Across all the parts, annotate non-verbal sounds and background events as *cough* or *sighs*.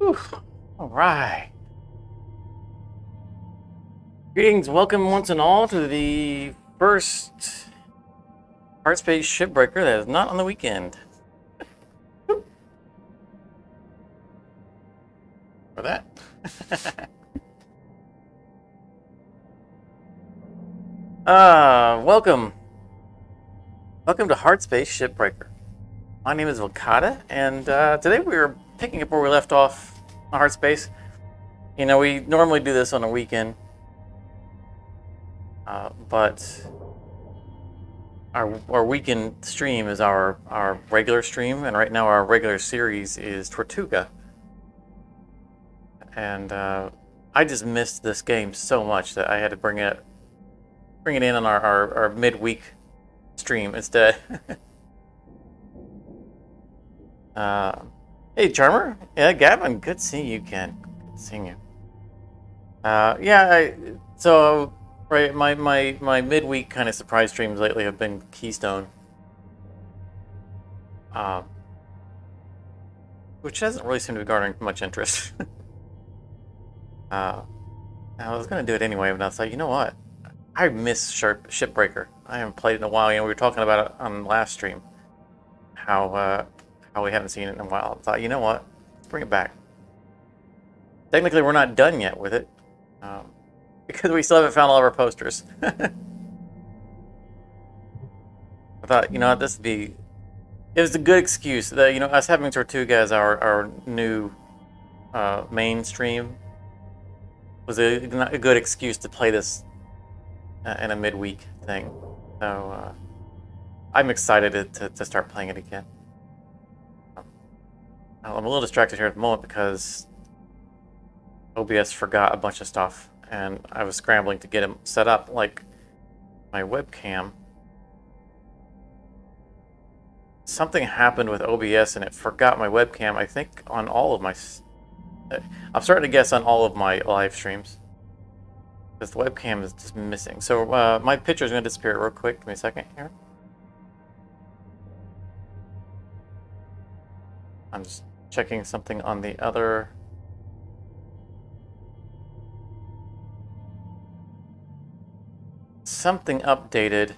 Whew. All right. Greetings, welcome once and all to the first Hardspace Shipbreaker that is not on the weekend. *laughs* For that. Ah, *laughs* welcome. Welcome to Hardspace Shipbreaker. My name is Vilkata, and uh, today we are picking up where we left off on Hardspace. You know, we normally do this on a weekend, uh, but our, our weekend stream is our, our regular stream, and right now our regular series is Tortuga. And uh, I just missed this game so much that I had to bring it bring it in on our, our, our midweek stream instead. *laughs* uh, hey, Charmer. Yeah, Gavin. Good seeing you, Ken. Good seeing you. Uh, yeah, I, so right, my my my midweek kind of surprise streams lately have been Keystone, uh, which doesn't really seem to be garnering much interest. *laughs* uh, I was gonna do it anyway, but I was like, you know what? I miss Sharp Shipbreaker. I haven't played in a while. You know, we were talking about it on last stream. How uh, how we haven't seen it in a while. I thought, you know what? Let's bring it back. Technically, we're not done yet with it. Um, *laughs* because we still haven't found all of our posters. *laughs* I thought, you know, what? this would be... It was a good excuse. That, you know, us having Tortuga as our, our new uh, mainstream was a, a good excuse to play this uh, in a midweek thing. So uh, I'm excited to, to, start playing it again. Um, I'm a little distracted here at the moment because OBS forgot a bunch of stuff and I was scrambling to get it set up like my webcam. Something happened with OBS and it forgot my webcam, I think, on all of my... Uh, I'm starting to guess on all of my live streams. Because the webcam is just missing. So uh, my picture is going to disappear real quick. Give me a second here. I'm just checking something on the other. Something updated.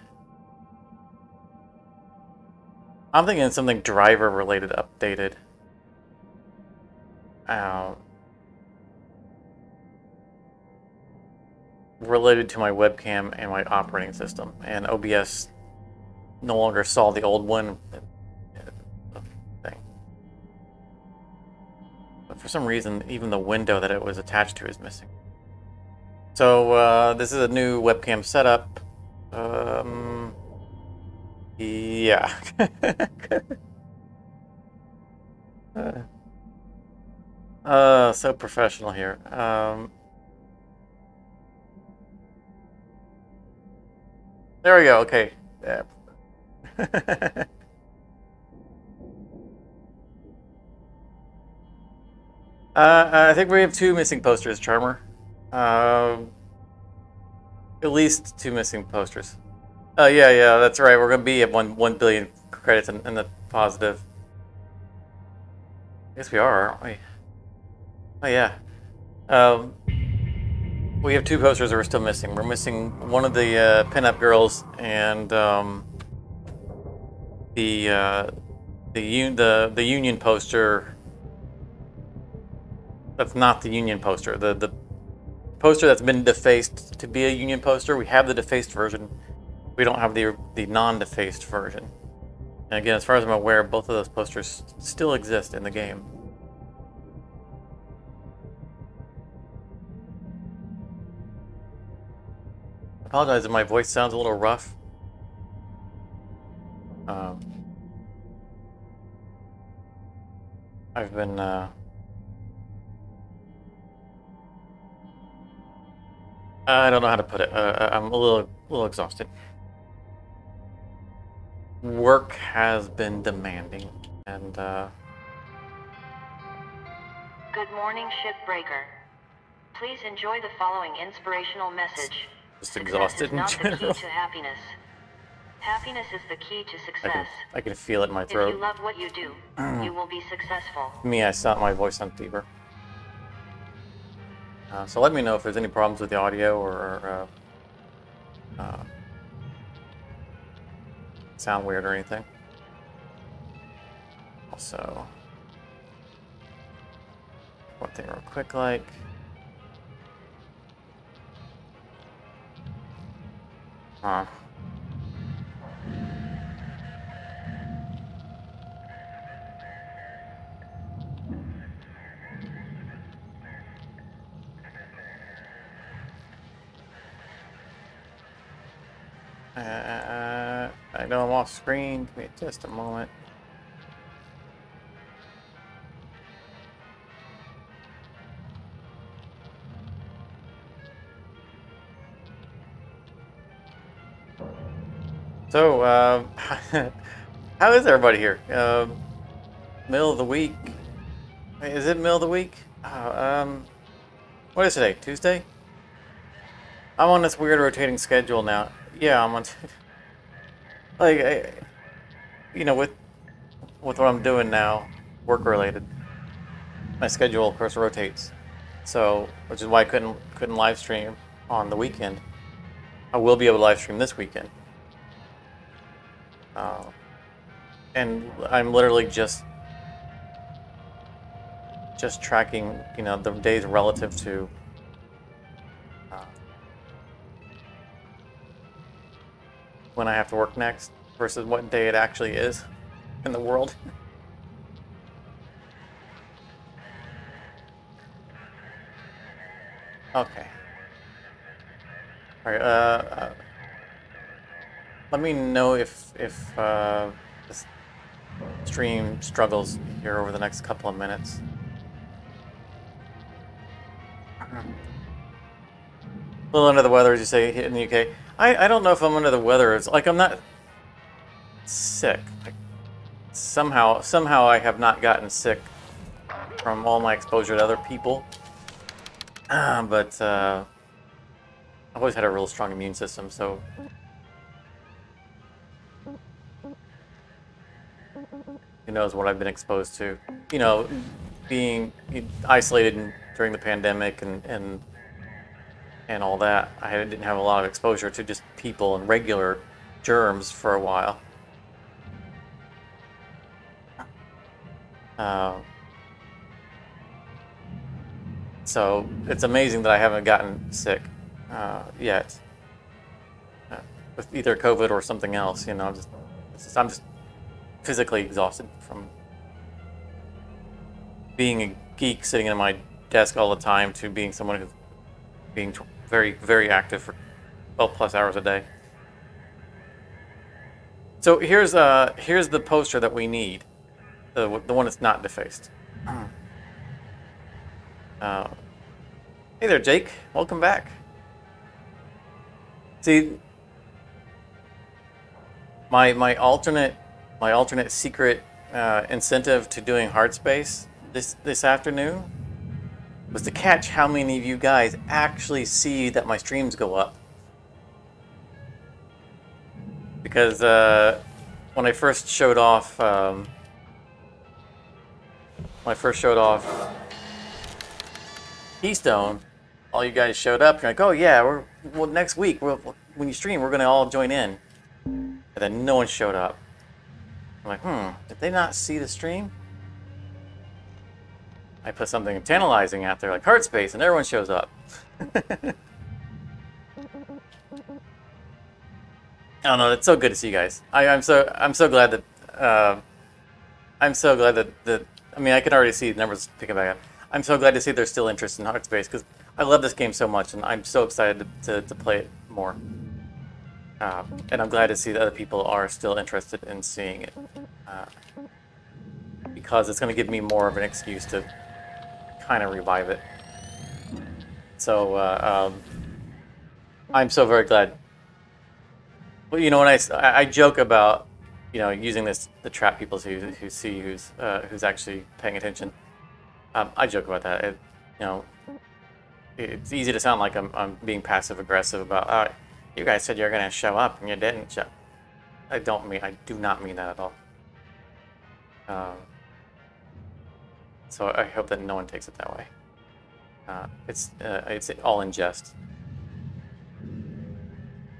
I'm thinking something driver related updated. Related to my webcam and my operating system, and OBS no longer saw the old one for some reason, even the window that it was attached to is missing. So uh, this is a new webcam setup. Um, yeah. *laughs* uh, uh, so professional here. Um, There we go. Okay. Yeah. *laughs* uh, I think we have two missing posters, Charmer. Uh, at least two missing posters. Oh, uh, yeah, yeah, that's right. We're going to be at one, 1 billion credits in, in the positive. I guess we are, aren't we? Oh, yeah. Um, we have two posters that we're still missing. We're missing one of the uh, pinup girls and um, the uh, the the the union poster. That's not the union poster. The the poster that's been defaced to be a union poster. We have the defaced version. We don't have the the non-defaced version. And again, as far as I'm aware, both of those posters still exist in the game. I apologize if my voice sounds a little rough. Um, I've been uh, I don't know how to put it. Uh, I'm a little, a little exhausted. Work has been demanding, and uh... Good morning, shipbreaker. Please enjoy the following inspirational message. Just exhausted in general. happiness. Happiness is the key to success. I can, I can feel it in my throat. If you love what you do, you will be successful. *clears throat* Me, I sound my voice on deeper. Uh, so let me know if there's any problems with the audio or, uh, uh, sound weird or anything. Also, one thing real quick, like. Huh. Uh, I know I'm off screen. Give me just a moment. So, um, *laughs* how is everybody here? Um, middle of the week. Is it middle of the week? Oh, um, what is today? Tuesday? I'm on this weird rotating schedule now. Yeah, I'm on. like, I, you know, with with what I'm doing now, work related, my schedule of course rotates. So, which is why I couldn't couldn't live stream on the weekend. I will be able to live stream this weekend. Uh, and I'm literally just just tracking, you know, the days relative to when I have to work next versus what day it actually is in the world. Okay. All right. Uh, uh, let me know if if uh, this stream struggles here over the next couple of minutes. A little under the weather, as you say, in the UK. I, I don't know if I'm under the weather. It's like I'm not sick. Like, somehow somehow I have not gotten sick from all my exposure to other people. Uh, *clears throat* but uh, I've always had a real strong immune system, so who knows what I've been exposed to. You know, being isolated during the pandemic and, and and all that, I didn't have a lot of exposure to just people and regular germs for a while. Uh, so it's amazing that I haven't gotten sick uh, yet uh, with either COVID or something else. You know, I'm just, just I'm just physically exhausted from being a geek sitting at my desk all the time to being someone who's being very, very active for 12 plus hours a day. So here's uh here's the poster that we need, the the one that's not defaced. Uh, hey there, Jake. Welcome back. See, my my alternate my alternate secret uh, incentive to doing Hardspace this this afternoon was to catch how many of you guys actually see that my streams go up. Because uh, when I first showed off, um, when I first showed off Keystone, all you guys showed up. You're like, "Oh yeah, we're well next week. When you stream, we're gonna all join in." And then no one showed up. I'm like, hmm, did they not see the stream? I put something tantalizing out there like Hardspace and everyone shows up. *laughs* I don't know. It's so good to see you guys. I, am so I'm so glad that uh, I'm so glad that that I mean I can already see the numbers picking back up. I'm so glad to see there's still interest in Hardspace because I love this game so much and I'm so excited to, to, to play it more. Uh, and I'm glad to see that other people are still interested in seeing it uh, because it's going to give me more of an excuse to kind of revive it. So uh, um, I'm so very glad. Well, you know, when I, I joke about you know using this to trap people who who see who's uh, who's actually paying attention. Um, I joke about that. It, you know, it's easy to sound like I'm, I'm being passive aggressive about. Oh, you guys said you're gonna show up and you didn't show. I don't mean. I do not mean that at all. Um, so I hope that no one takes it that way. Uh, it's uh, it's all in jest.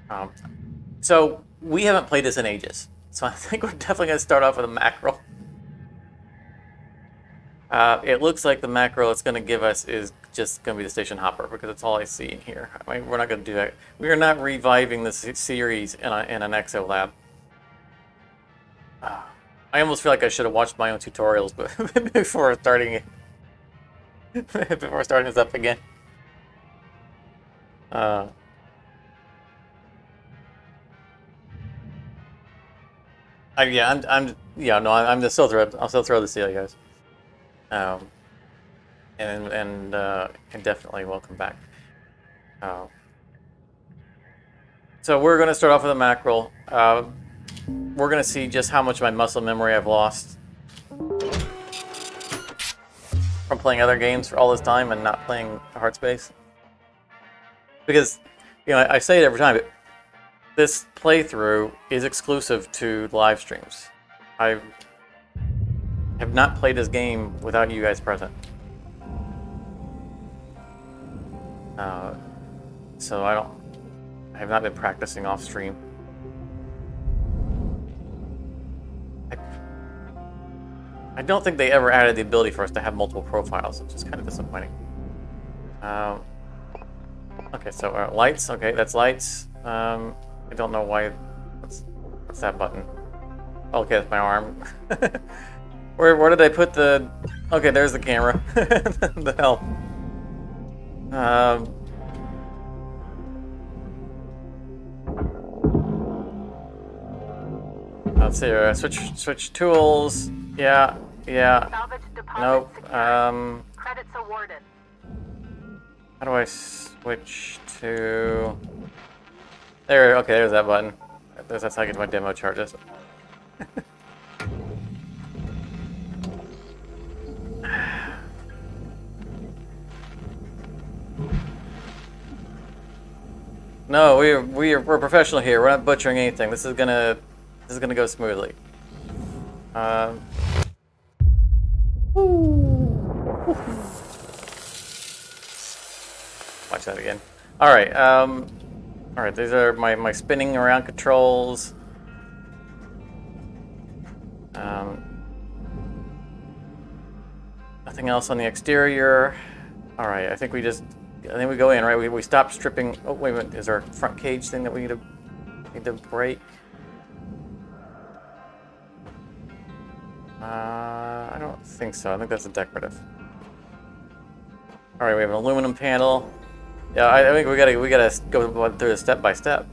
Um, so we haven't played this in ages, so *laughs* I think we're definitely going to start off with a mackerel. Uh, it looks like the mackerel it's going to give us is just going to be the station hopper because that's all I see in here. I mean, we're not going to do that. We are not reviving this series in, a, in an Exo lab. I almost feel like I should have watched my own tutorials but *laughs* before starting it. *laughs* before starting this up again. Uh, I, yeah, I'm, I'm, yeah, no, I'm, I'm still throw, I'll still throw the seal, guys. Um, and and uh, and definitely welcome back. Uh, so we're going to start off with a mackerel. Uh, we're to see just how much of my muscle memory I've lost from playing other games for all this time and not playing Hardspace. Because, you know, I, I say it every time, but this playthrough is exclusive to live streams. I have not played this game without you guys present. Uh, so I don't, I have not been practicing off stream. I don't think they ever added the ability for us to have multiple profiles, which is kind of disappointing. Um, okay, so uh, lights, okay, that's lights. Um, I don't know why, what's, what's that button? Okay, that's my arm. *laughs* where, where did I put the, okay, there's the camera. *laughs* the hell. Um, let's see. Uh, switch switch tools. Yeah, yeah. Nope. Um, Credits awarded. how do I switch to? There. Okay, there's that button. That's how I get my demo charges. *sighs* No, we we are, we're professional here. We're not butchering anything. This is gonna this is gonna go smoothly. Um. Watch that again. All right. Um. All right. These are my my spinning around controls. Um. Nothing else on the exterior. All right. I think we just I think we go in, right? We, we stop stripping. Oh, wait a minute. Is our front cage thing that we need to need to break? Uh, I don't think so. I think that's a decorative. All right, we have an aluminum panel. Yeah, I, I think we gotta we gotta go through this step by step.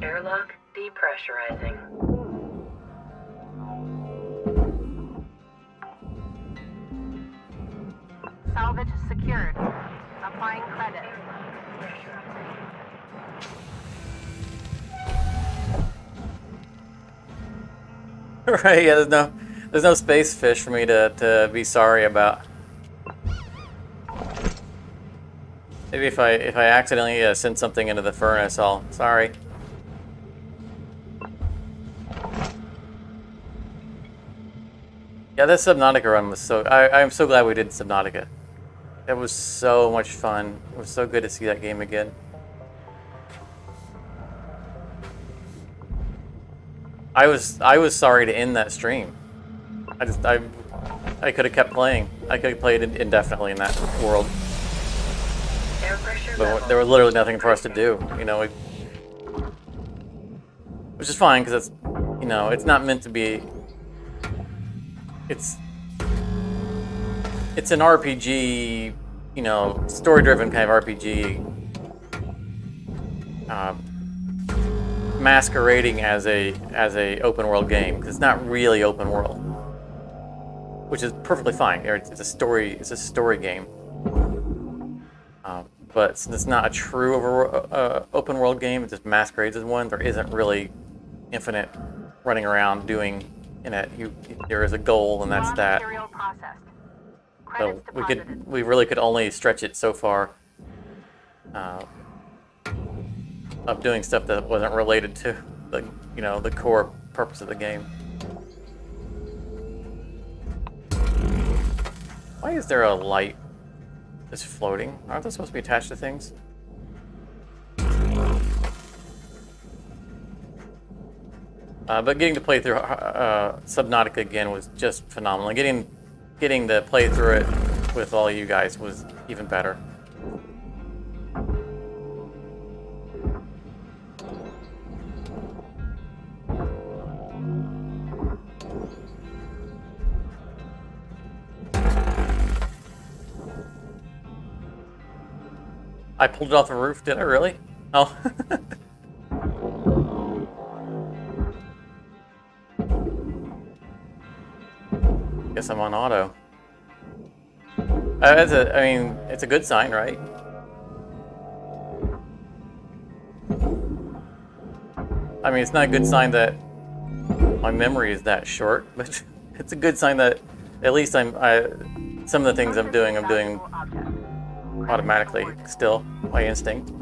Airlock depressurizing. Salvage secured. Applying credit. *laughs* right? Yeah, there's no there's no space fish for me to to be sorry about. Maybe if I if I accidentally uh, send something into the furnace, I'll sorry. Yeah, this Subnautica run was so. I I'm so glad we did Subnautica. It was so much fun. It was so good to see that game again. I was I was sorry to end that stream. I just I I could have kept playing. I could have played indefinitely in that world, but there was literally nothing for us to do. You know, we, which is fine because it's you know it's not meant to be. It's it's an RPG, you know, story-driven kind of RPG. Um, masquerading as a as a open world game because it's not really open world, which is perfectly fine. It's it's a story. It's a story game, um, but since it's not a true over, uh, open world game, it just masquerades as one. There isn't really infinite running around doing in it. You there is a goal, and that's that. So we could we really could only stretch it so far. Uh, of doing stuff that wasn't related to the you know the core purpose of the game. Why is there a light that's floating? Aren't those supposed to be attached to things? Uh, but getting to play through uh, Subnautica again was just phenomenal. Getting getting to play through it with all you guys was even better. I pulled it off the roof, did I really? Oh. *laughs* Guess I'm on auto. Uh, that's a, I mean, it's a good sign, right? I mean, it's not a good sign that my memory is that short, *laughs* but it's a good sign that at least I'm, I, some of the things I'm doing, I'm doing automatically still, by instinct.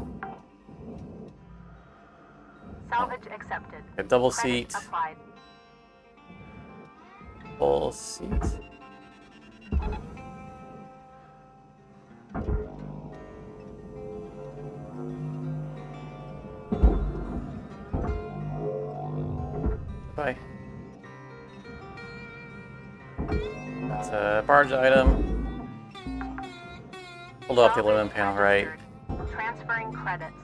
Salvage accepted. A double Credit seat, applied. full seat. Bye. That's a barge item. Pulled off the aluminum panel, right? Transferring credits.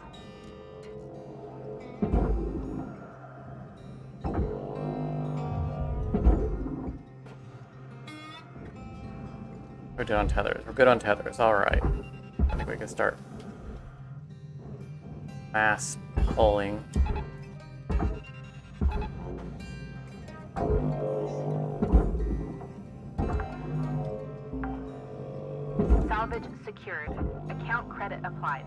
We're good on tethers. We're good on tethers. All right. I think we can start mass pulling. Salvage secured. Account credit applied.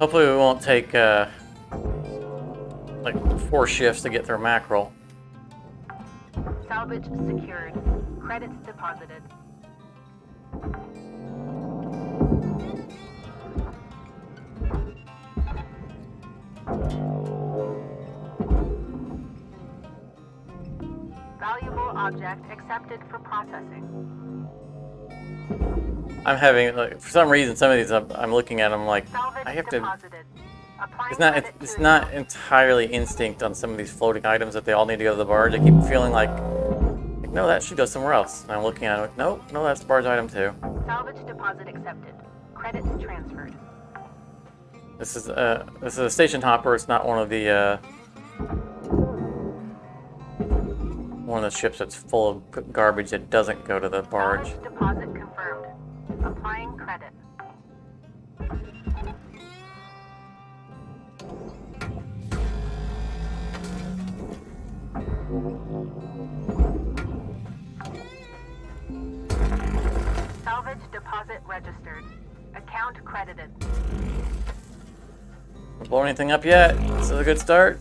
Hopefully, we won't take uh, like four shifts to get through mackerel. Salvage secured. Credits deposited. Valuable object accepted for processing. I'm having like for some reason some of these I'm, I'm looking at them like I have to. It's not it's, it's not entirely instinct on some of these floating items that they all need to go to the barge. I keep feeling like, like no, that should go somewhere else. And I'm looking at it like no, no, that's the barge item too. Salvage deposit accepted. Credits transferred. This is uh this is a station hopper. It's not one of the uh one of the ships that's full of garbage that doesn't go to the barge. Salvage deposit Salvage deposit registered. Account credited. Don't blow anything up yet. This is a good start.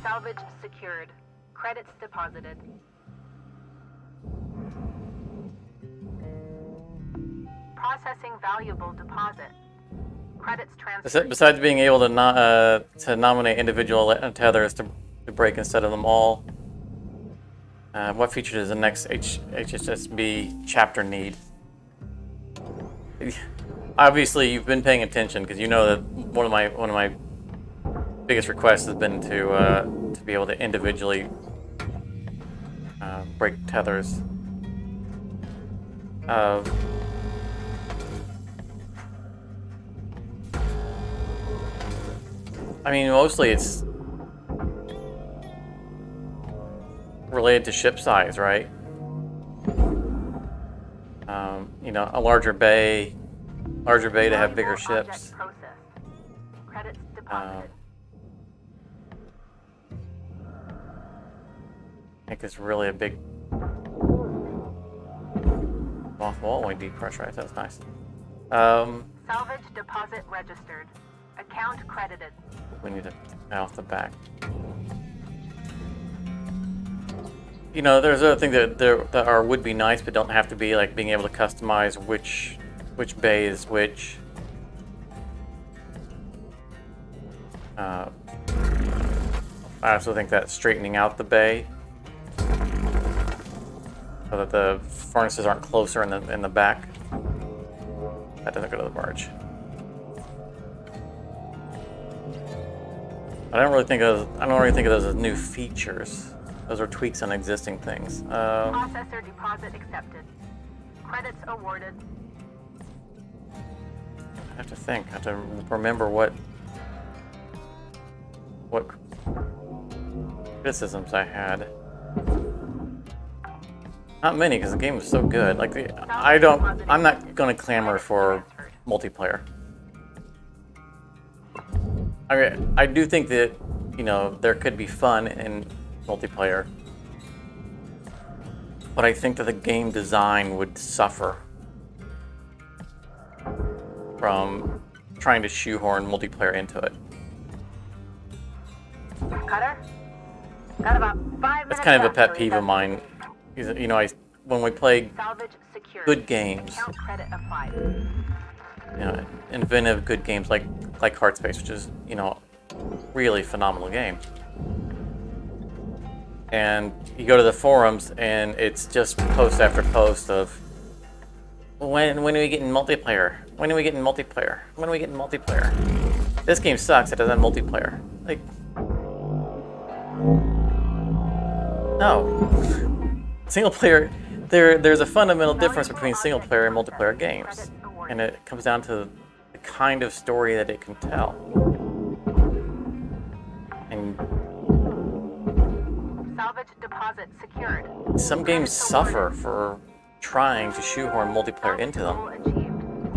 Salvage secured. Credits deposited. Processing valuable deposit. Credits. Besides being able to no- uh, to nominate individual tethers to, to break instead of them all, uh, what feature does the next H- HSSB chapter need? *laughs* Obviously, you've been paying attention because you know that one of my one of my biggest requests has been to uh, to be able to individually uh, break tethers. Uh, I mean, mostly it's related to ship size, right? Um, you know, a larger bay, larger bay to have bigger ships. deposited. I think it's really a big moth wall when we depressurize. That's nice. Um, Salvage deposit registered. Account credited. we need to off the back. you know, there's other things that there that are would be nice, but don't have to be, like being able to customize which which bay is which. Uh, I also think that straightening out the bay so that the furnaces aren't closer in the in the back. That doesn't go to the barge. I don't really think of I don't really think of those as new features. Those are tweaks on existing things. Uh, Processor deposit accepted. Credits awarded. I have to think. I have to remember what what criticisms I had. Not many, because the game was so good. Like the, I don't. I'm not gonna clamor for multiplayer. I mean, I do think that you know there could be fun in multiplayer, but I think that the game design would suffer from trying to shoehorn multiplayer into it. Cutter? Got about five That's kind of a pet peeve of mine. You know, I when we play good games, Account credit applied. You know, inventive good games like like Hardspace, which is you know, really phenomenal game. And you go to the forums, and it's just post after post of when when are we getting multiplayer? When are we getting multiplayer? When are we getting multiplayer? This game sucks. It doesn't multiplayer. Like, no. *laughs* Single player. There, there's a fundamental difference between single player and multiplayer games, and it comes down to the kind of story that it can tell. And Salvage deposit secured. some games suffer for trying to shoehorn multiplayer into them.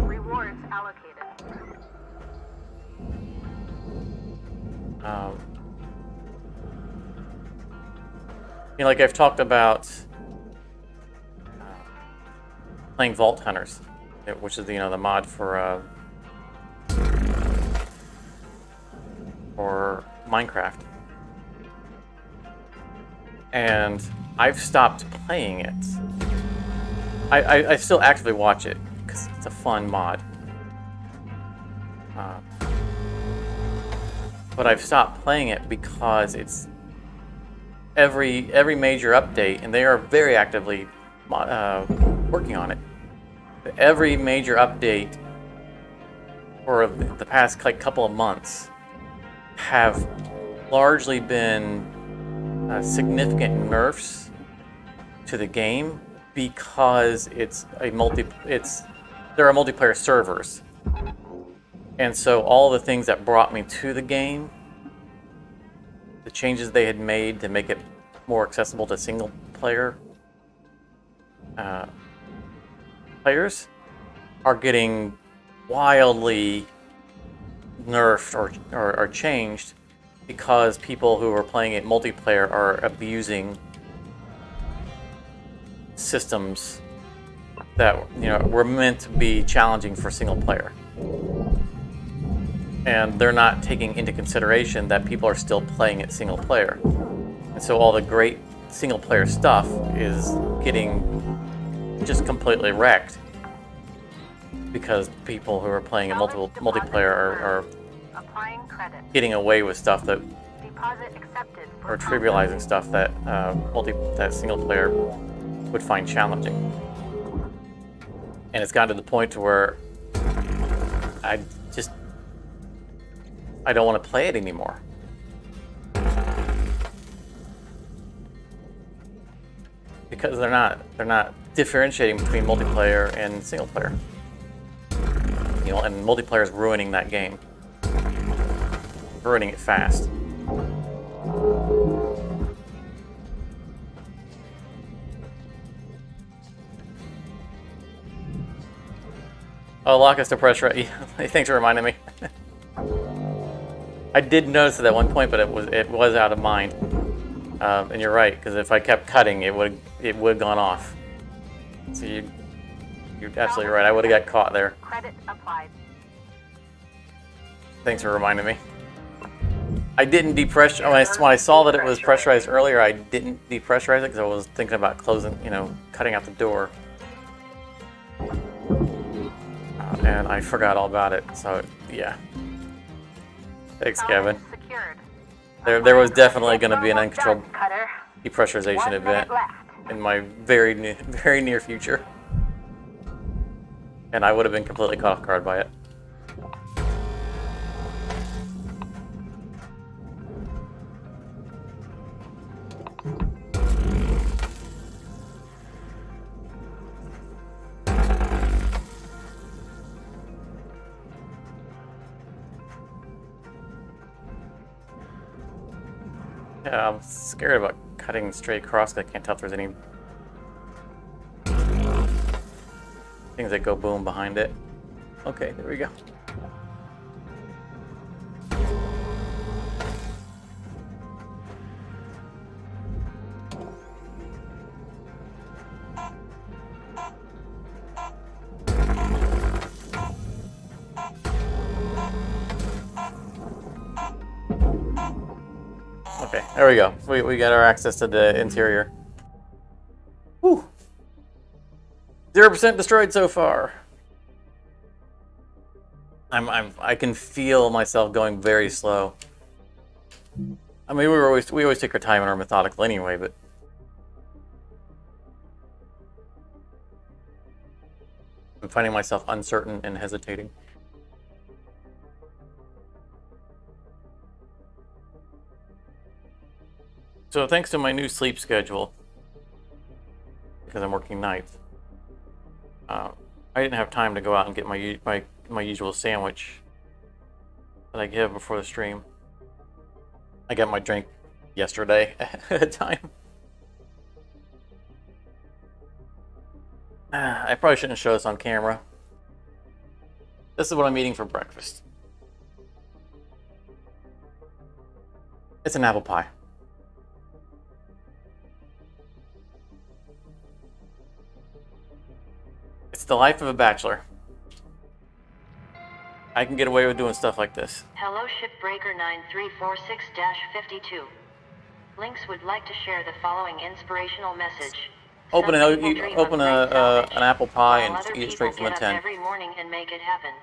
Rewards allocated. Um, you know, like I've talked about uh, playing Vault Hunters, which is the, you know the mod for uh, for Minecraft, and I've stopped playing it. I, I, I still actively watch it because it's a fun mod. Uh, but I've stopped playing it because it's every every major update, and they are very actively uh, working on it. Every major update for the past like couple of months have largely been uh, significant nerfs to the game because it's a multi it's there are multiplayer servers. And so all the things that brought me to the game, the changes they had made to make it more accessible to single player uh, players, are getting wildly nerfed or, or, or changed because people who are playing it multiplayer are abusing systems that you know were meant to be challenging for single player and they're not taking into consideration that people are still playing it single player. And so all the great single player stuff is getting just completely wrecked because people who are playing in multiple multiplayer are, are Applying credit. getting away with stuff that Deposit accepted. for or trivializing stuff that uh, multi that single player would find challenging. And it's gotten to the point to where I just I don't want to play it anymore. Because they're not they're not differentiating between multiplayer and single player. You know, and multiplayer is ruining that game. Ruining it fast. Oh, lock us to pressure. *laughs* Thanks for reminding me. *laughs* I did notice it at one point, but it was it was out of mind. Um, and you're right, because if I kept cutting, it would it would have gone off. So you you're absolutely right. I would have got caught there. Credit applied. Thanks for reminding me. I didn't depressure. When I, when I saw that it was pressurized earlier, I didn't depressurize it because I was thinking about closing, you know, cutting out the door. Uh, and I forgot all about it. So yeah. Thanks, Kevin. There, there was definitely going to be an uncontrolled depressurization event left. In my very near, very near future, and I would have been completely caught off guard by it. Yeah, I'm scared about cutting straight across I can't tell if there's any things that go boom behind it. Okay, there we go. Okay, there we go. We, we got our access to the interior. Whew. Zero percent destroyed so far. I'm, I'm, I can feel myself going very slow. I mean, we were always, we always take our time and are methodical anyway, but I'm finding myself uncertain and hesitating. So thanks to my new sleep schedule, because I'm working nights, uh, I didn't have time to go out and get my my my usual sandwich that I give before the stream. I got my drink yesterday *laughs* at a time. *sighs* I probably shouldn't show this on camera. This is what I'm eating for breakfast. It's an apple pie. It's the life of a bachelor. I can get away with doing stuff like this. Hello Shipbreaker 9346-52. Lynx would like to share the following inspirational message. Open Some an- you- open a- uh, an apple pie and eat it straight from a get tin. every morning and make it happen.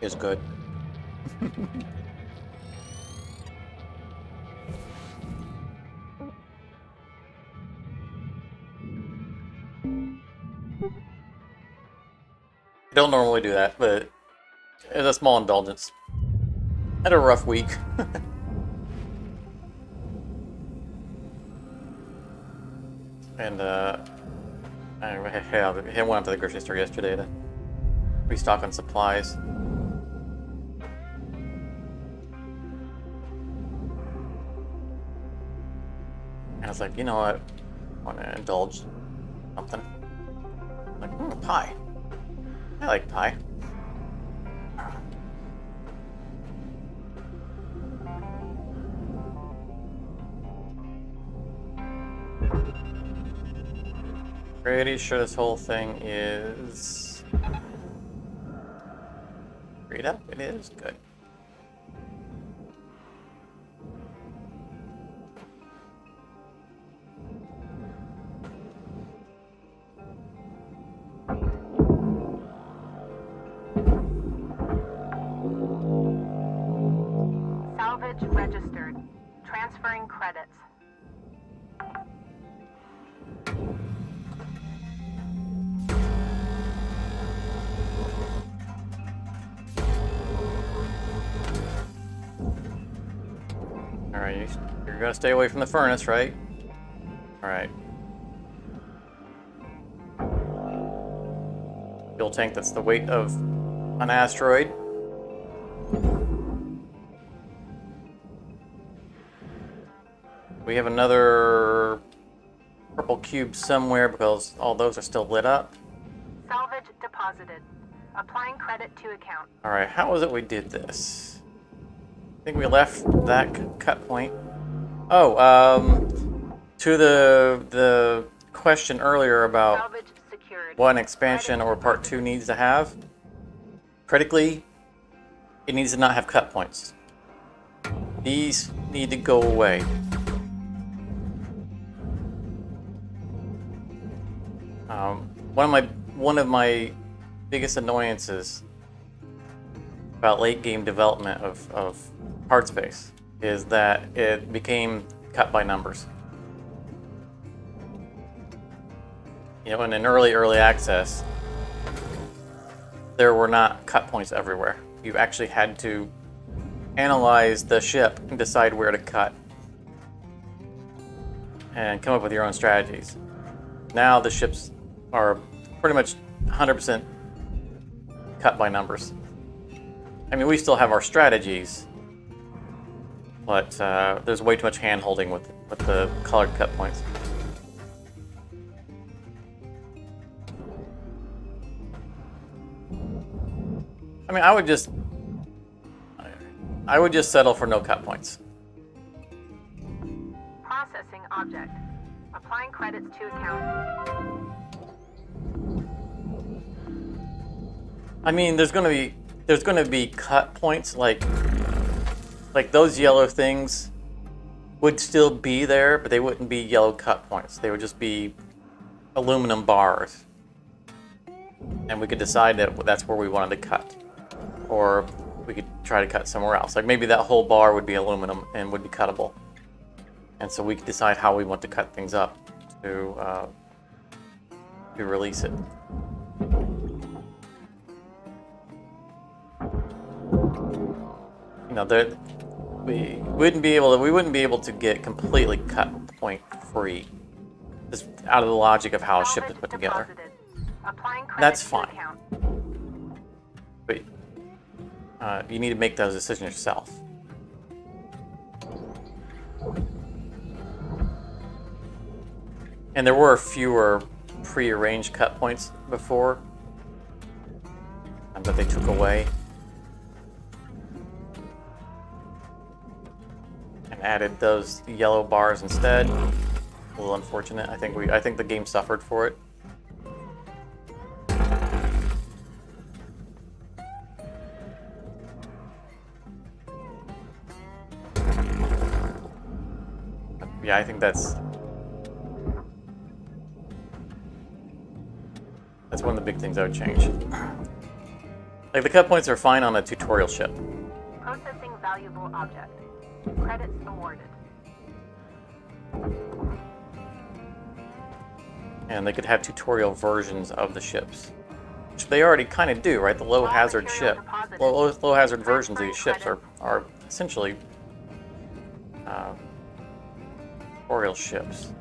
It's good. *laughs* I don't normally do that, but it's a small indulgence. Had a rough week. *laughs* and uh, I, I went to the grocery store yesterday to restock on supplies. And I was like, you know what? I want to indulge something. Mm, pie. I like pie. Pretty sure this whole thing is. Read up? It is? Good. Stay away from the furnace, right? Alright. Fuel tank that's the weight of an asteroid. We have another purple cube somewhere because all those are still lit up. Salvage deposited. Applying credit to account. Alright, how was it we did this? I think we left that cut point. Oh, um, to the the question earlier about what an expansion or part two needs to have. Critically, it needs to not have cut points. These need to go away. Um, one of my one of my biggest annoyances about late game development of, of Hardspace is that it became cut by numbers. You know, in an early early access, there were not cut points everywhere. You actually had to analyze the ship and decide where to cut and come up with your own strategies. Now the ships are pretty much 100% cut by numbers. I mean, we still have our strategies, but uh, there's way too much hand holding with, with the colored cut points. I mean, I would just, I would just settle for no cut points. Processing object. Applying credits to account. I mean, there's gonna be, there's gonna be cut points like, like those yellow things would still be there, but they wouldn't be yellow cut points. They would just be aluminum bars, and we could decide that that's where we wanted to cut, or we could try to cut somewhere else. Like maybe that whole bar would be aluminum and would be cuttable, and so we could decide how we want to cut things up to uh, to release it. You know, there we wouldn't be able to we wouldn't be able to get completely cut point free. Just out of the logic of how a ship is put together. deposited. Applying credits That's fine. But uh, you need to make those decisions yourself. And there were fewer pre-arranged cut points before that they took away and added those yellow bars instead. A little unfortunate. I think we I think the game suffered for it. Yeah, I think that's that's one of the big things I would change. Like the cut points are fine on a tutorial ship. Processing valuable object. Credits awarded. and they could have tutorial versions of the ships, which they already kind of do, right? The low hazard ship, low, low, low hazard versions of these ships are, credits. are essentially uh, tutorial ships.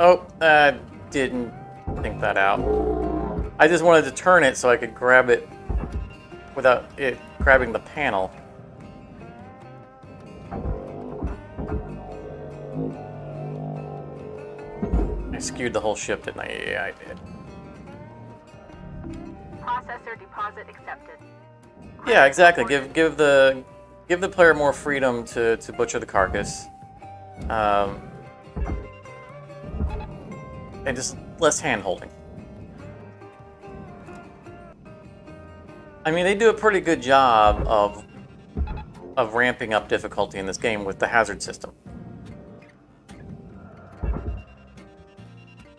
Oh, I didn't think that out. I just wanted to turn it so I could grab it without it grabbing the panel. I skewed the whole ship, didn't I? Yeah, I did. Processor deposit accepted. Yeah, exactly. Give give the give the player more freedom to, to butcher the carcass. Um, and just less hand holding. I mean, they do a pretty good job of of ramping up difficulty in this game with the hazard system.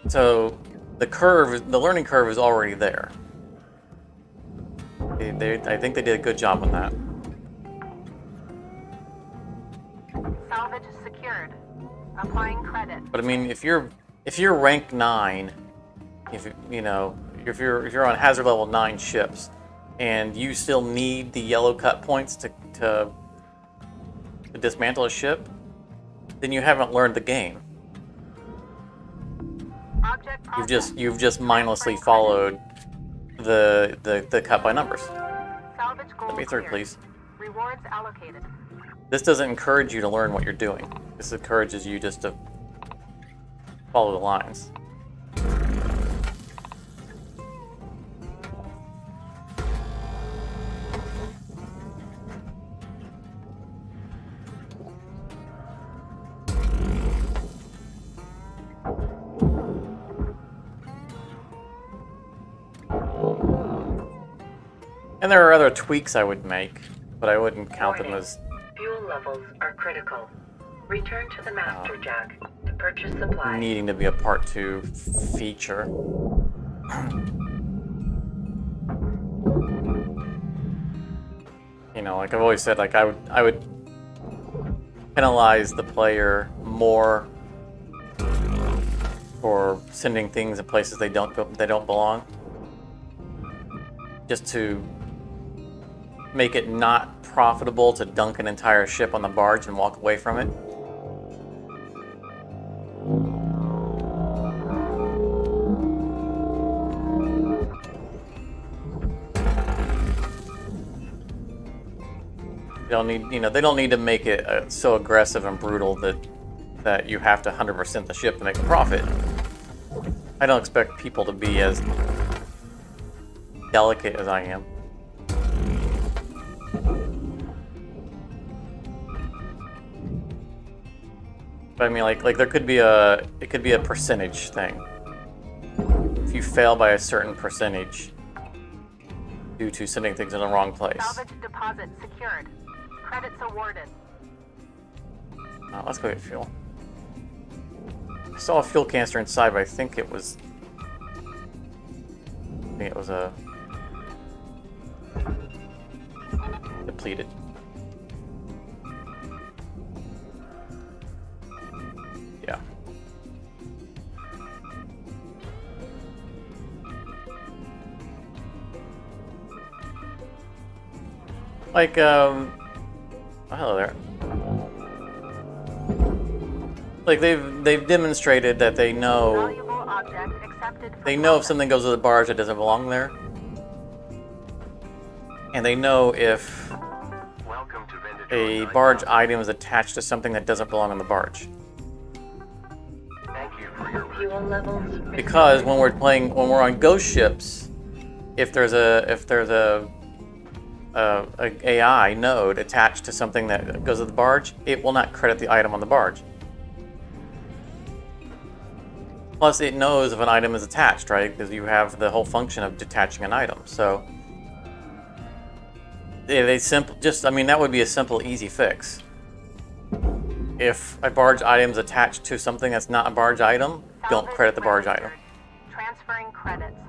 So the curve, the learning curve is already there. They, they, I think they did a good job on that. Salvage secured. Applying credit. But I mean, if you're if you're rank nine, if you- you know if you're if you're on hazard level nine ships, and you still need the yellow cut points to to, to dismantle a ship, then you haven't learned the game. Object You've just you've just mindlessly followed the the, the cut by numbers. Let me through, cleared. please. Rewards allocated. This doesn't encourage you to learn what you're doing. This encourages you just to follow the lines. And there are other tweaks I would make, but I wouldn't count them as. Fuel levels are critical. Return to the master Oh. jack to purchase supplies. needing to be a part two feature. You know, like I've always said, like I would I would penalize the player more for sending things in places they don't they don't belong. Just to make it not profitable to dunk an entire ship on the barge and walk away from it. They don't need, you know, they don't need to make it uh, so aggressive and brutal that that you have to 100% the ship to make a profit. I don't expect people to be as delicate as I am. But I mean, like, like there could be a, it could be a percentage thing. If you fail by a certain percentage due to sending things in the wrong place. Salvage deposit secured. Credits awarded. Uh, let's go get fuel. I saw a fuel canister inside, but I think it was. I think it was a. depleted. Like, um. Oh, hello there. Like they've they've demonstrated that they know Valuable object accepted. for they know if something goes to the barge that doesn't belong there, and they know if Welcome to Vendor a barge item is attached to something that doesn't belong on the barge. Thank you for your Fuel levels. Because when we're playing when we're on ghost ships, if there's a if there's a Uh, a, a AI node attached to something that goes to the barge, it will not credit the item on the barge. Plus, it knows if an item is attached, right? Because you have the whole function of detaching an item. So, they, they simple just I mean that would be a simple, easy fix. If a barge item is attached to something that's not a barge item, don't credit the barge item. Transferring credits.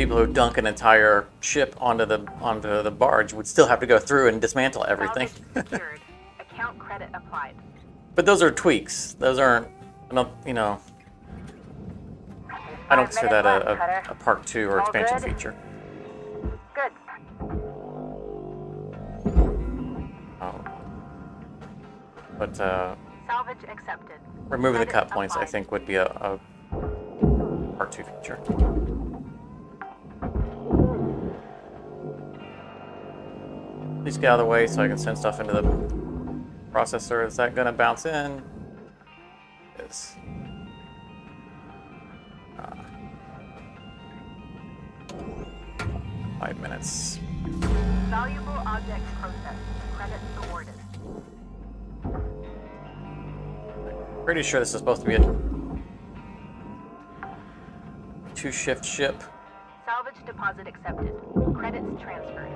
People who dunk an entire ship onto the onto the barge would still have to go through and dismantle everything. Secured. Account credit applied. *laughs* but those are tweaks. Those aren't. I don't. You know. I don't consider that a, a, a part two or All expansion good? feature. Good. Um, but uh, Salvage accepted. removing the cut points, I think, would be a, a part two feature. Please get out of the way so I can send stuff into the processor. Is that gonna bounce in? Yes. Uh, five minutes. Valuable object processed. Credits awarded. Pretty sure this is supposed to be a two shift ship. Salvage deposit accepted. Credits transferred.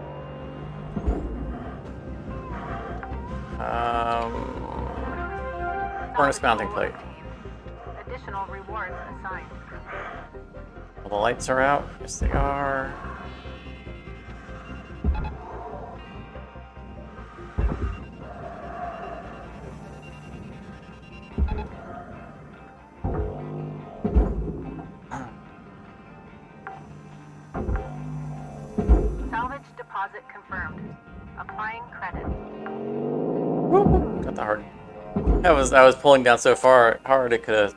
Um, furnace mounting plate. Additional rewards assigned. All the lights are out. Yes, they are. Salvage deposit confirmed. Applying credit. Got the hard. I was I was pulling down so far hard it could have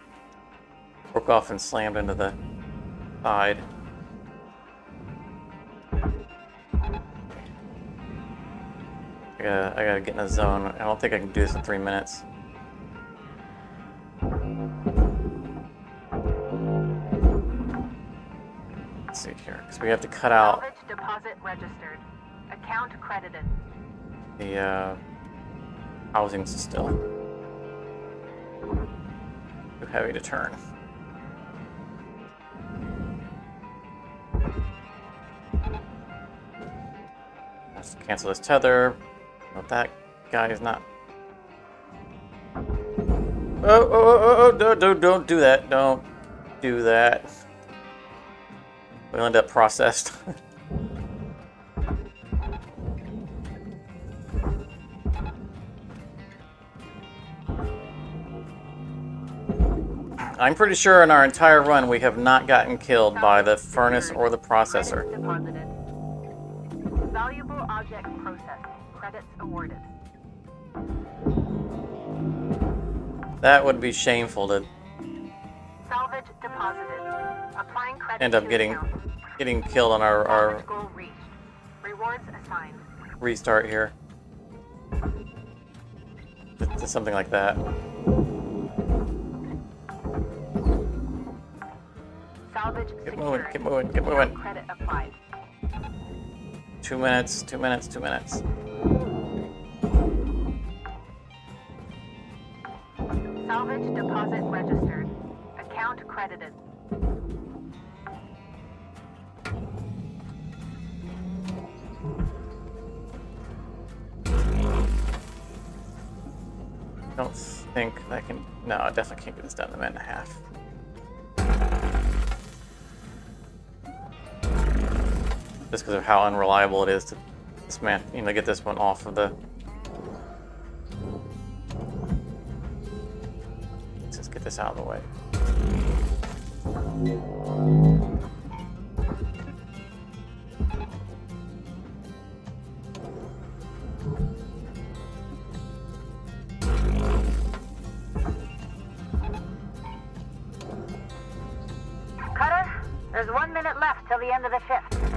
broke off and slammed into the side. I gotta I gotta get in a zone. I don't think I can do this in three minutes. Let's see here, because we have to cut out Salvage deposit registered. Account credited. the uh, housings still. Too heavy to turn. Let's cancel this tether. That guy is not. Oh, oh, oh, oh, oh, don't, don't do that. Don't do that. We'll end up processed. *laughs* I'm pretty sure in our entire run we have not gotten killed by the furnace or the processor. Valuable object processed. Credits awarded. That would be shameful to Salvage deposited. Applying credit end up getting account. getting killed on our, our goal reached. Rewards assigned. restart here. Just something like that. Salvage Get secured. moving, get moving, get moving. Credit applied. Two minutes, two minutes, two minutes. Salvage deposit registered. Account credited. I don't think I can. No, I definitely can't get this done in a minute and a half. Just because of how unreliable it is to man, you know, get this one off of the. Let's just get this out of the way. Cutter, there's one minute left till the end of the shift.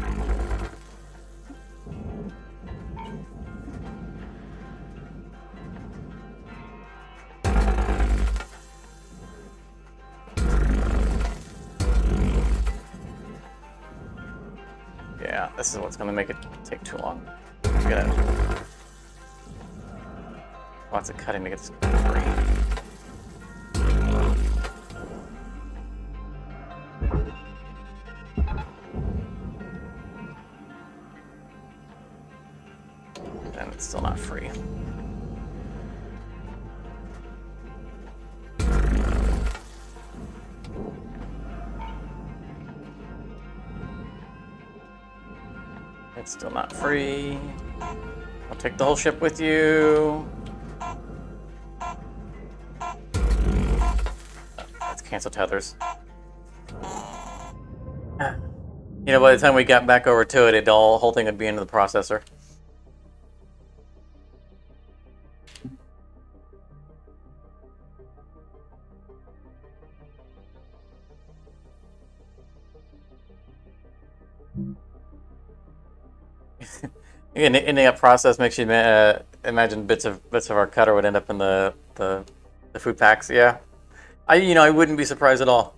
This is what's gonna make it take too long. Get it. Lots of cutting to get this free. Still not free. I'll take the whole ship with you. Let's cancel tethers. You know, by the time we got back over to it, it all whole thing would be into the processor. And ending up process makes you uh, imagine bits of bits of our cutter would end up in the, the the food packs. Yeah, I you know I wouldn't be surprised at all.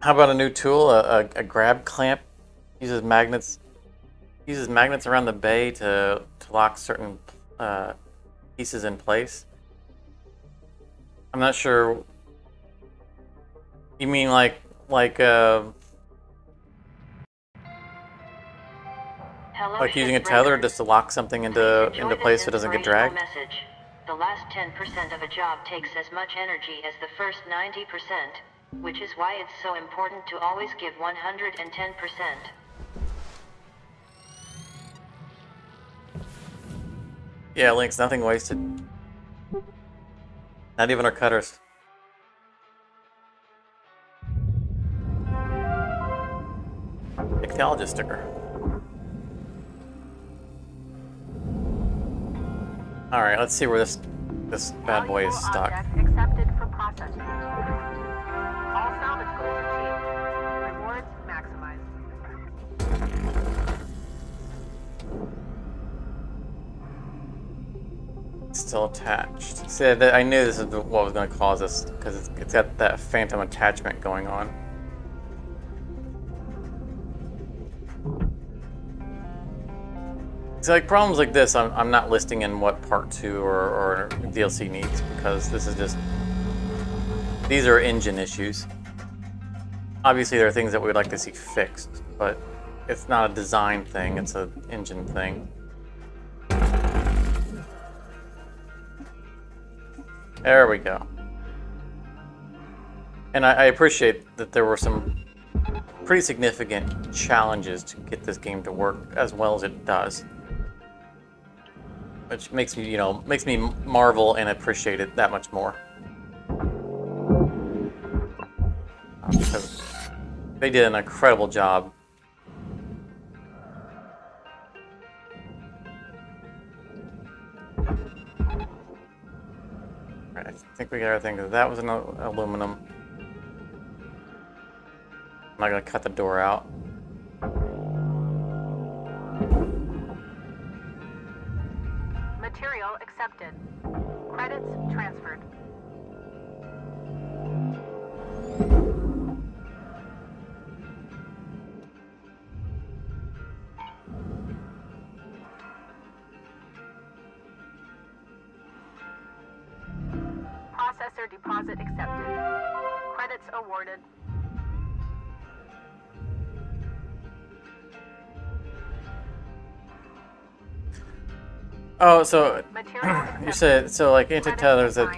How about a new tool, a, a, a grab clamp? Uses magnets uses magnets around the bay to, to lock certain uh, pieces in place. I'm not sure. You mean like like uh, Hello, like using a tether just to lock something into into place so it doesn't get dragged? Message. The last 10% of a job takes as much energy as the first 90%, which is why it's so important to always give 110%. Yeah, LYNX nothing wasted. Not even our cutters. Technologist sticker. Alright, let's see where this this bad boy is stuck. Still attached. See, I knew this is what was going to cause this because it's, got that phantom attachment going on. it's like problems like this, I'm, I'm not listing in what part two or, or DLC needs because this is just these are engine issues. Obviously, there are things that we would like to see fixed, but it's not a design thing; it's an engine thing. There we go. And I, I appreciate that there were some pretty significant challenges to get this game to work as well as it does. Which makes me, you know, makes me marvel and appreciate it that much more. Because they did an incredible job. I think we got everything. That was an aluminum. I'm not gonna cut the door out. Material accepted. Credits transferred. Deposit accepted. Credits awarded. Oh, so *clears throat* you said so like anti-tethers that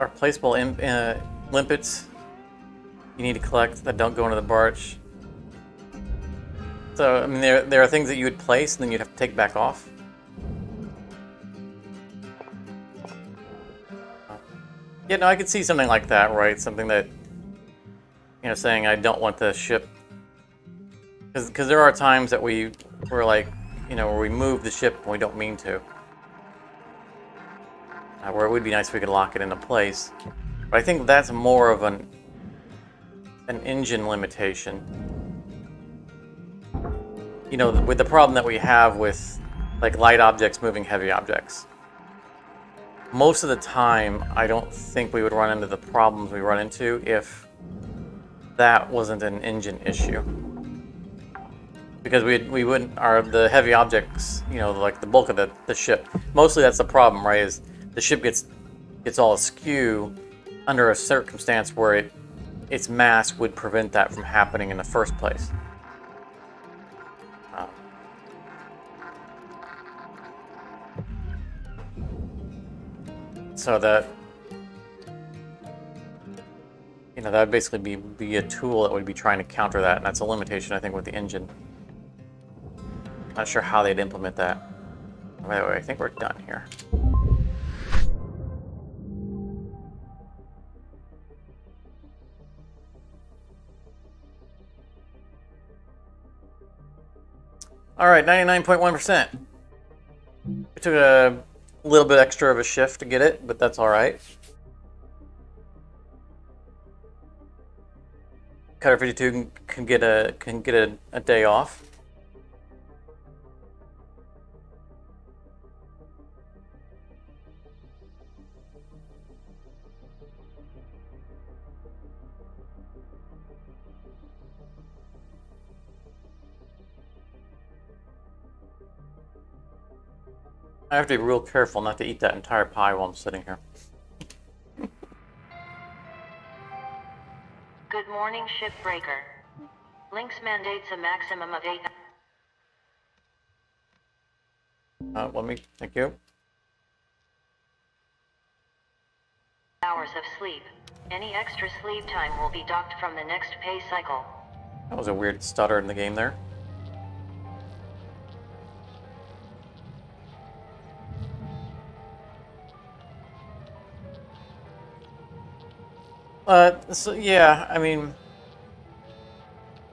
are placeable in, uh, limpets you need to collect that don't go into the barge. So I mean, there there are things that you would place and then you'd have to take back off. Yeah, no, I could see something like that, right? Something that you know, saying I don't want the ship because there are times that we were like, you know, where we move the ship when we don't mean to. Uh, where it would be nice if we could lock it into place. But I think that's more of an an engine limitation. You know, with the problem that we have with like light objects moving heavy objects. Most of the time, I don't think we would run into the problems we run into if that wasn't an engine issue. Because we we wouldn't are the heavy objects, you know, like the bulk of the, the ship. Mostly that's the problem, right? Is the ship gets gets all askew under a circumstance where it its mass would prevent that from happening in the first place. So that you know that would basically be be a tool that would be trying to counter that, and that's a limitation I think with the engine. Not sure how they'd implement that. By the way, I think we're done here. All right, 99.1%. We took a little bit extra of a shift to get it, but that's all right. Cutter 52 can, can get a can get a, a day off. I have to be real careful not to eat that entire pie while I'm sitting here. Good morning, shipbreaker. LYNX mandates a maximum of eight. Uh, let me, thank you. hours of sleep. Any extra sleep time will be docked from the next pay cycle. That was a weird stutter in the game there. Uh, so yeah, I mean,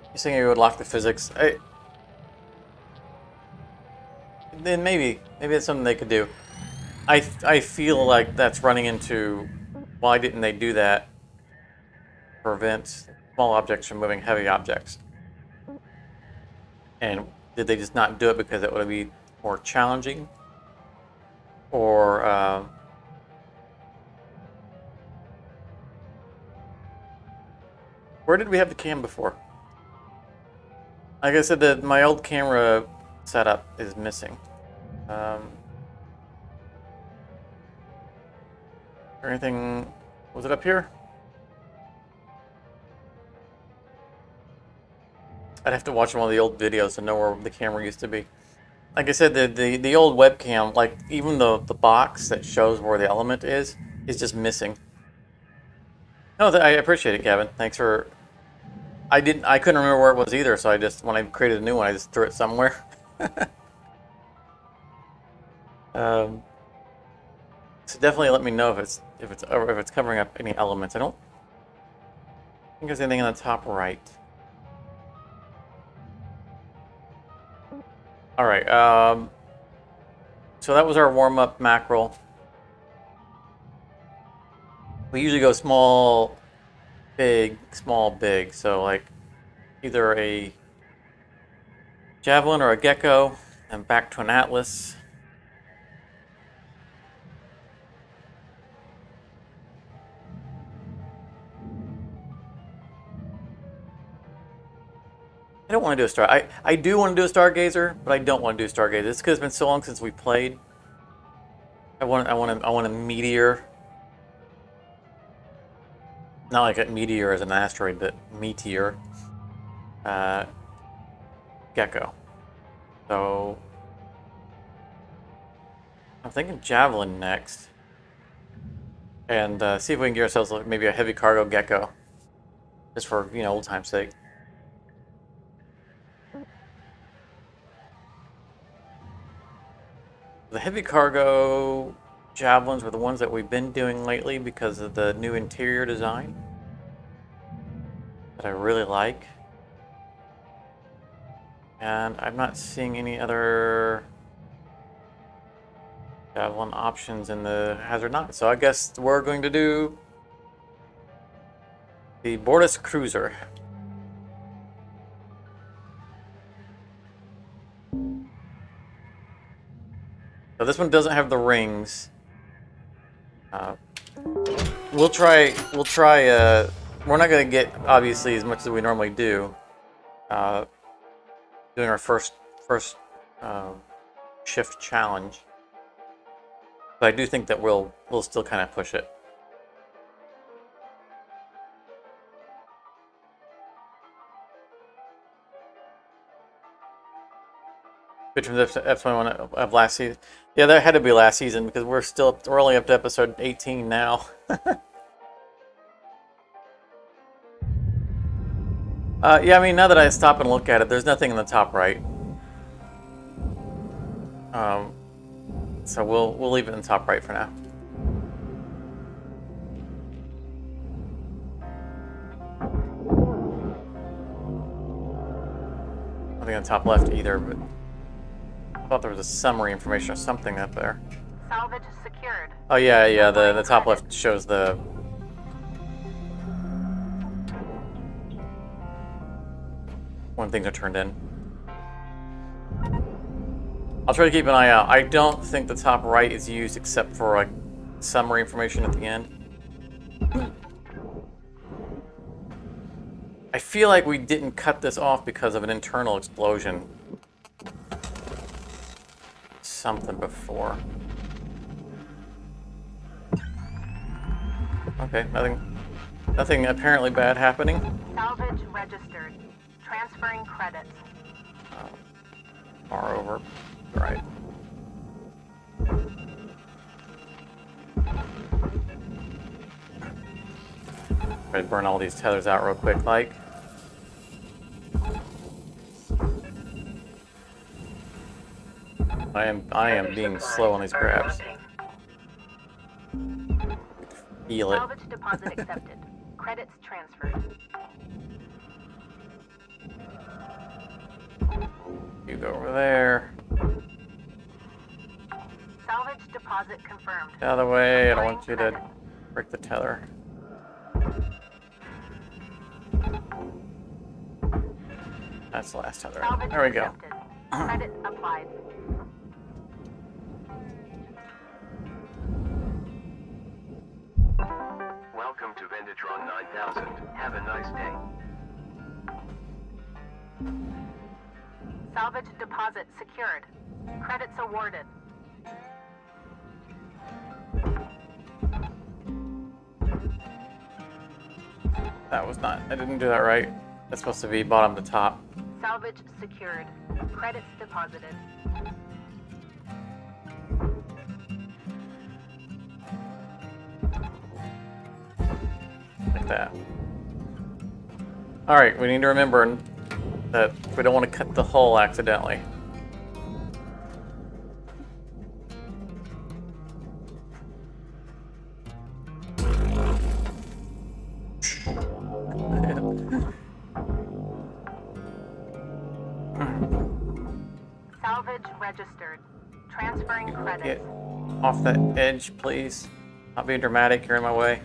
you're saying you would lock the physics. I, then maybe, maybe that's something they could do. I, I feel like that's running into why didn't they do that? Prevent small objects from moving heavy objects. And did they just not do it because it would be more challenging? Or, uh, where did we have the cam before? Like I said, the, my old camera setup is missing. Um, or anything? Was it up here? I'd have to watch one of the old videos to know where the camera used to be. Like I said, the, the, the old webcam, like even the, the box that shows where the element is, is just missing. No, I appreciate it, Gavin. Thanks for. I didn't. I couldn't remember where it was either, so I just when I created a new one, I just threw it somewhere. *laughs* um, so definitely let me know if it's if it's if it's covering up any elements. I don't think there's anything on the top right. All right. Um, so that was our warm up mackerel. We usually go small, big, small, big. So like either a javelin or a gecko, and back to an atlas. I don't want to do a star. I, I do want to do a stargazer, but I don't want to do a stargazer. It's because it's been so long since we played. I want I want a, I want a meteor. Not like a meteor as an asteroid, but meteor. Uh, gecko. So I'm thinking javelin next, and uh, see if we can get ourselves like, maybe a heavy cargo gecko, just for you know old time's sake. The heavy cargo javelins were the ones that we've been doing lately because of the new interior design that I really like. And I'm not seeing any other javelin options in the Hazard 9. So I guess we're going to do the Bortus Cruiser. So this one doesn't have the rings. Uh, we'll try. We'll try. Uh, we're not going to get obviously as much as we normally do. Uh, doing our first first uh, shift challenge, but I do think that we'll we'll still kind of push it. From the F twenty one of last season. Yeah, that had to be last season because we're still we're only up to episode eighteen now. *laughs* uh, yeah, I mean now that I stop and look at it, there's nothing in the top right. Um, so we'll we'll leave it in the top right for now. Nothing on the top left either, but. I thought there was a summary information or something up there. Salvage secured. Oh yeah, yeah. The the top left shows the. When things are turned in. I'll try to keep an eye out. I don't think the top right is used except for like summary information at the end. I feel like we didn't cut this off because of an internal explosion something before. Okay, nothing nothing apparently bad happening. Salvage registered. Transferring credits. Far oh, over. Right. Try to burn all these tethers out real quick, like. I am I am being slow on these grabs. Feel it. Salvage deposit accepted. *laughs* Credits transferred. You go over there. Salvage deposit confirmed. Get out of the way. I don't want you to break the tether. That's the last tether. Salvage There we go. Credit applied. *clears throat* Welcome to Vendatron 9000. Have a nice day. Salvage deposit secured. Credits awarded. That was not. I didn't do that right. That's supposed to be bottom to top. Salvage secured. Credits deposited. Like that. Alright, we need to remember that we don't want to cut the hull accidentally. Salvage registered. Transferring Get off that edge, please. Not being dramatic, you're in my way.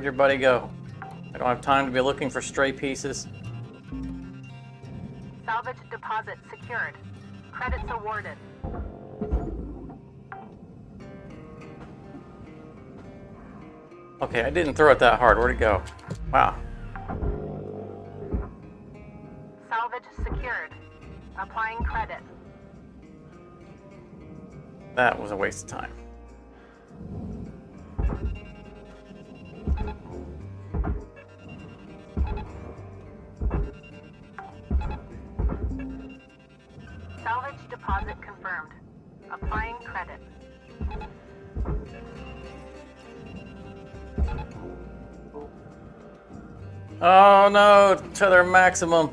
Where'd your buddy go? I don't have time to be looking for stray pieces. Salvage deposit secured. Credits awarded. Okay, I didn't throw it that hard. Where'd it go? Wow. Salvage secured. Applying credit. That was a waste of time. Oh no, tether maximum.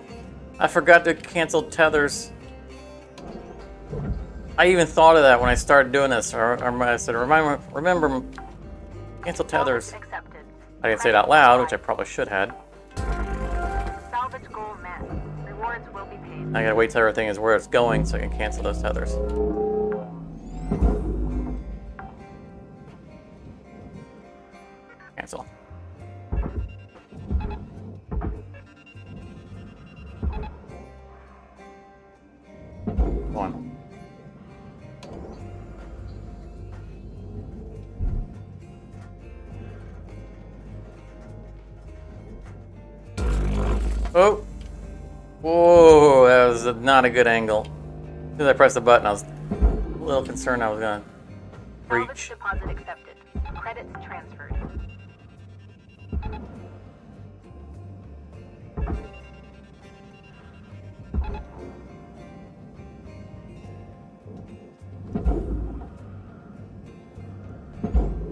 I forgot to cancel tethers. I even thought of that when I started doing this. Or, or I said, remember, remember, cancel tethers. I didn't say it out loud, which I probably should have. Salvage goal met. Rewards will be paid. I gotta wait till everything is where it's going so I can cancel those tethers. Not a good angle. As soon as I pressed the button, I was a little concerned I was gonna breach. deposit accepted. Credits transferred.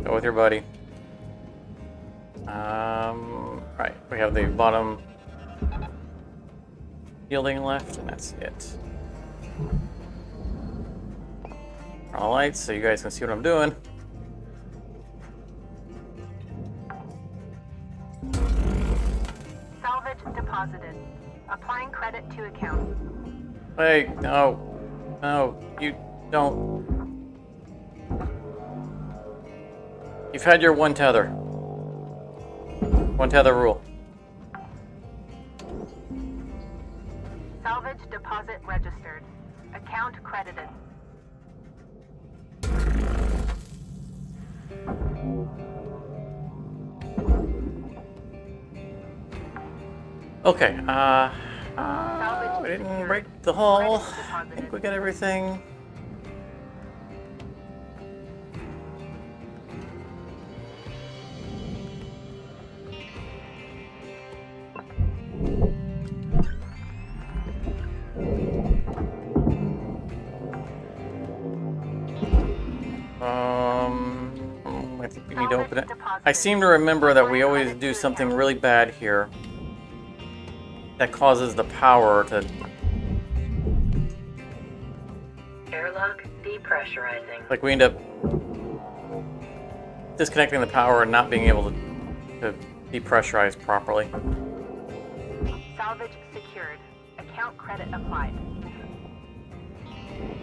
Go with your buddy. Um, right, we have the bottom yielding left, and that's it. Alright, so you guys can see what I'm doing. Salvage deposited. Applying credit to account. Hey, no, no, you don't. You've had your one tether. One tether rule. Deposit registered. Account credited. Okay, uh, uh, we didn't break the hull. I think we got everything. I we need to open it. I seem to remember that we always do something really bad here that causes the power to Airlock. Depressurizing. Like we end up disconnecting the power and not being able to, to depressurize properly. Salvage secured. Account credit applied.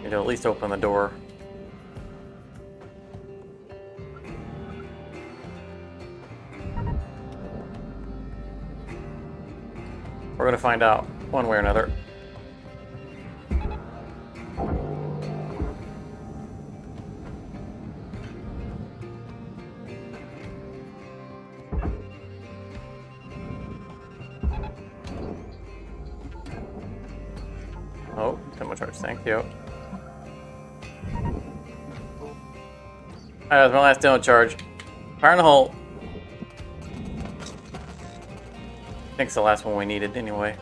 Need to at least open the door. We're gonna find out one way or another. Oh, thermal charge, thank you. Alright, that was my last demo charge. Fire in the hole. I think it's the last one we needed anyway.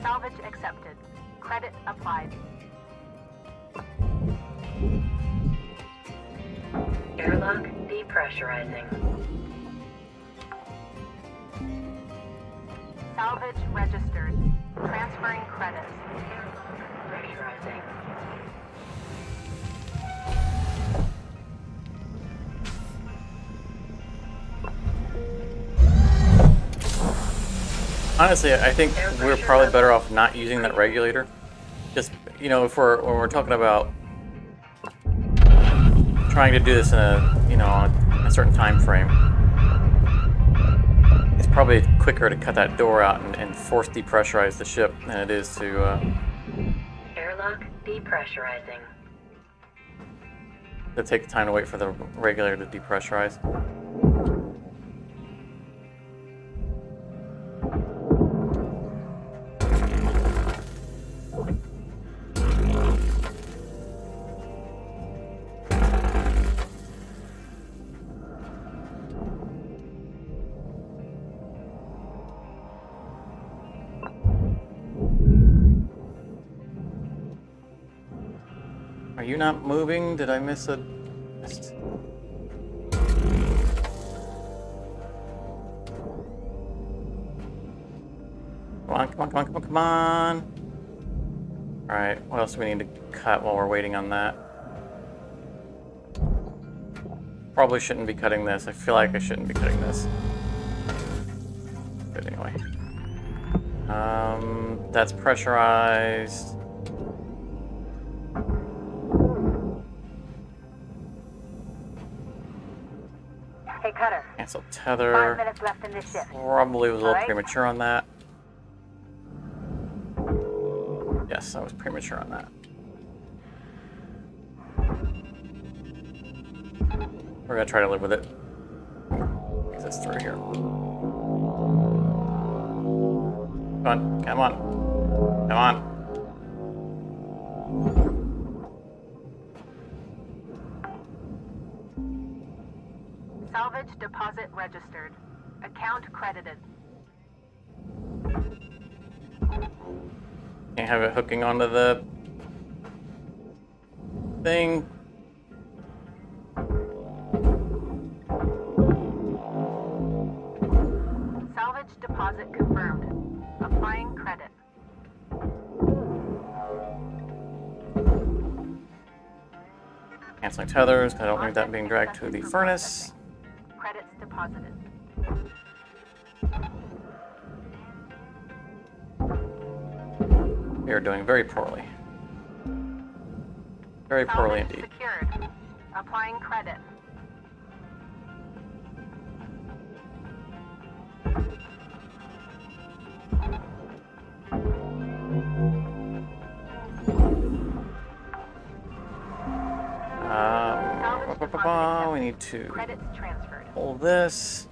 Salvage accepted. Credit applied. Airlock depressurizing. Salvage registered. Transferring credits. Pressurizing. Honestly, I think we're probably better off not using that regulator. Just, you know, if we're, when we're talking about trying to do this in a, you know, a certain time frame, it's probably quicker to cut that door out and, and force depressurize the ship than it is to, uh, Airlock depressurizing. to take the time to wait for the regulator to depressurize. Not moving? Did I miss a... Come on, come on, come on, come on, come on. Alright, what else do we need to cut while we're waiting on that? Probably shouldn't be cutting this. I feel like I shouldn't be cutting this. But anyway. Um, that's pressurized. Cutter. Cancel Five tether. minutes left in this shift. Probably was a little Alright. premature on that. Yes, I was premature on that. We're gonna try to live with it. Get this through here. Come on, come on, come on. Salvage deposit registered. Account credited. Can't have it hooking onto the thing. Salvage deposit confirmed. Applying credit. Canceling tethers, I don't need that being dragged to the furnace. We are doing very poorly. Very poorly indeed. secured. Applying credit. Um, ba- ba- ba- we need to pull this.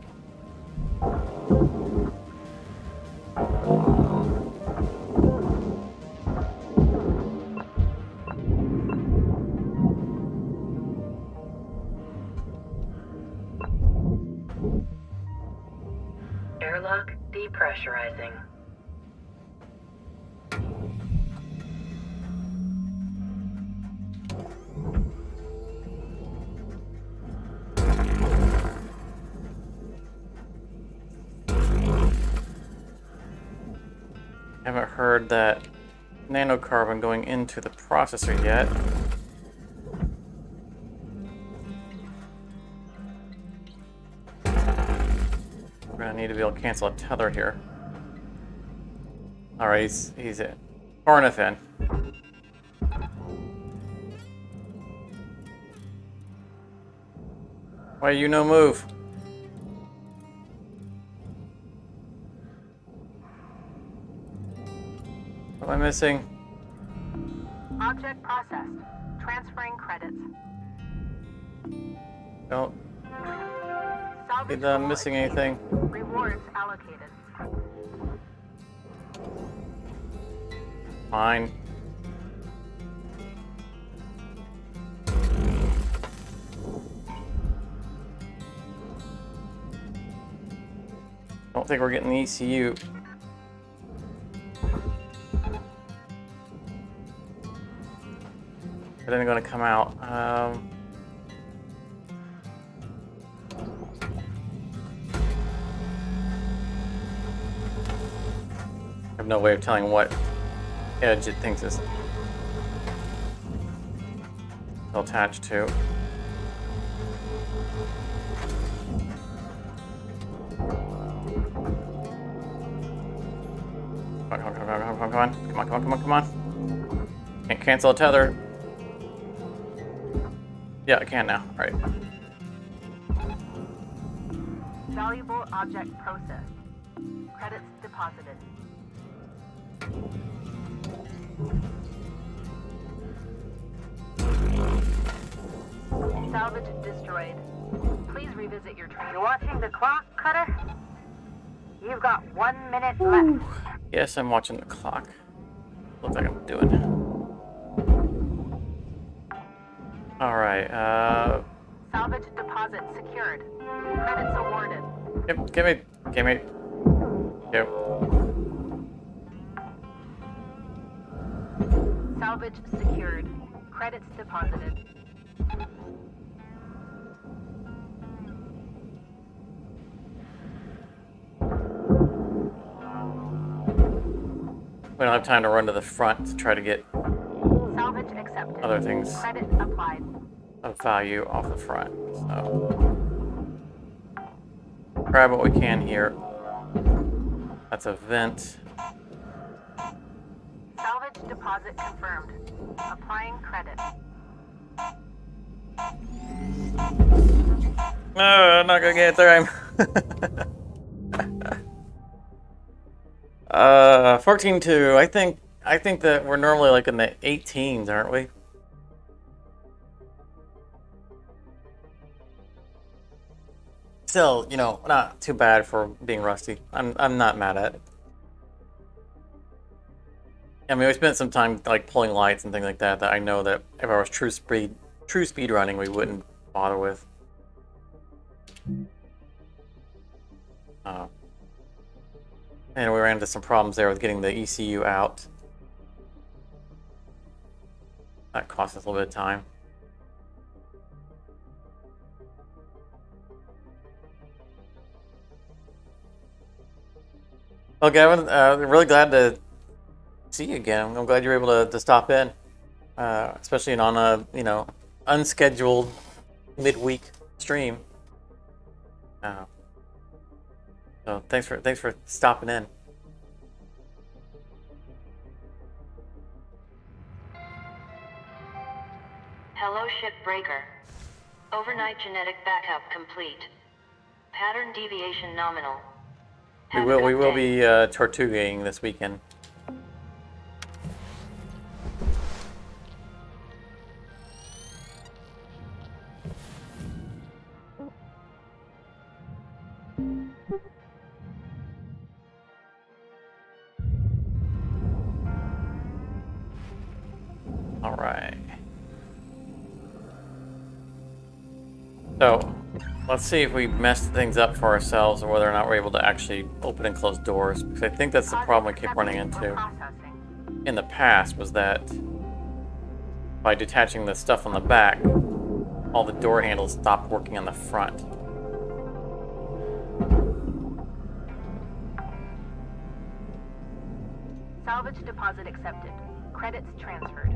That nanocarbon going into the processor yet. We're gonna need to be able to cancel a tether here. Alright, he's, he's in. Far enough in. Why you no move? Missing? Object processed. Transferring credits. Don't Salvage I'm missing anything. Rewards allocated. Fine. Don't think we're getting the ECU. But then going to come out. Um, I have no way of telling what edge it thinks it's attached to. Come on, come on, come on, come on, come on, come on, come on, come on. Can't cancel a tether. Yeah, I can now. All right. Valuable object processed. Credits deposited. Salvage destroyed. Please revisit your training. You watching the clock, Cutter? You've got one minute left. Yes, I'm watching the clock. Looks like I'm doing. All Uh, Salvage deposit secured. Credits awarded. give, give me, give me. Yep. Salvage secured. Credits deposited. We don't have time to run to the front to try to get Salvage accepted. other things Credit applied. Of value off the front. So grab what we can here. That's a vent. Salvage deposit confirmed. Applying credit. No, I'm not gonna get there. I'm. *laughs* uh, fourteen two. I think. I think that we're normally like in the 18s, aren't we? Still, you know, not too bad for being rusty. I'm. I'm not mad at it. I mean, we spent some time like pulling lights and things like that. That I know that if I was true speed, true speed running, we wouldn't bother with. Uh, and we ran into some problems there with getting the ECU out. That cost us a little bit of time. Well, Gavin, uh, really glad to see you again. I'm glad you were able to, to stop in, uh, especially on a you know unscheduled midweek stream. Uh, so thanks for thanks for stopping in. Hello, Shipbreaker. Overnight genetic backup complete. Pattern deviation nominal. We Have will we will day. be uh, Tortugaing this weekend. All right. So, let's see if we messed things up for ourselves or whether or not we're able to actually open and close doors. Because I think that's the problem we keep running into in the past was that by detaching the stuff on the back, all the door handles stopped working on the front. Salvage deposit accepted. Credits transferred.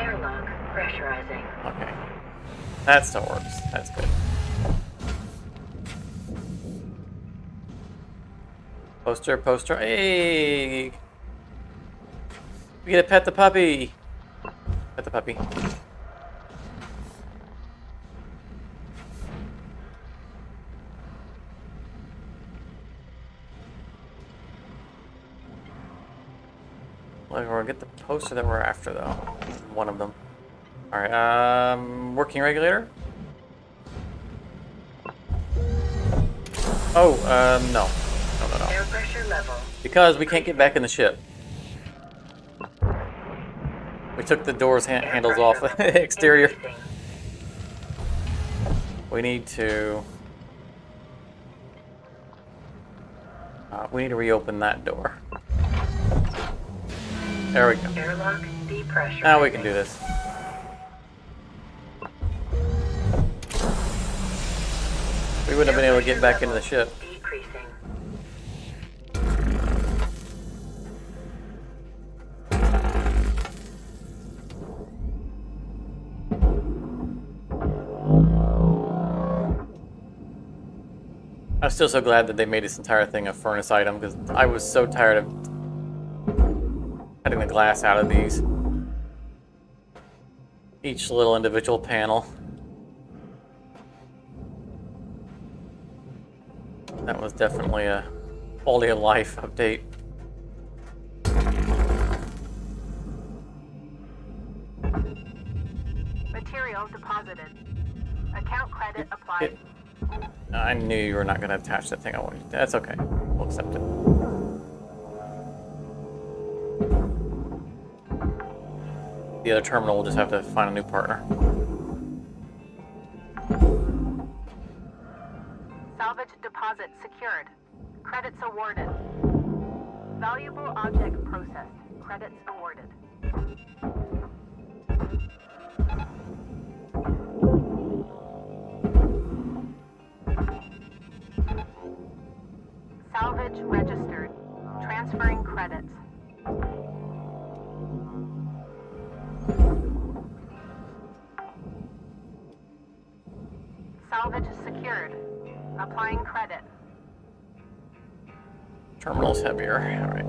Airlock pressurizing. Okay. That still works. That's good. Poster, poster. Hey! We get to pet the puppy! Pet the puppy. Like, we'll get the poster that we're after, though. One of them. Alright, um, working regulator? Oh, um, no. No, no, no. Air pressure level. Because we can't get back in the ship. We took the doors ha handles off *laughs* the exterior. We need to... Uh, we need to reopen that door. There we go. Now we can do this. We wouldn't have been able to get back into the ship. I'm still so glad that they made this entire thing a furnace item because I was so tired of cutting the glass out of these. Each little individual panel. That was definitely a quality of life update. Material deposited. Account credit applied. It- I knew you were not going to attach that thing. I wanted. That's okay. We'll accept it. The other terminal will just have to find a new partner. Terminal's heavier. All right.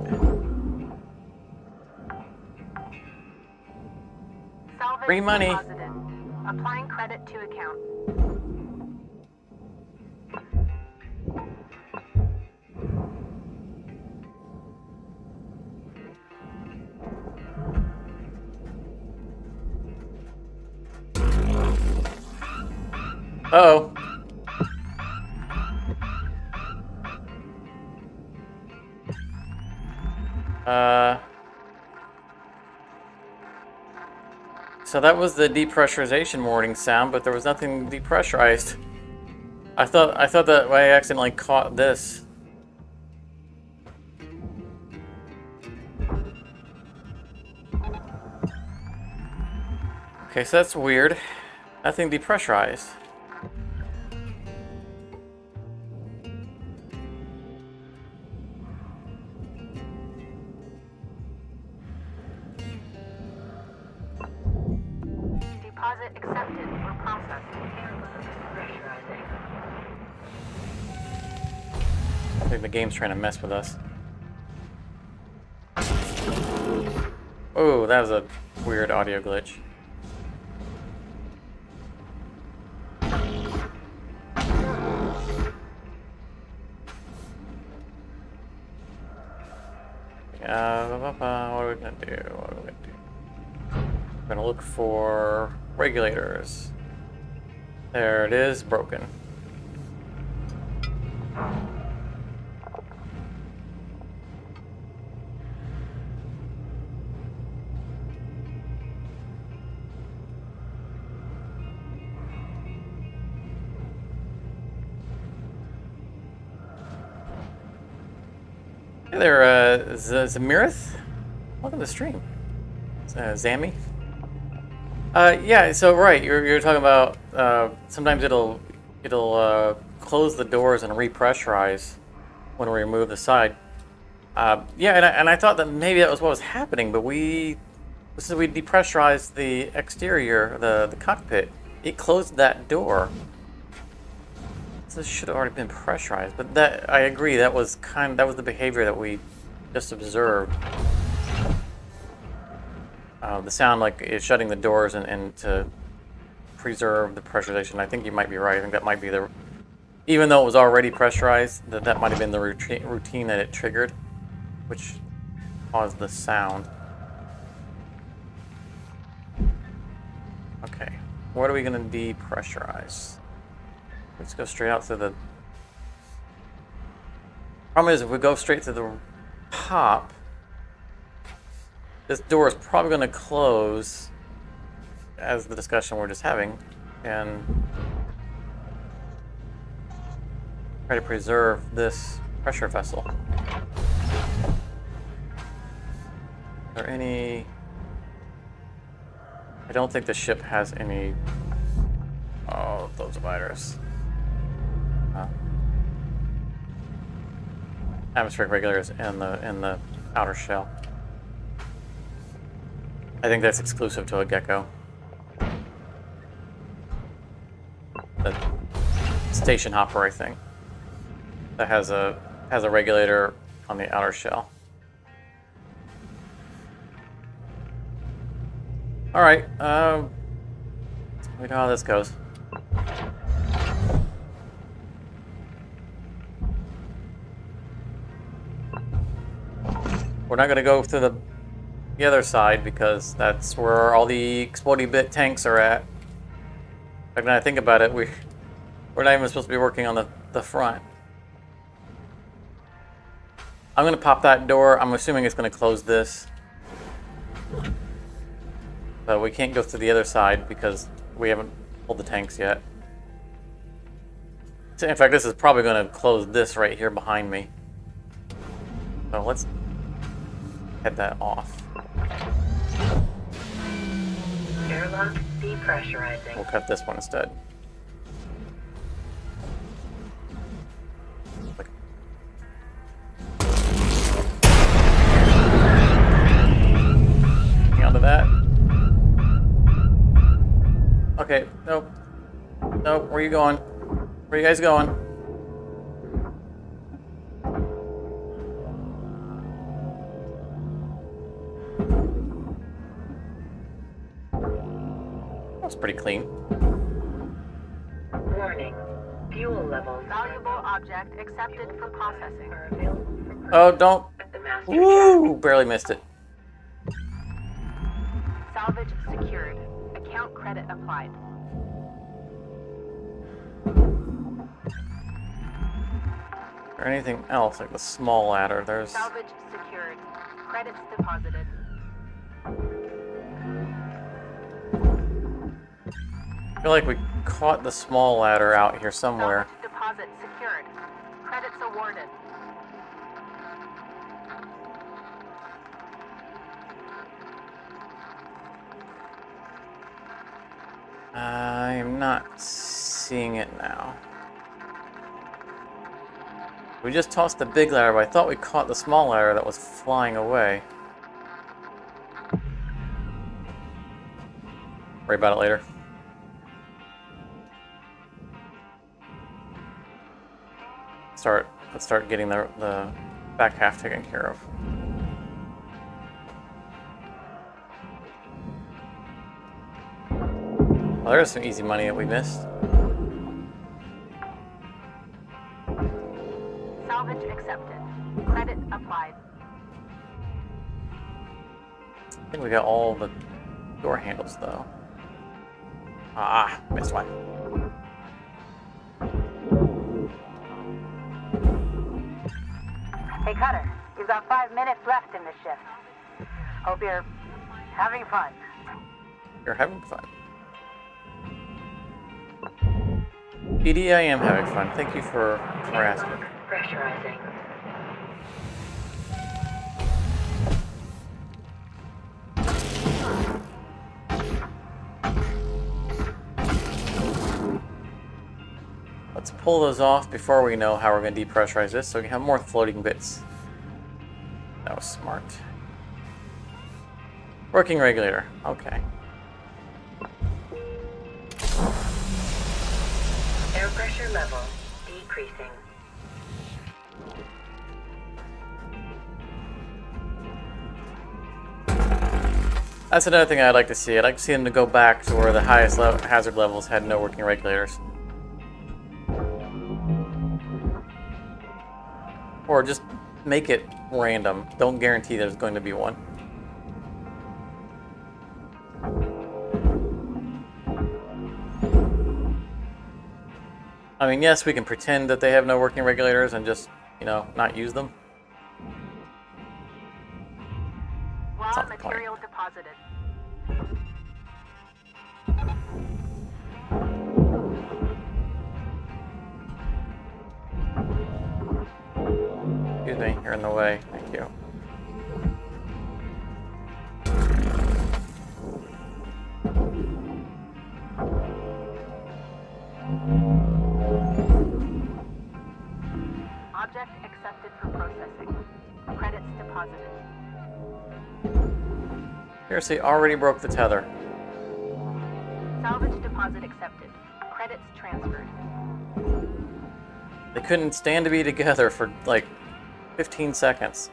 Free money. deposited. Applying credit to account. Uh oh. So that was the depressurization warning sound, but there was nothing depressurized. I thought I thought that I accidentally caught this. Okay, so that's weird. Nothing depressurized. Game's trying to mess with us. Oh, that was a weird audio glitch. Uh, what are we gonna do? What are we gonna do? We're gonna look for regulators. There it is, broken. Zamirith. Welcome to the stream. Uh, Zammy. Uh, yeah. So right, you're, you're talking about. Uh, sometimes it'll it'll uh, close the doors and repressurize when we remove the side. Uh, yeah, and I, and I thought that maybe that was what was happening, but we, since we depressurized the exterior, the, the cockpit, it closed that door. So this should have already been pressurized, but that I agree that was kind that was the behavior that we just observed. Uh, the sound like is shutting the doors and, and to preserve the pressurization. I think you might be right. I think that might be the even though it was already pressurized, that that might have been the routine that it triggered, which caused the sound. Okay, what are we gonna depressurize? Let's go straight out to the. Problem is, if we go straight to the top, this door is probably going to close as the discussion we're just having, and try to preserve this pressure vessel. Are there any... I don't think the ship has any... Oh, those dividers. Uh, atmospheric regulators in the in the outer shell. I think that's exclusive to a gecko. The station hopper, I think, that has a has a regulator on the outer shell. All right, um, we know how this goes. We're not going to go through the, the other side because that's where all the exploding bit tanks are at. But when I think about it, we, we're not even supposed to be working on the, the front. I'm going to pop that door. I'm assuming it's going to close this. But we can't go through the other side because we haven't pulled the tanks yet. In fact, this is probably going to close this right here behind me. So let's head that off. Airlock depressurizing. We'll cut this one instead. Hang on to that. Okay, nope. Nope, where are you going? Where are you guys going? That's pretty clean. Warning. Fuel levels Valuable object accepted for processing. are available for purchase Oh, don't. Woo! Barely missed it. Salvage secured. Account credit applied. Or anything else, like the small ladder. There's. Salvage secured. Credits deposited. I feel like we caught the small ladder out here somewhere. Deposit secured. Credits awarded. I am not seeing it now. We just tossed the big ladder, but I thought we caught the small ladder that was flying away. Worry about it later. Start. Let's start getting the the back half taken care of. Well, there's some easy money that we missed. Salvage accepted. Credit applied. I think we got all the door handles though. Ah, missed one. Hey, Cutter, you've got five minutes left in the shift. Hope you're having fun. You're having fun. PD, I am having fun. Thank you for, for asking. pressurizing. Pull those off before we know how we're going to depressurize this so we can have more floating bits. That was smart. Working regulator. Okay. Air pressure level decreasing. That's another thing I'd like to see. I'd like to see them to go back to where the highest le hazard levels had no working regulators. Or just make it random. Don't guarantee there's going to be one. I mean, yes, we can pretend that they have no working regulators and just, you know, not use them. Raw not the point. material deposited. Excuse me, you're in the way. Thank you. Object accepted for processing. Credits deposited. Seriously, already broke the tether. Salvage deposit accepted. Credits transferred. They couldn't stand to be together for like 15 seconds.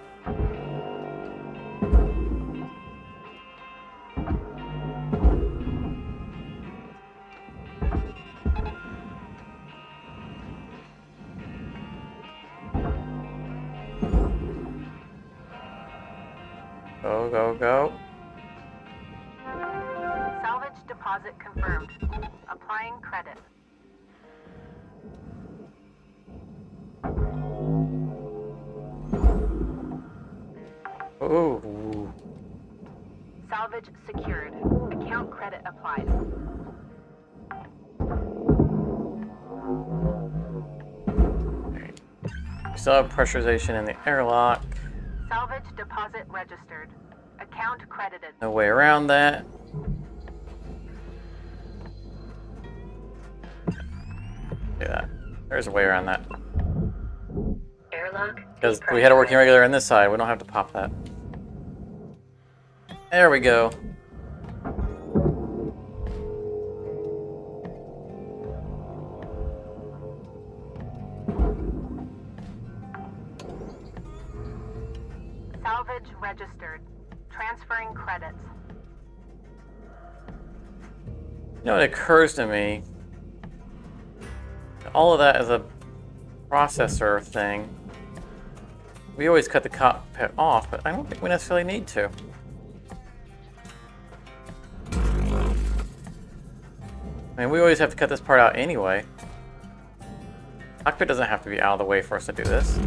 Still have pressurization in the airlock. Salvage deposit registered. Account credited. No way around that. Do that. There's a way around that. Airlock. Because we had a working regular on this side, we don't have to pop that. There we go. You know, it occurs to me, all of that is a processor thing. We always cut the cockpit off, but I don't think we necessarily need to. I mean, we always have to cut this part out anyway. Cockpit doesn't have to be out of the way for us to do this.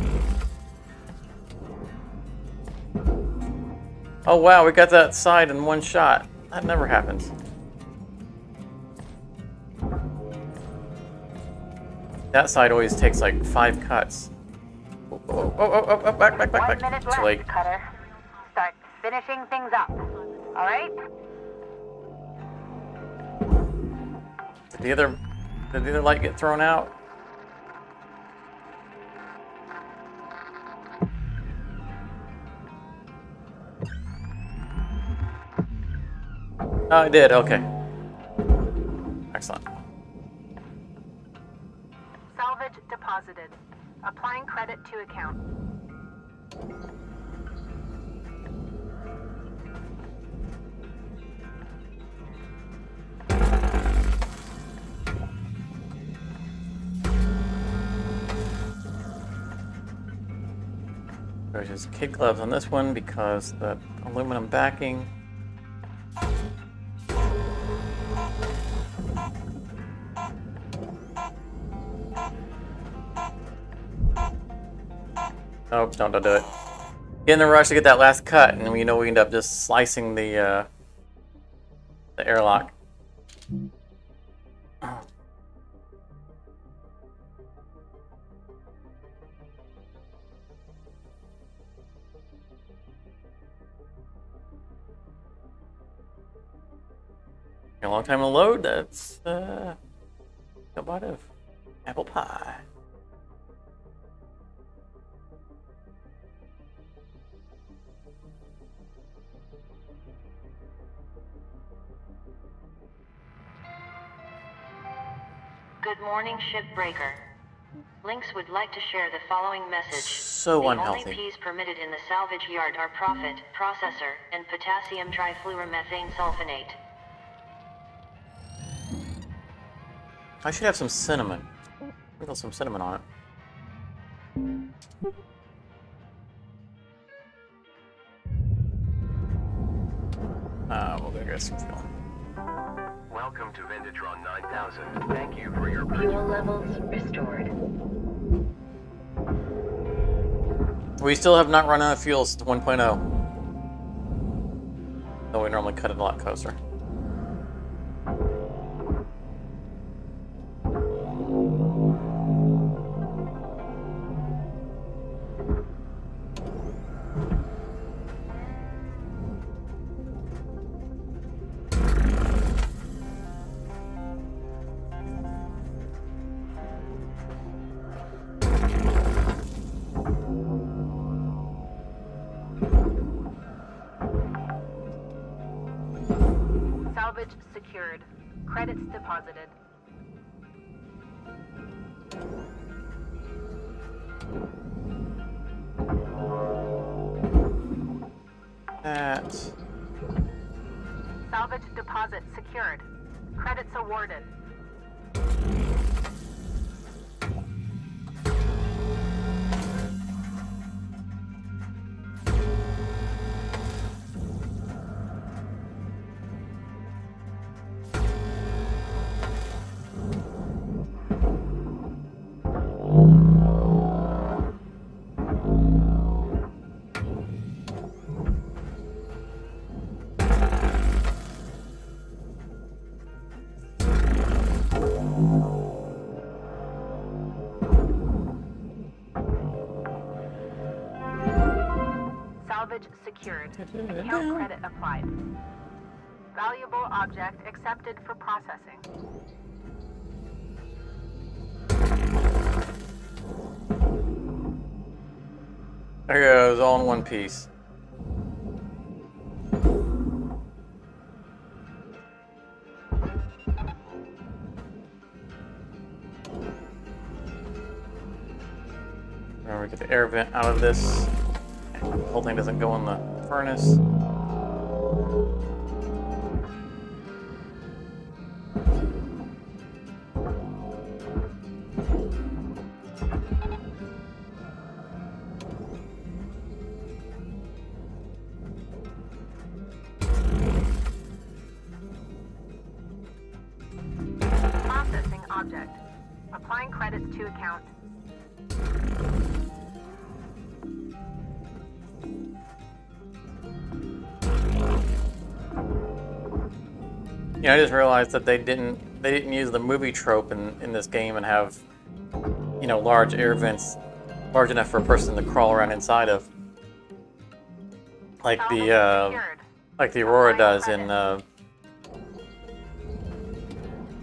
Oh wow, we got that side in one shot. That never happens. That side always takes like five cuts. Oh, oh, oh, oh, oh, back, back, back, One back. minute left, late. Cutter. Start finishing things up. All right? Did the other, did the other light get thrown out? Oh, it did. Okay. Excellent. Deposited. Applying credit to account. There's just kid gloves on this one because the aluminum backing. Nope, don't, don't do it. Get in the rush to get that last cut, and we know we end up just slicing the uh, the airlock. A long time to load. That's uh, a bite of apple pie. Good morning, shipbreaker. LYNX would like to share the following message. So the unhealthy. only peas permitted in the salvage yard are profit, processor, and potassium trifluoromethane sulfonate. I should have some cinnamon. Sprinkle some cinnamon on it. Uh, we'll go get some fuel. Welcome to Vendatron 9000. Thank you for your purchase. Fuel levels restored. We still have not run out of fuels to 1.0. Though we normally cut it a lot closer. Account credit applied. Valuable object accepted for processing. There it goes, all in one piece. Remember, get the air vent out of this. The whole thing doesn't go in the furnace. Know, I just realized that they didn't they didn't use the movie trope in, in this game and have you know large air vents large enough for a person to crawl around inside of. Like the uh, like the Aurora does in uh,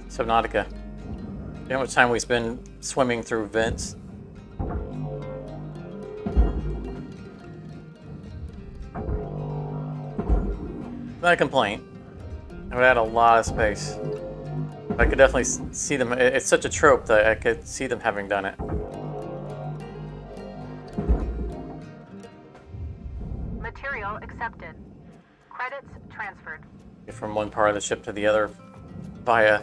Subnautica. You know how much time we spend swimming through vents? Not a complaint. It would add a lot of space. I could definitely see them. It's such a trope that I could see them having done it. Material accepted. Credits transferred. From one part of the ship to the other via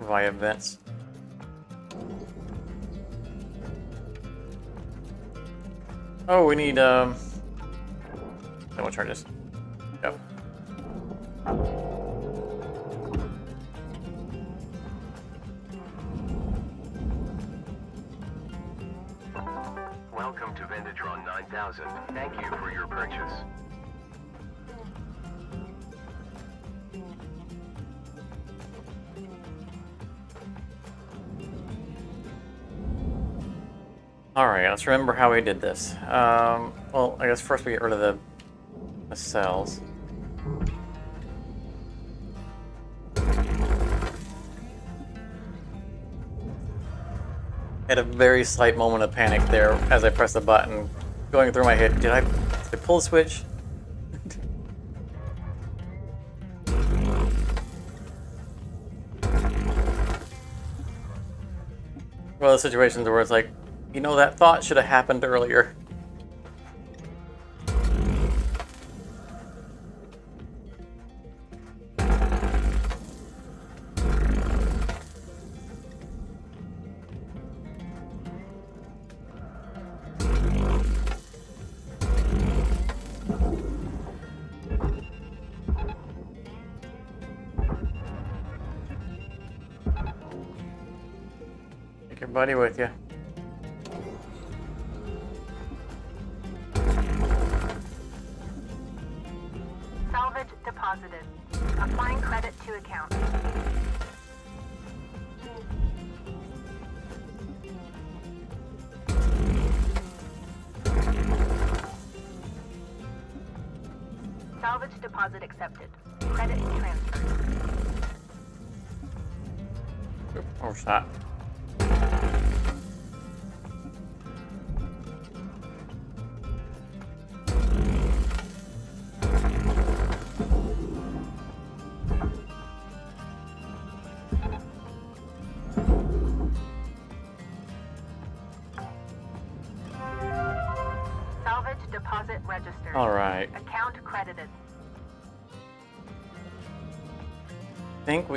via vents. Oh, we need um. Turn this. Yep. To Vendatron 9000. Thank you for your purchase. All right, let's remember how we did this. Um, well, I guess first we get rid of the, the cells. Had a very slight moment of panic there as I pressed the button, going through my head. Did I, did I pull the switch? of those situations where it's like, you know, that thought should have happened earlier. Buddy with you.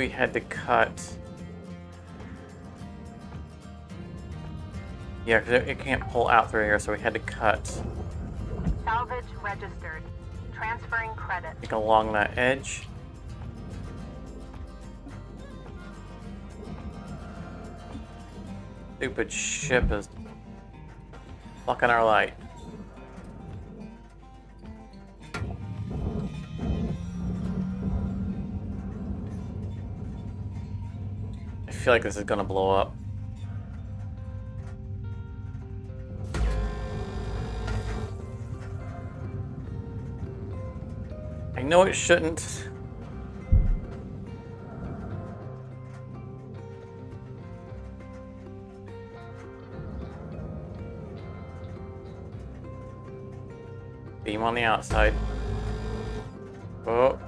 We had to cut. Yeah, because it, it can't pull out through here, so we had to cut Salvage registered. Transferring credit. like along that edge. Stupid ship is blocking our light. Feel like this is gonna blow up. I know it shouldn't. Beam on the outside. Oh.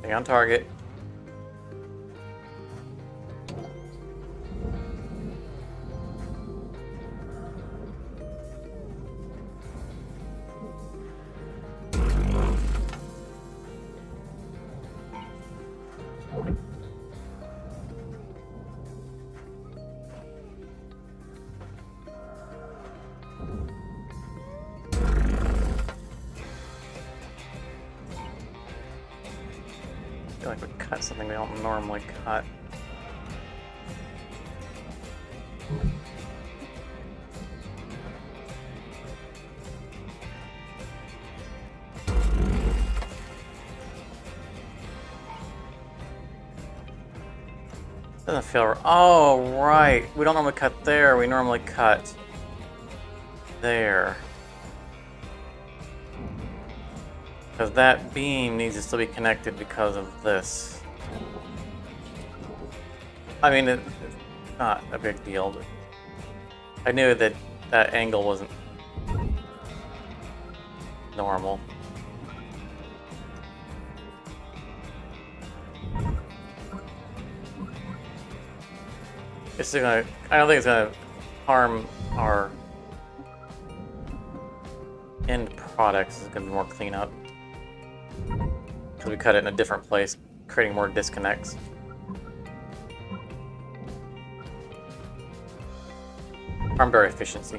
Stay on target. Oh, right. We don't normally cut there. We normally cut there. Because that beam needs to still be connected because of this. I mean, it, it's not a big deal. But I knew that that angle wasn't It's gonna. I don't think it's gonna harm our end products. It's gonna be more cleanup. Because we cut it in a different place, creating more disconnects. Harmed our efficiency.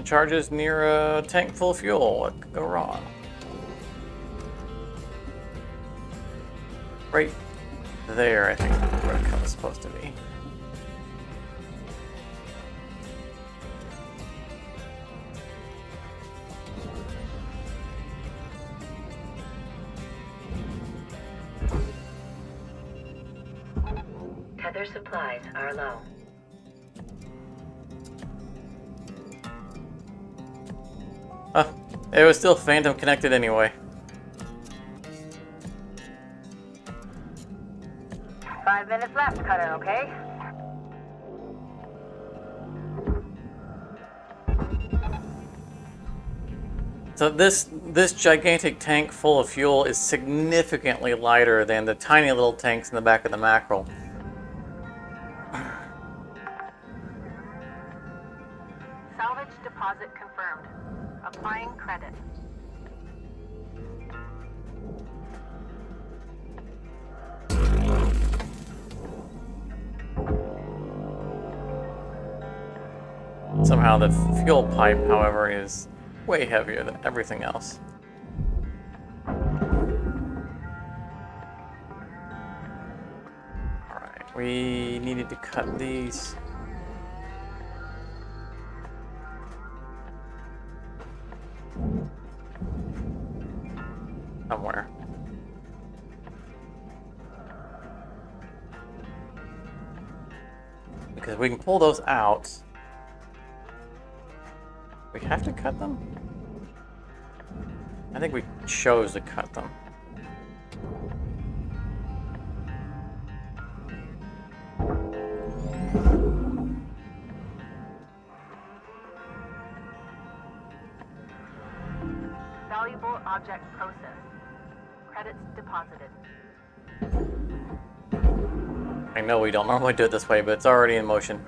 charges near a tank full of fuel. What could go wrong? Right there, I think, is where it is supposed to be. Tether supplies are low. It was still phantom connected anyway. Five minutes left, Cutter, okay? So this this gigantic tank full of fuel is significantly lighter than the tiny little tanks in the back of the mackerel. Fuel pipe, however, is way heavier than everything else. Alright, we needed to cut these. Somewhere. Because we can pull those out. We have to cut them? I think we chose to cut them. Valuable object processed. Credits deposited. I know we don't normally do it this way, but it's already in motion.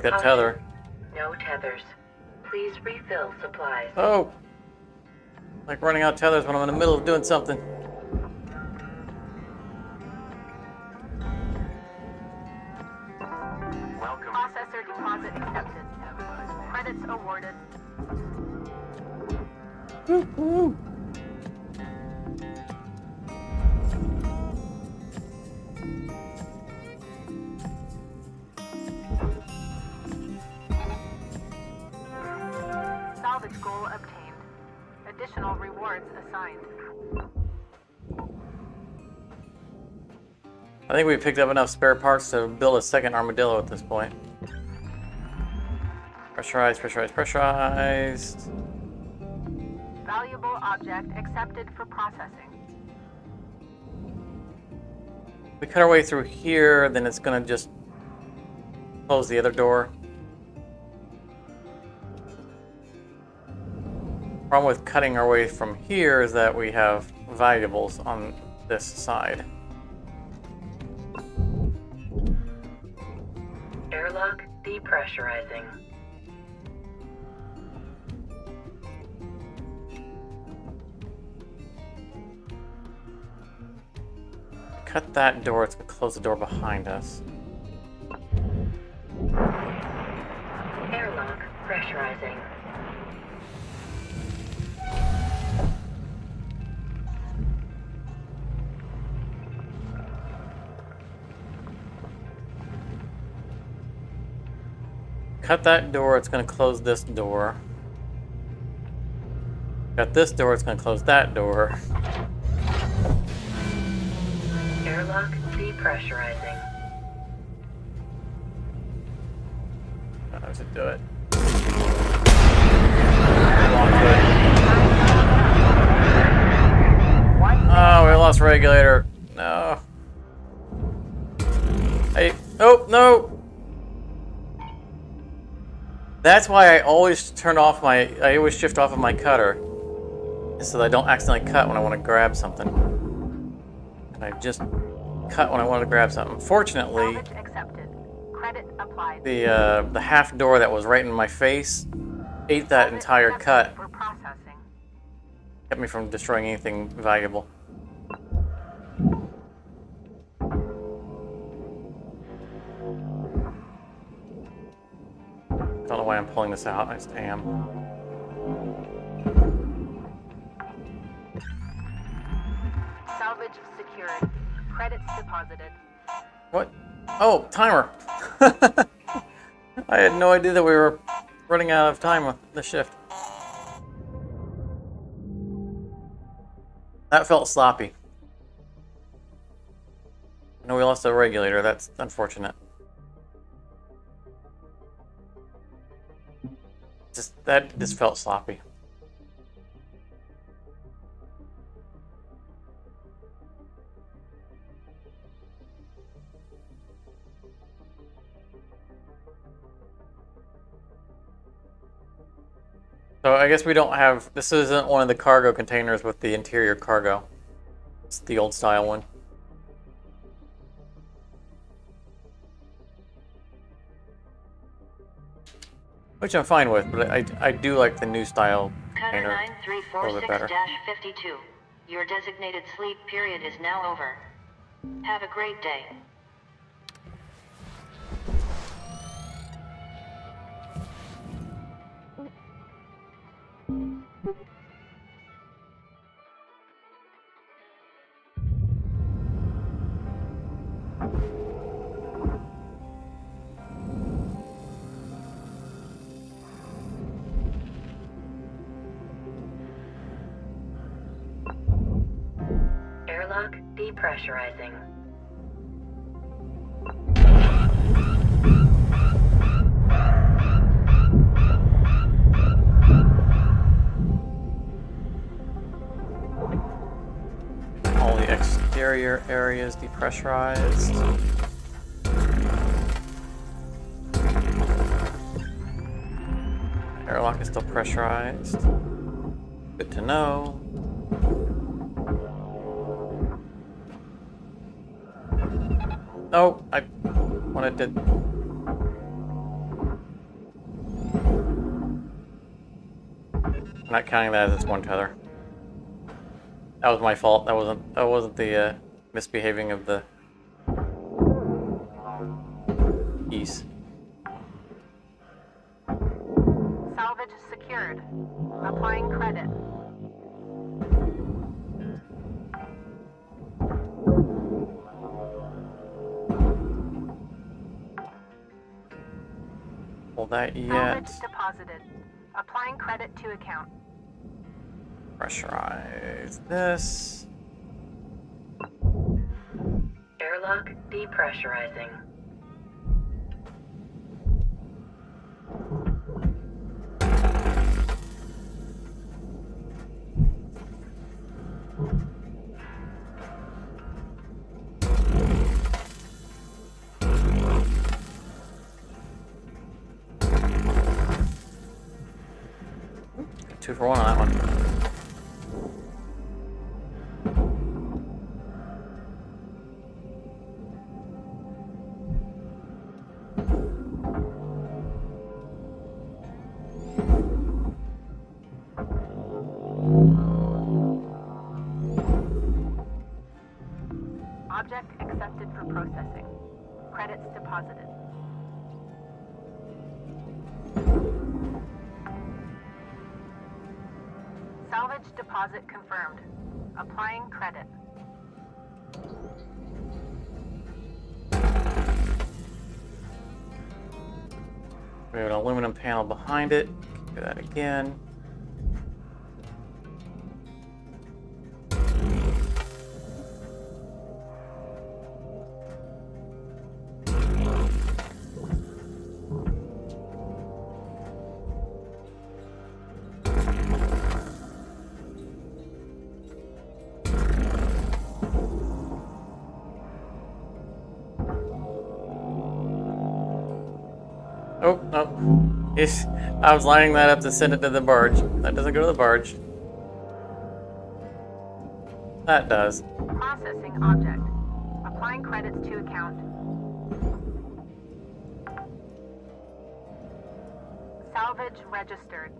Break that tether. No tethers. Please refill supplies. Oh! Like running out of tethers when I'm in the middle of doing something. Picked up enough spare parts to build a second armadillo at this point. Pressurized, pressurized, pressurized. Valuable object accepted for processing. We cut our way through here, then it's gonna just close the other door. Problem with cutting our way from here is that we have valuables on this side. That door, it's gonna close the door behind us. Airlock pressurizing. Cut that door, it's gonna close this door. Cut this door, it's gonna close that door. Airlock depressurizing. It do it? Oh, we lost regulator. No. Hey, oh, no. That's why I always turn off my, I always shift off of my cutter. So that I don't accidentally cut when I want to grab something. And I just cut when I wanted to grab something. Fortunately, Credit applied. the uh, the half door that was right in my face ate that entire cut. Kept me from destroying anything valuable. Don't know why I'm pulling this out. I just am. Salvage secured. Credits deposited. What? Oh, timer. *laughs* I had no idea that we were running out of time with the shift. That felt sloppy. No, we lost a regulator. That's unfortunate. Just that just felt sloppy. So I guess we don't have. This isn't one of the cargo containers with the interior cargo. It's the old style one. Which I'm fine with, but I, I do like the new style container a little bit better. 9346-52. Your designated sleep period is now over. Have a great day. Airlock depressurizing. Exterior is depressurized. Airlock is still pressurized. Good to know. Oh, I wanted to. I'm not counting that as its one tether. That was my fault. That wasn't. That wasn't the uh, misbehaving of the geese. Salvage secured. Applying credit. Pull that yet. Salvage deposited. Applying credit to account. Pressurize this. Airlock depressurizing. Two for one on that one. Credit. We have an aluminum panel behind it. Do that again. I was lining that up to send it to the barge. That doesn't go to the barge. That does. Processing object. Applying credits to account. Salvage registered.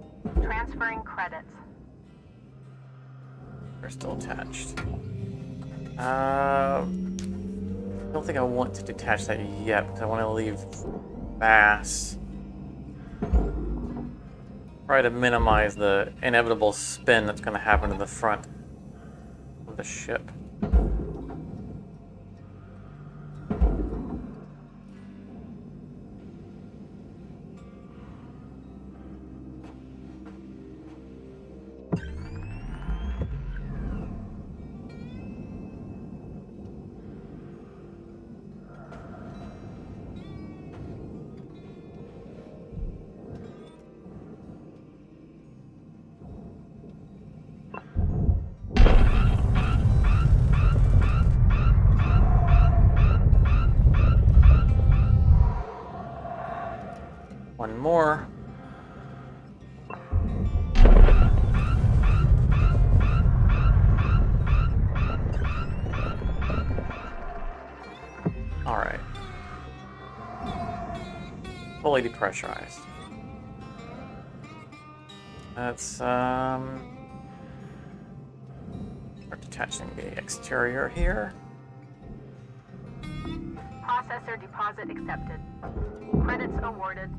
Transferring credits. They're still attached. Uh, I don't think I want to detach that yet because I want to leave Bass try to minimize the inevitable spin that's going to happen to the front of the ship. Fully depressurized. That's um. Start detaching the exterior here. Processor deposit accepted. Credits awarded.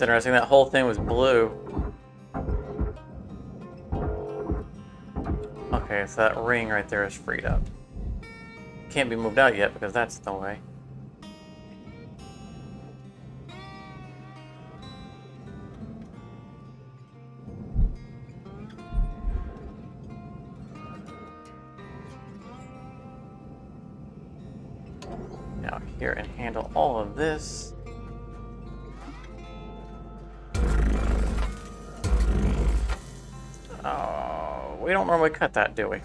That's interesting. That whole thing was blue. Okay, so that ring right there is freed up. Can't be moved out yet because that's the way. Cut that, do we?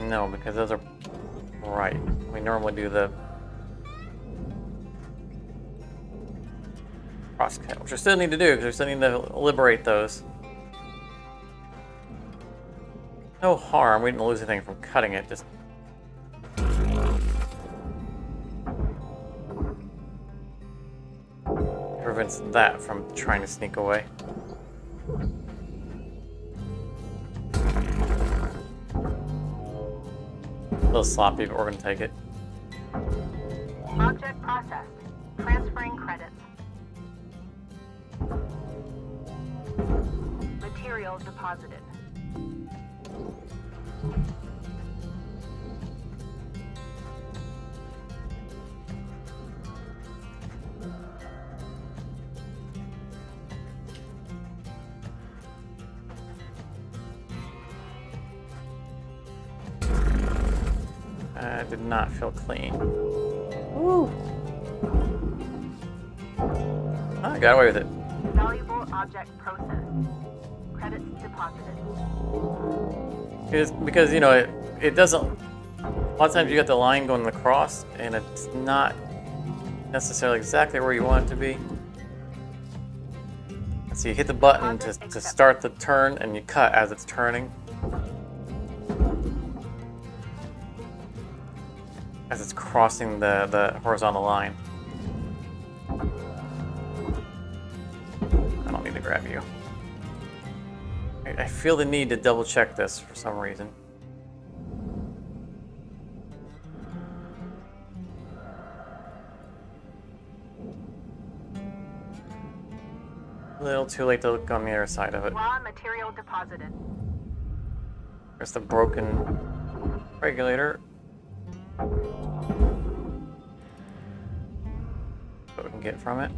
No, because those are right. We normally do the crosscut, which we still need to do because we still need to liberate those. No harm. We didn't lose anything from cutting it. Just prevents that from trying to sneak away. A little sloppy, but we're gonna take it. Object processed. Transferring credits. Material deposited. Uh, did not feel clean. Ah, I got away with it. Valuable object processed. Credits deposited. Because, because you know, it, it doesn't. A lot of times you got the line going across, and it's not necessarily exactly where you want it to be. So you hit the button to, to start the turn, and you cut as it's turning. As it's crossing the, the horizontal line. Feel the need to double check this for some reason. A little too late to look on the other side of it. Raw material deposited. There's the broken regulator. What we can get from it.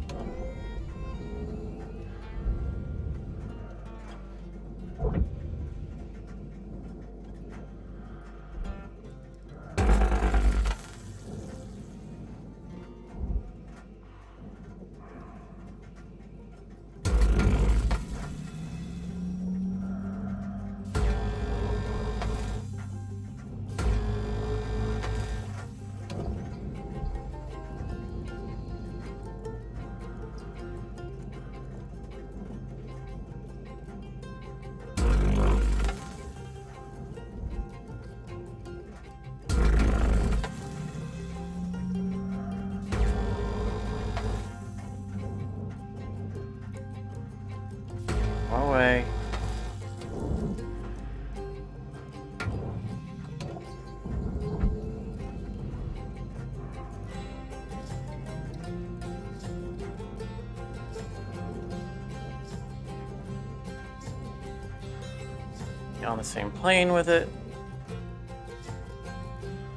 Plane with it.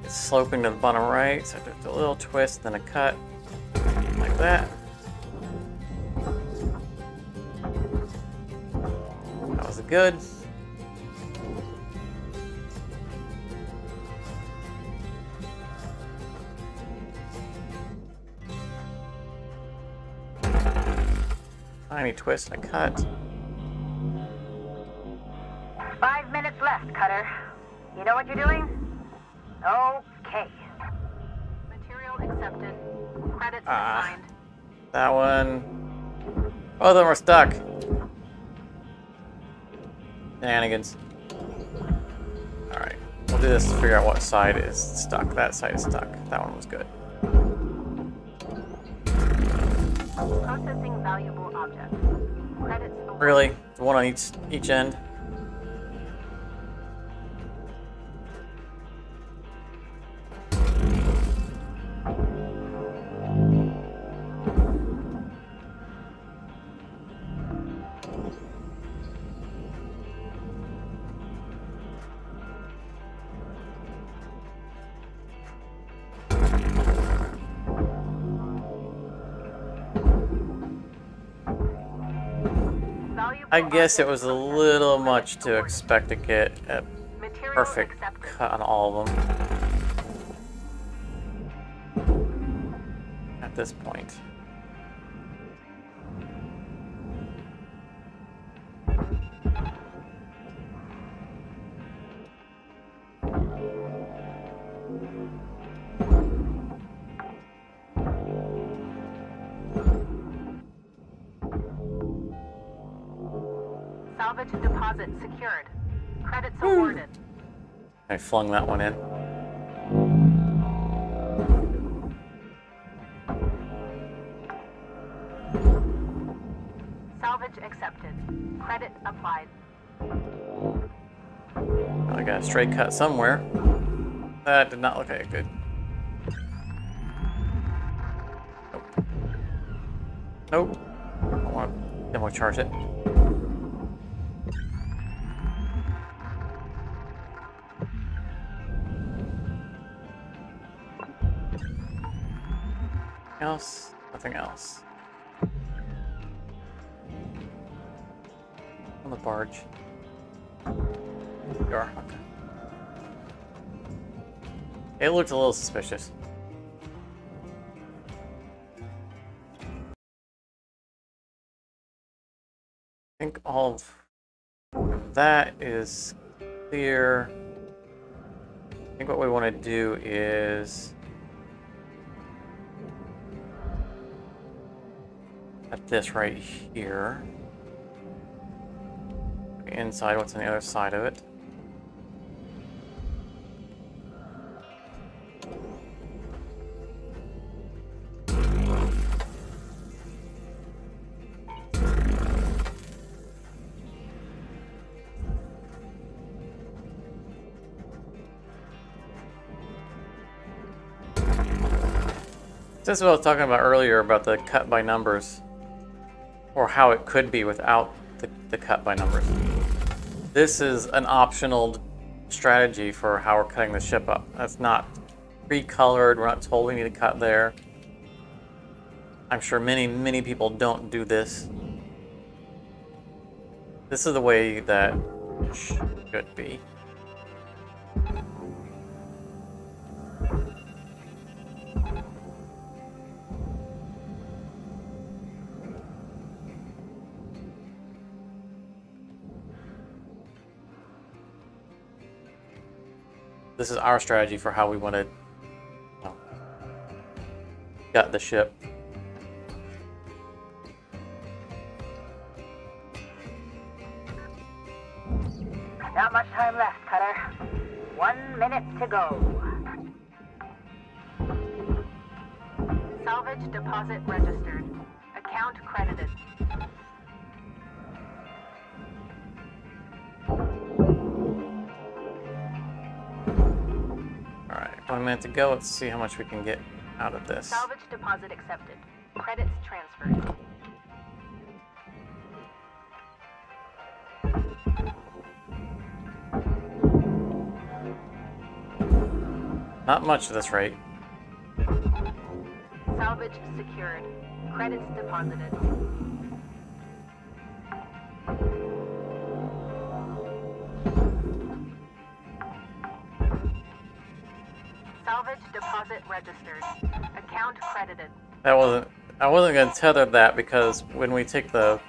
It's sloping to the bottom right, so there's a little twist, then a cut, like that. That was a good. Tiny twist and a cut. Stuck. Shenanigans. Alright. We'll do this to figure out what side is stuck. That side is stuck. That one was good. Processing valuable objects. Credits awarded. Really? One on each each end? Guess it was a little much to expect to get a perfect cut on all of them. At this point. Flung that one in. Salvage accepted. Credit applied. I got a straight cut somewhere. That did not look like good. Nope. Nope. I want to demo charge it. It looked a little suspicious. I think all of that is clear. I think what we want to do is at this right here. Inside, what's on the other side of it? This is what I was talking about earlier about the cut by numbers, or how it could be without the, the cut by numbers. This is an optional strategy for how we're cutting the ship up. That's not pre-colored. We're not told we need to cut there. I'm sure many, many people don't do this. This is the way that should be. This is our strategy for how we want to gut the ship. Go. Let's see how much we can get out of this. Salvage deposit accepted. Credits transferred. Not much at this rate. Salvage secured. Credits deposited. Registered. Account credited. That wasn't. I wasn't gonna tether that because when we take the.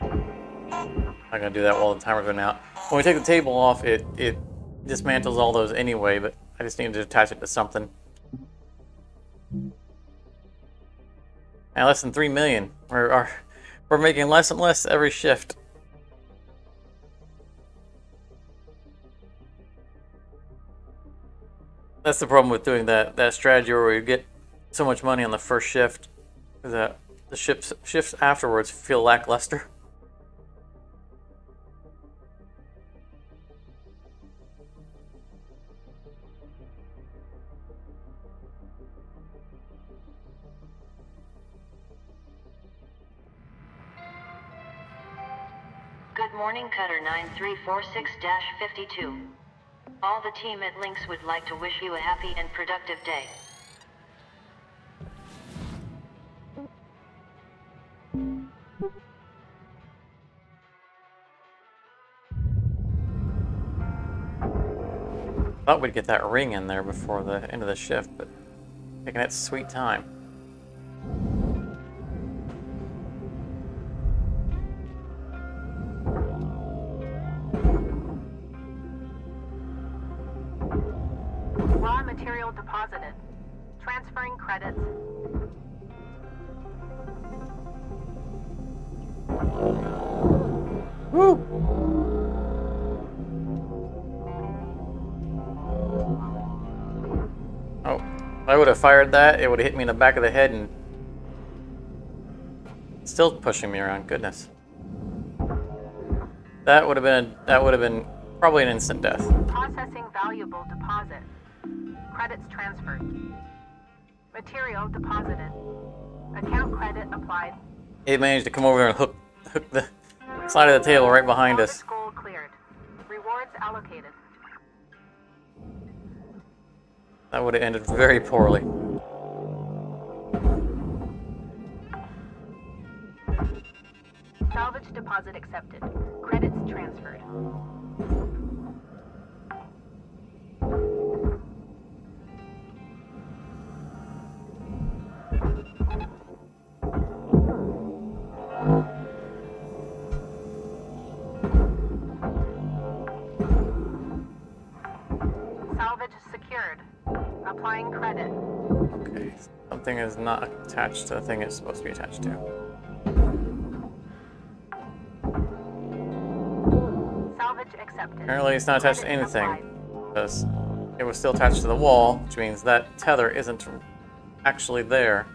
I'm gonna do that while the timer's going out. When we take the table off, it it dismantles all those anyway. But I just needed to attach it to something. And less than three million. We're are, we're making less and less every shift. That's the problem with doing that that strategy where you get so much money on the first shift that the shifts shifts afterwards feel lackluster. *laughs* Good morning, Cutter 9346-52. All the team at Lynx would like to wish you a happy and productive day. Thought we'd get that ring in there before the end of the shift, but taking its sweet time. Fired that, it would have hit me in the back of the head and still pushing me around. Goodness, that would have been that would have been probably an instant death. Processing valuable deposit. Credits transferred. Material deposited. Account credit applied. It managed to come over there and hook hook the side of the table right behind us. Goal cleared. Rewards allocated. That would have ended very poorly. Salvage deposit accepted. Credits transferred. Salvage secured. Applying credit. Okay, something is not attached to the thing it's supposed to be attached to. Salvage accepted. Apparently, it's not attached to anything applied. because it was still attached to the wall, which means that tether isn't actually there.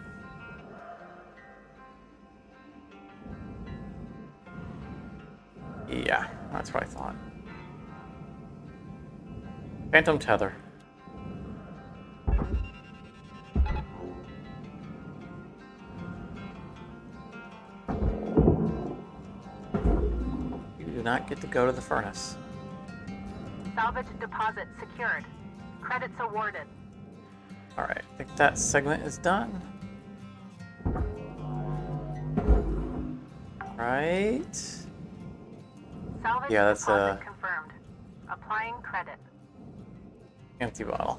Yeah, that's what I thought. Phantom tether. Do not get to go to the furnace. Salvage deposit secured. Credits awarded. Alright, I think that segment is done. Right. Salvage Yeah, that's, deposit uh, confirmed. Applying credit. Empty bottle.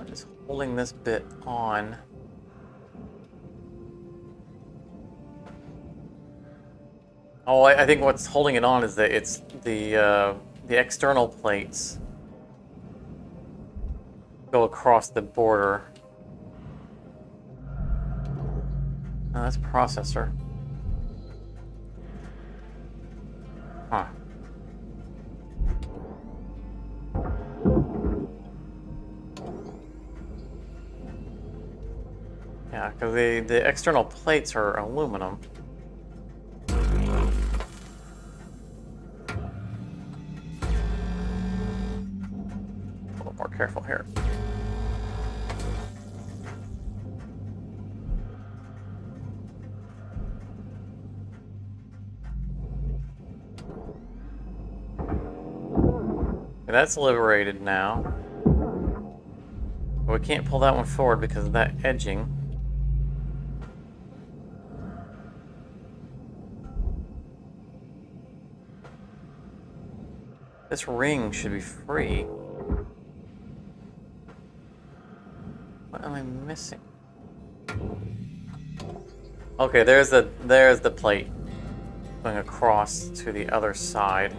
What is holding this bit on? Oh, I, I think what's holding it on is that it's the uh, the external plates go across the border. That's processor. Yeah, because the, the external plates are aluminum. A little more careful here. That's liberated now. We can't pull that one forward because of that edging. This ring should be free. What am I missing? Okay, there's the there's the plate going across to the other side.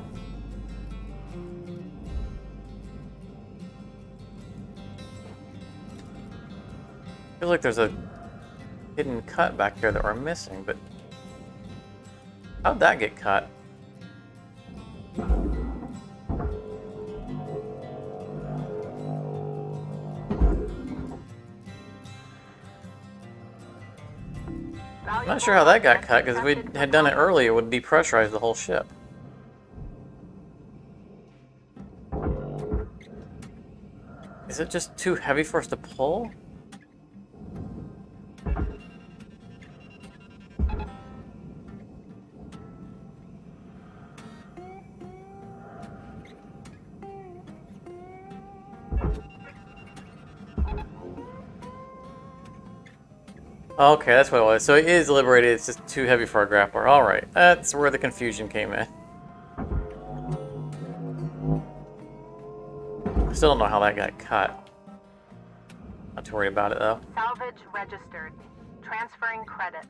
feel like there's a hidden cut back here that we're missing, but how'd that get cut? I'm not sure how that got cut, because we had done it earlier, it would depressurize the whole ship. Is it just too heavy for us to pull? Okay, that's what it was. So it is liberated, it's just too heavy for a grappler. Alright, that's where the confusion came in. I still don't know how that got cut. Not to worry about it though. Salvage registered. Transferring credits.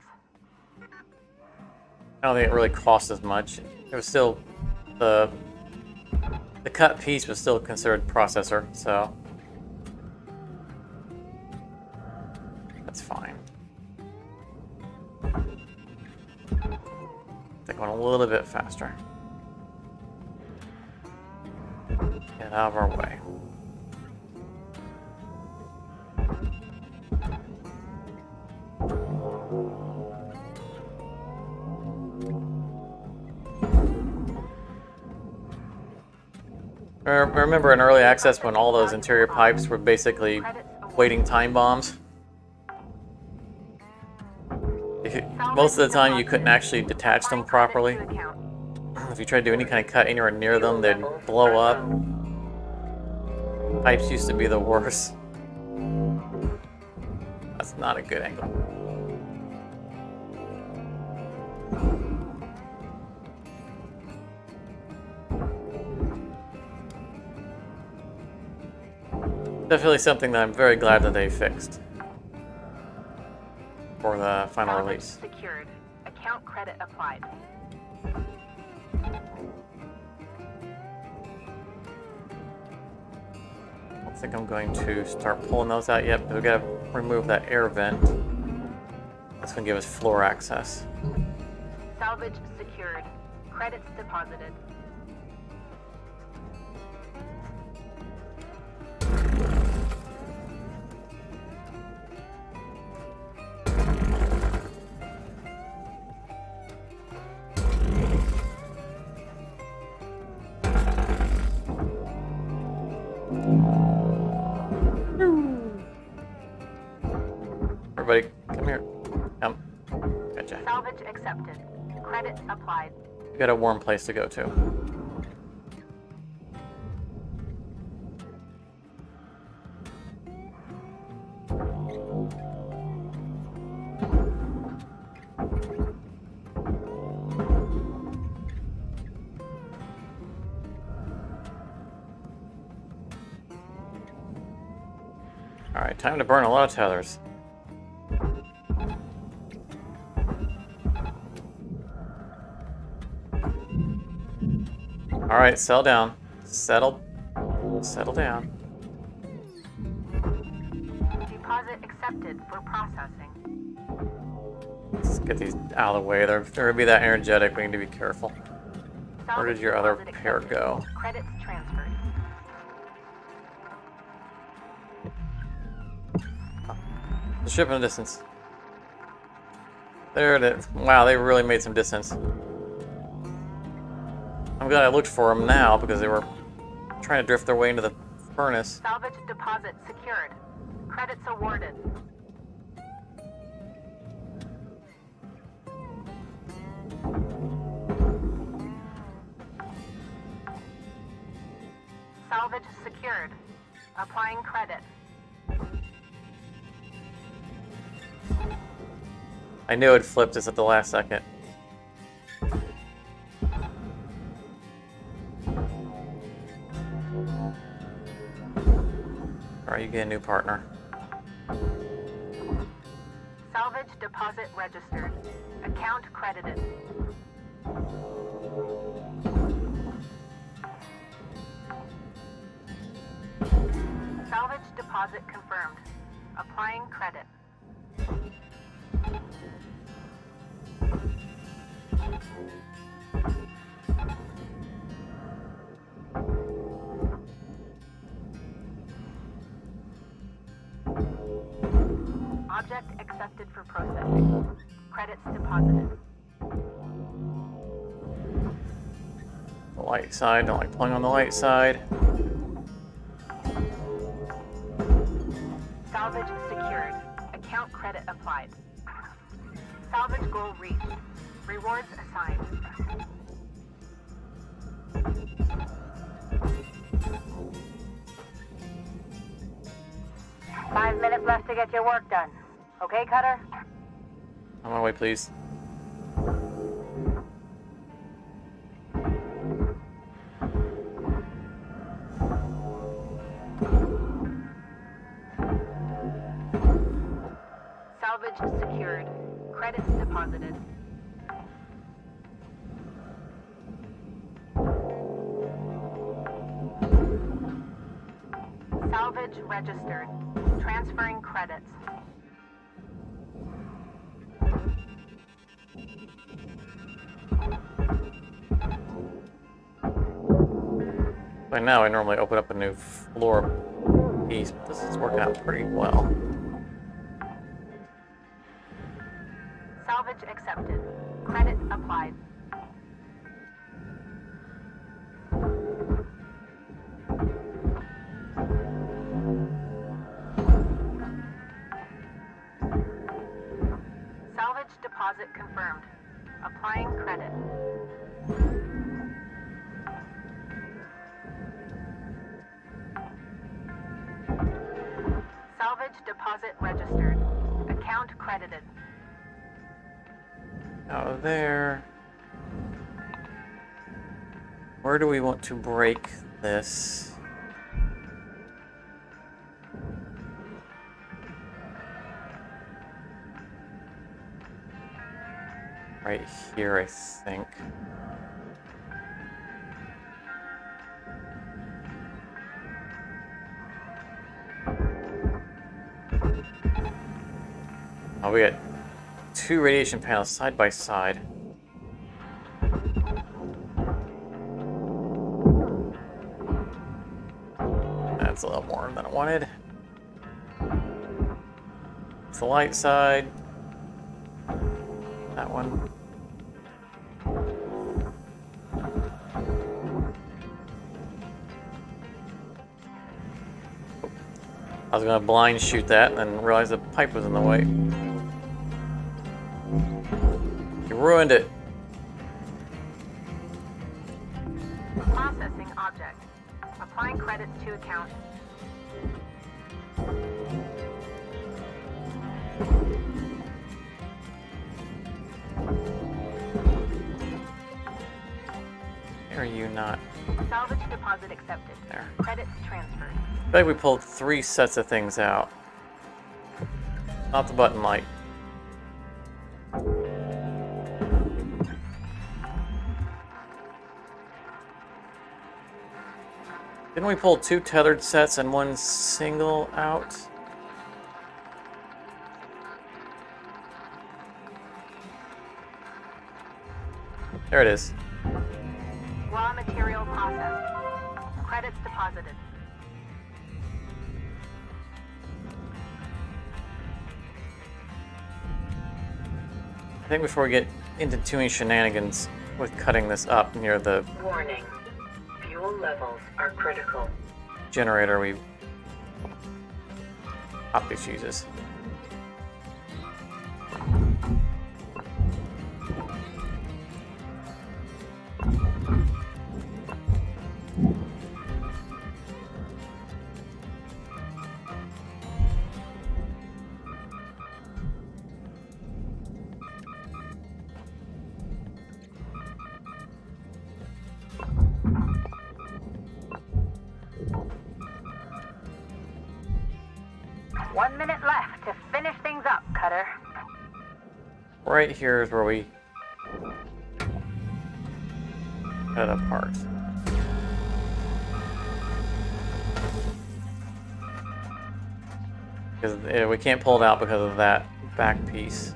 I don't think it really cost as much. It was still the the cut piece was still considered processor, so that's fine. They're going a little bit faster. Get out of our way. Remember in early access when all those interior pipes were basically waiting time bombs. Most of the time you couldn't actually detach them properly. If you tried to do any kind of cut anywhere near them, they'd blow up. Pipes used to be the worst. That's not a good angle. Definitely something that I'm very glad that they fixed for the final Salvage release. secured. Account credit applied. I don't think I'm going to start pulling those out yet, but we gotta remove that air vent. That's gonna give us floor access. Salvage secured. Credits deposited. Gotcha. Accepted. Credit applied. Got a warm place to go to. Alright, time to burn a lot of tethers. Alright, settle down. Settle. Settle down. Deposit accepted for processing. Let's get these out of the way. They're, they're gonna be that energetic. We need to be careful. Where did your other pair go? Credits transferred. The ship in the distance. There it is. Wow, they really made some distance. I'm glad I looked for them now because they were trying to drift their way into the furnace. Salvage deposit secured. Credits awarded. Salvage secured. Applying credit. I knew it flipped us at the last second. Alright, you get a new partner. Salvage deposit registered. Account credited. Salvage deposit confirmed. Applying credit. Object accepted for processing. Credits deposited. The light side, don't like playing on the light side. Salvage secured. Account credit applied. Salvage goal reached. Rewards assigned. Five minutes left to get your work done. Okay, Cutter? On my way, please. Salvage secured. Credits deposited. Salvage registered. Transferring credits. By now, I normally open up a new floor piece, but this is working out pretty well. Salvage accepted. Credit applied. Salvage deposit confirmed. Applying credit. Salvage deposit registered. Account credited. Out of there. Where do we want to break this? Right here, I think. Oh, we got two radiation panels side by side. That's a little more than I wanted. It's the light side. That one. I was gonna blind shoot that and then realize the pipe was in the way. Ruined it. Processing object. Applying credits to account. Are you not? Salvage deposit accepted. There. Credits transferred. I think we pulled three sets of things out. Not the button light. Didn't we pull two tethered sets and one single out? There it is. Raw material processed. Credits deposited. I think before we get into too many shenanigans with cutting this up near the Warning. Fuel levels are critical. generator, we oh, pop these fuses. Right here is where we cut apart. Because we can't pull it out because of that back piece.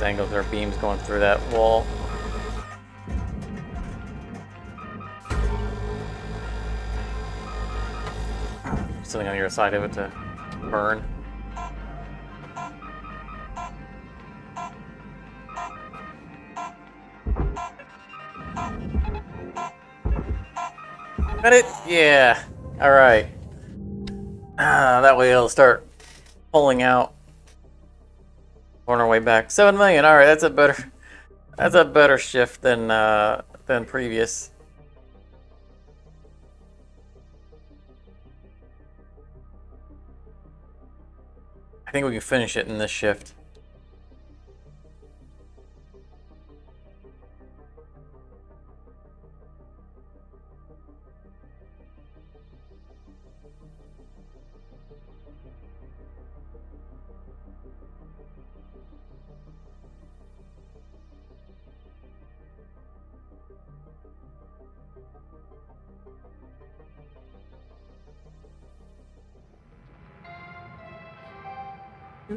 This angle. There are beams going through that wall. Something on your side of it to burn. Got it? Yeah. All right. Ah, that way it'll start pulling out on our way back. Seven million. All right, that's a better, that's a better shift than uh, than previous. I think we can finish it in this shift.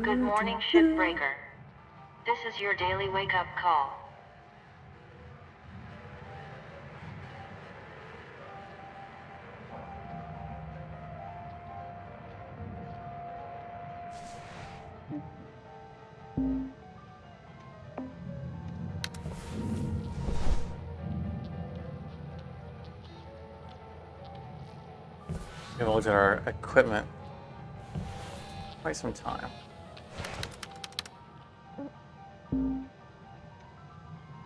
Good morning, shipbreaker. This is your daily wake-up call. We have a look at our equipment. Quite some time.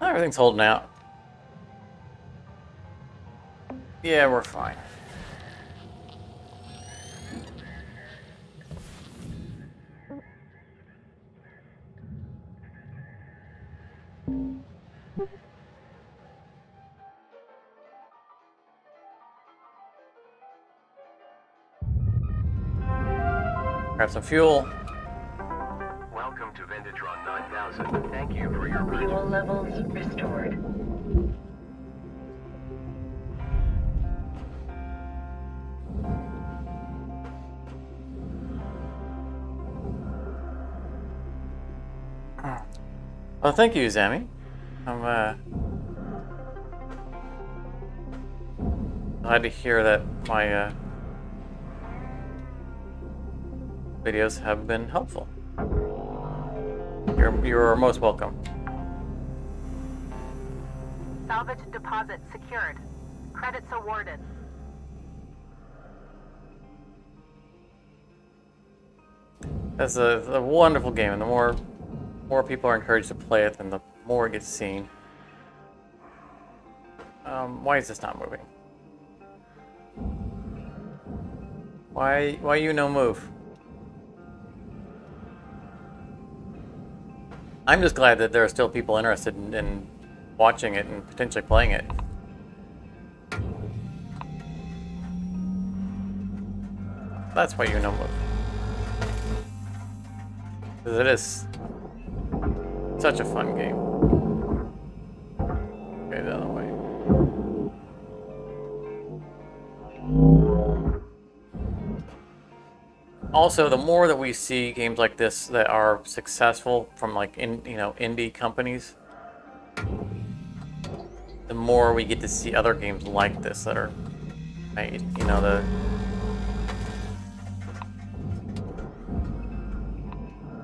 Everything's holding out. Yeah, we're fine. Grab some fuel. Welcome to Venditron 9000. Thank you for your purchase. Fuel levels restored. Well, thank you, Zami. I'm uh, glad to hear that my uh, videos have been helpful. You're you're most welcome. Salvage deposit secured. Credits awarded. It's a, a wonderful game, and the more more people are encouraged to play it, then the more it gets seen. Um, why is this not moving? Why why you no move? I'm just glad that there are still people interested in, in watching it and potentially playing it. That's why you no move. Because it is such a fun game. Okay, the also, the more that we see games like this that are successful from like in you know indie companies, the more we get to see other games like this that are made. You know the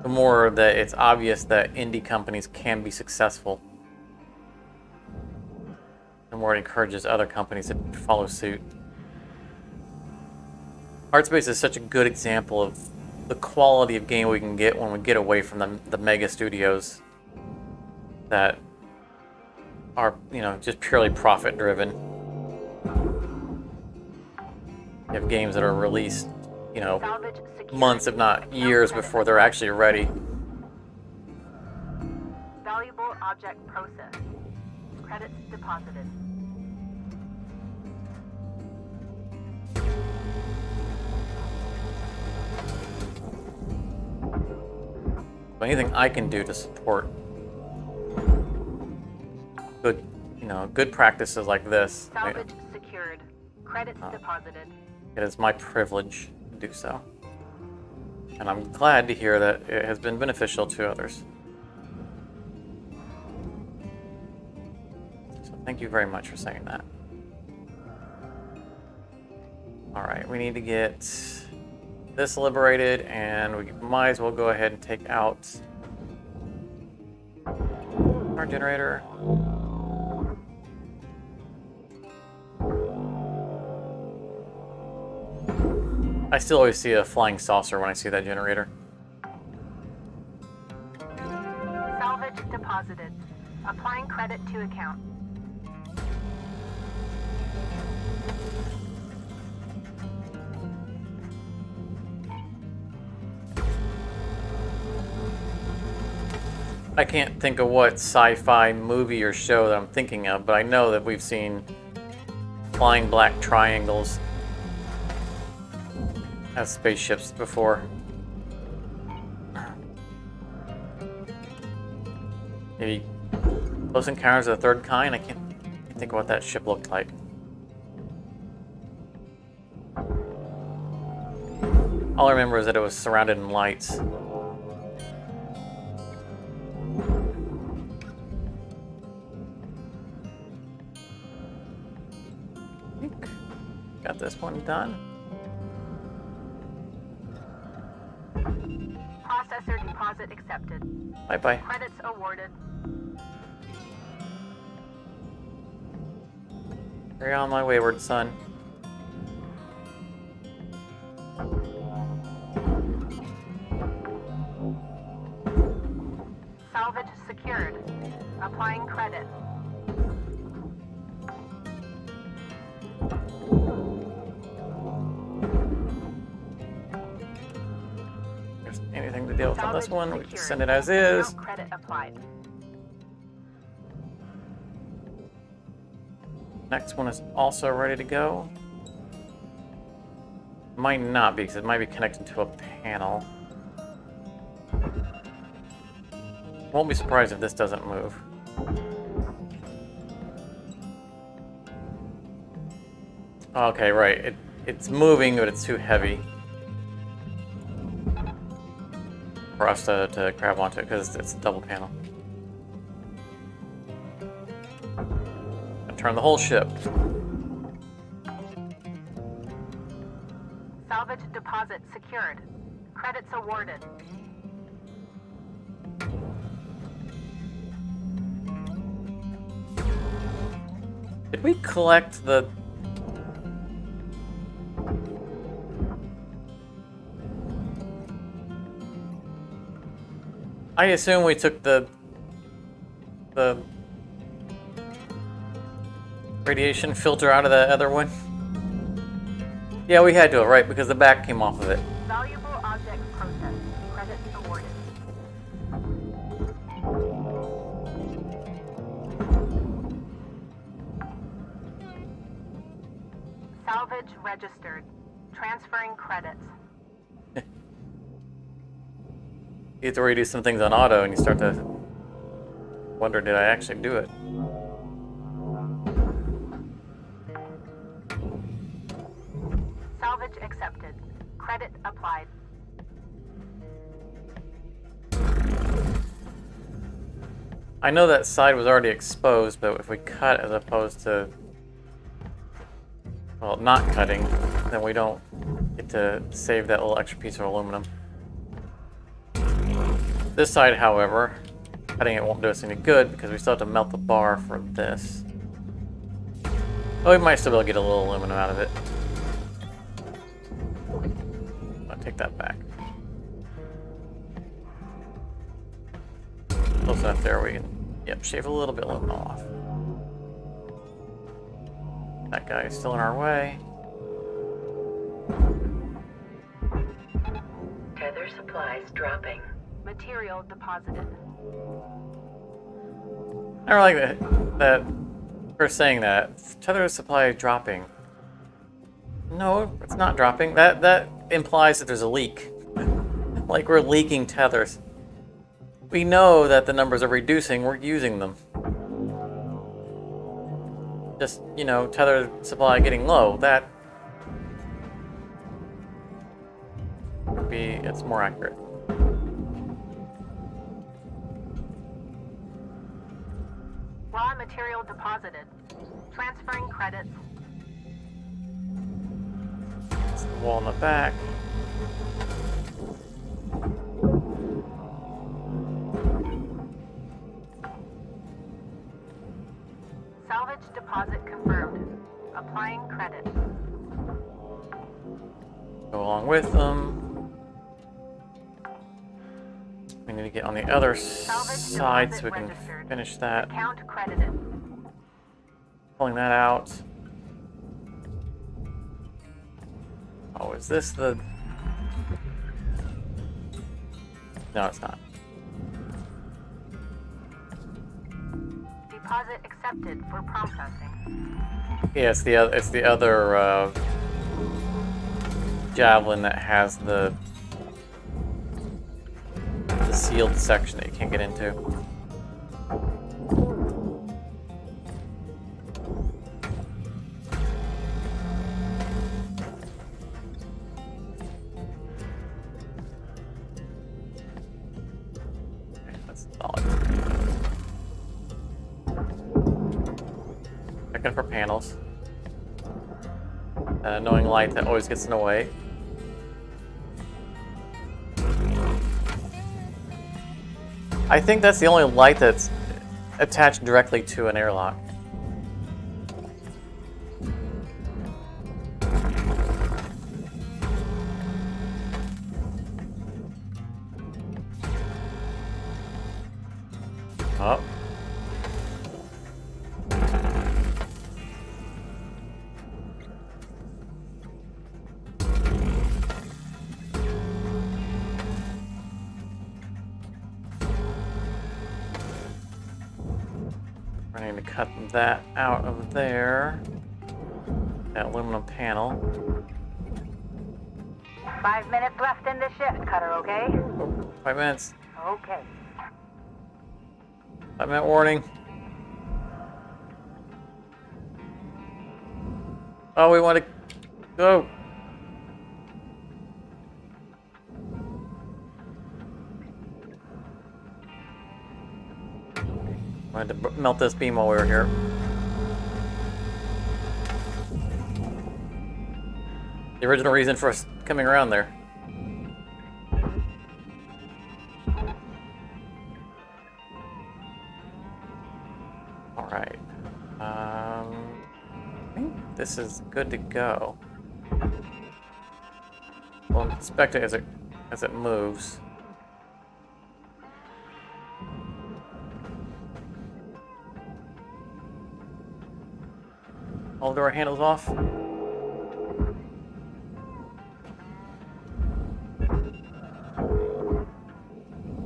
the more that it's obvious that indie companies can be successful, the more it encourages other companies to follow suit. Hardspace is such a good example of the quality of game we can get when we get away from the, the mega studios that are, you know, just purely profit driven. You have games that are released, you know, months, if not years, before they're actually ready. Valuable object processed. Credits deposited. So anything I can do to support good, you know, good practices like this, I- secured. Credits Uh. deposited. it is my privilege to do so. And I'm glad to hear that it has been beneficial to others. So thank you very much for saying that. All right, we need to get this liberated, and we might as well go ahead and take out our generator. I still always see a flying saucer when I see that generator. Salvage deposited. Applying credit to account. I can't think of what sci-fi movie or show that I'm thinking of, but I know that we've seen flying black triangles as spaceships before. Maybe Close Encounters of the Third Kind? I can't, think of what that ship looked like. All I remember is that it was surrounded in lights. This one done. Processor deposit accepted. Bye bye. Credits awarded. Carry on, my wayward son. Salvage secured. Applying credit. Anything to deal with on this one. We just send it as is. Credit applied. Next one is also ready to go. Might not be, because it might be connected to a panel. Won't be surprised if this doesn't move. Okay, right. It, it's moving, but it's too heavy for us to, to grab onto it because it's a double panel. And turn the whole ship. Salvage deposit secured. Credits awarded. Did we collect the... I assume we took the... the... radiation filter out of the other one? Yeah, we had to, right? Because the back came off of it. Valuable object processed. Credits awarded. Salvage registered. Transferring credits. you have to redo some things on auto and you start to wonder, did I actually do it? Salvage accepted. Credit applied. I know that side was already exposed, but if we cut as opposed to, well, not cutting, then we don't get to save that little extra piece of aluminum. This side, however, cutting it won't do us any good because we still have to melt the bar for this. Oh, we might still be able to get a little aluminum out of it. I'll take that back. Close enough there we can, yep, shave a little bit of aluminum off. That guy is still in our way. Tether supplies dropping. Material deposited. I don't like that, that for saying that. Tether supply dropping. No, it's not dropping. That that implies that there's a leak. *laughs* like we're leaking tethers. We know that the numbers are reducing, we're using them. Just, you know, tether supply getting low, that would be it's more accurate. Raw material deposited. Transferring credits. It's the wall in the back. Salvage deposit confirmed. Applying credit. Go along with them. We need to get on the other side so we can finish that. Pulling that out. Oh, is this the... No, it's not. Deposit accepted for processing. Yeah, it's the other. It's the other uh, javelin that has the the sealed section that you can't get into. That's solid. Checking for panels. An annoying light that always gets in the way. I think that's the only light that's attached directly to an airlock. Oh. That out of there. That aluminum panel. Five minutes left in the shift, Cutter, okay? Five minutes. Okay. Five minute warning. Oh, we want to go. Wanted to melt this beam while we were here. The original reason for us coming around there. All right. Um, I think this is good to go. We'll inspect it as it as it moves. All door handles off.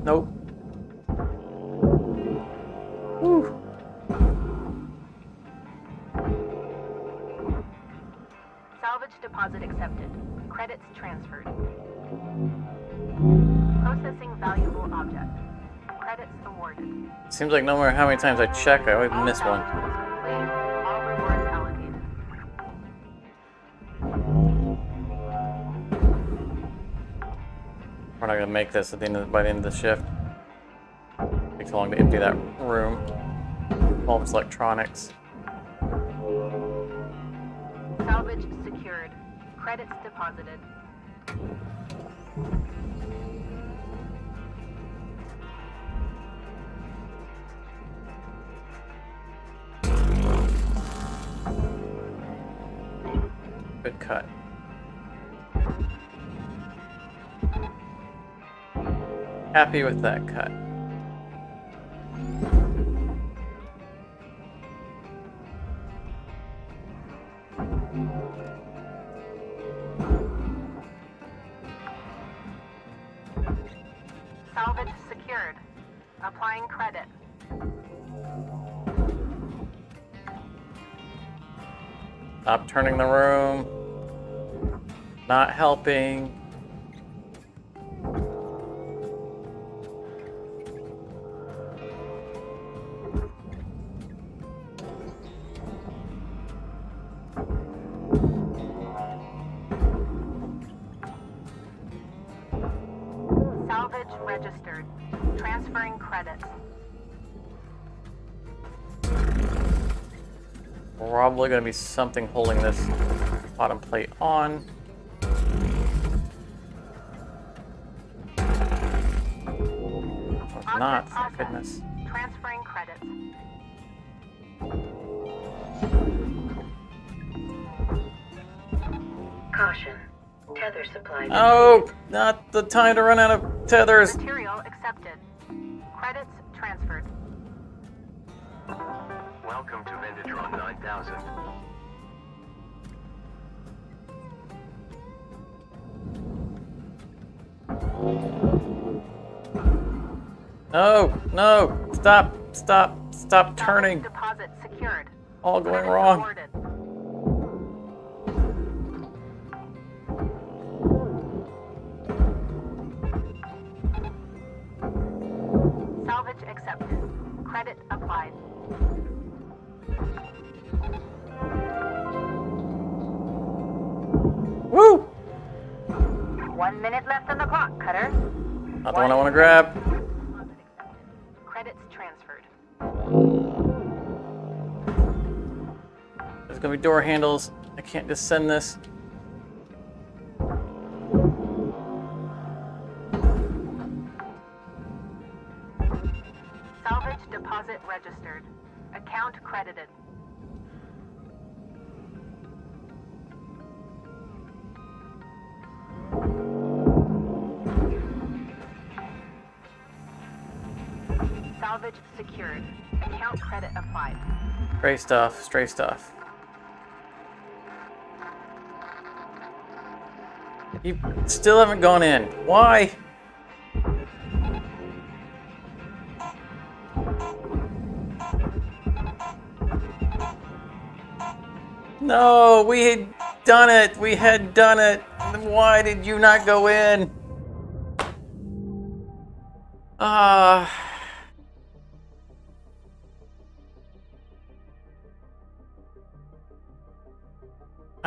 Nope. Whew. Salvage deposit accepted. Credits transferred. Processing valuable object. Credits awarded. Seems like no matter how many times I check, I always miss one. Make this at the end of, by the end of the shift. too long to empty that room. All of its electronics. Salvage secured. Credits deposited. Happy with that cut. Salvage secured. Applying credit. Stop turning the room. Not helping. Probably gonna be something holding this bottom plate on. It's not, thank goodness. Transferring credits. Caution. Tether supply. Oh, not the time to run out of tethers. Material stop, stop, stop turning. Deposit secured. All going wrong. Door handles. I can't just send this. Salvage deposit registered. Account credited. Salvage secured. Account credit applied. Stray stuff, stray stuff. You still haven't gone in. Why? No, we had done it. We had done it. Why did you not go in? Ah.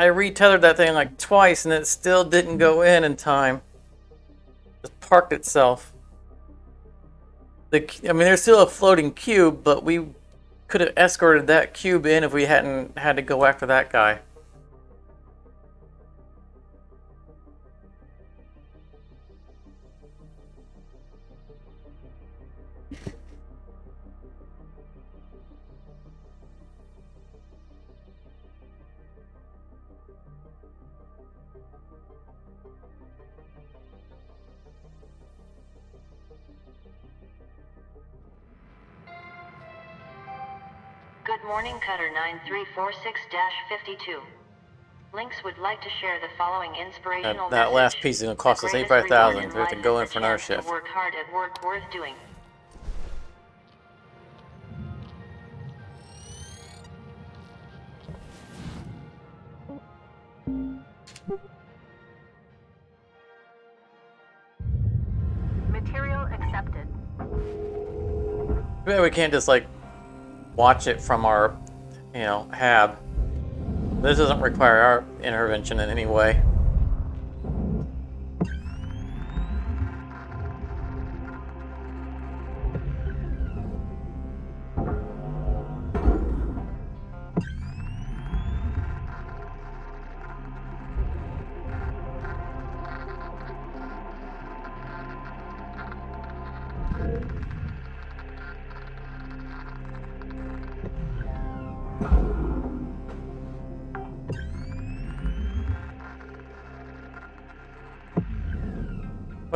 I retethered that thing like twice and it still didn't go in in time. Just parked itself. The, I mean, there's still a floating cube, but we could have escorted that cube in if we hadn't had to go after that guy. Morning, Cutter 9346-52. LYNX would like to share the following inspirational That- that last piece is gonna cost us greatest 85,000 reward in if we have to go in for another shift. Work hard at work worth doing. Material accepted. Maybe we can't just like watch it from our, you know, hab. This doesn't require our intervention in any way.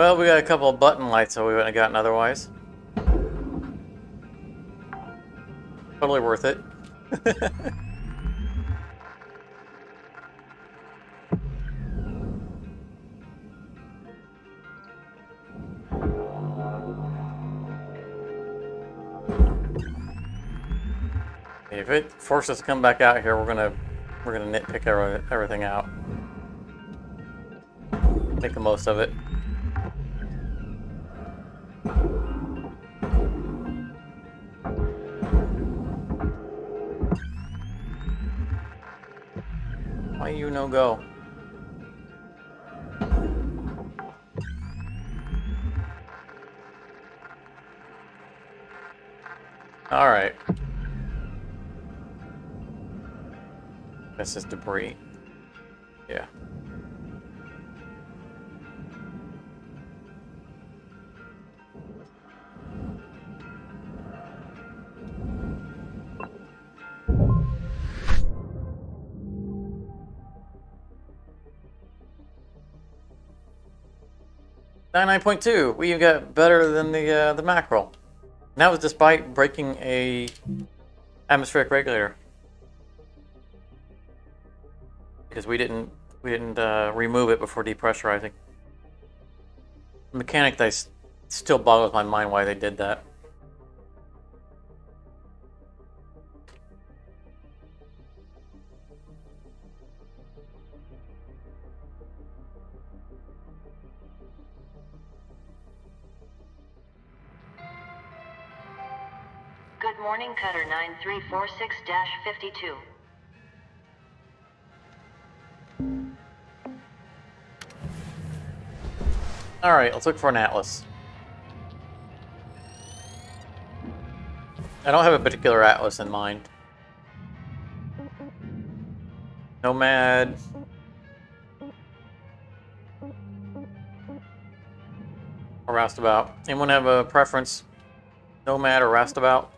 Well, we got a couple of button lights that we wouldn't have gotten otherwise. Totally worth it. *laughs* if it forces us to come back out here, we're gonna we're gonna nitpick everything out. Make the most of it. Go? All right. This is debris. Yeah. Ninety-nine point two. We even got better than the uh, the mackerel. And that was despite breaking a atmospheric regulator because we didn't we didn't uh, remove it before depressurizing. The mechanic that still boggles my mind why they did that. Good Cutter 9346-52. All right, let's look for an atlas. I don't have a particular atlas in mind. Nomad. Or roustabout. Anyone have a preference? Nomad or roustabout?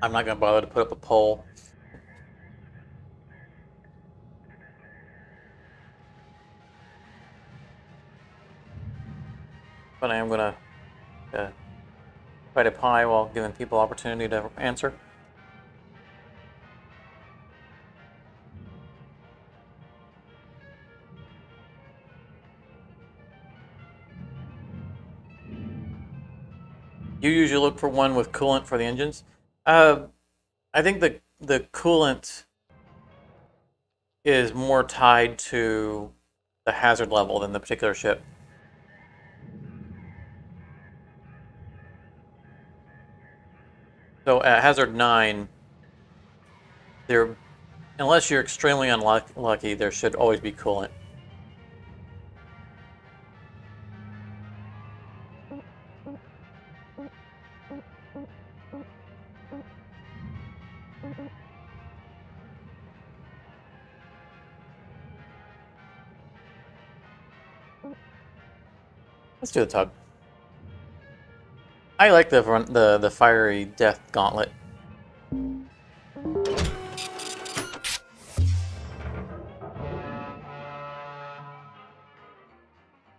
I'm not gonna bother to put up a poll. But I am gonna uh, try to pie while giving people opportunity to answer. You usually look for one with coolant for the engines. Uh, I think the the coolant is more tied to the hazard level than the particular ship. So at hazard nine, there, unless you're extremely unlucky, there should always be coolant. The tug. I like the the the fiery death gauntlet.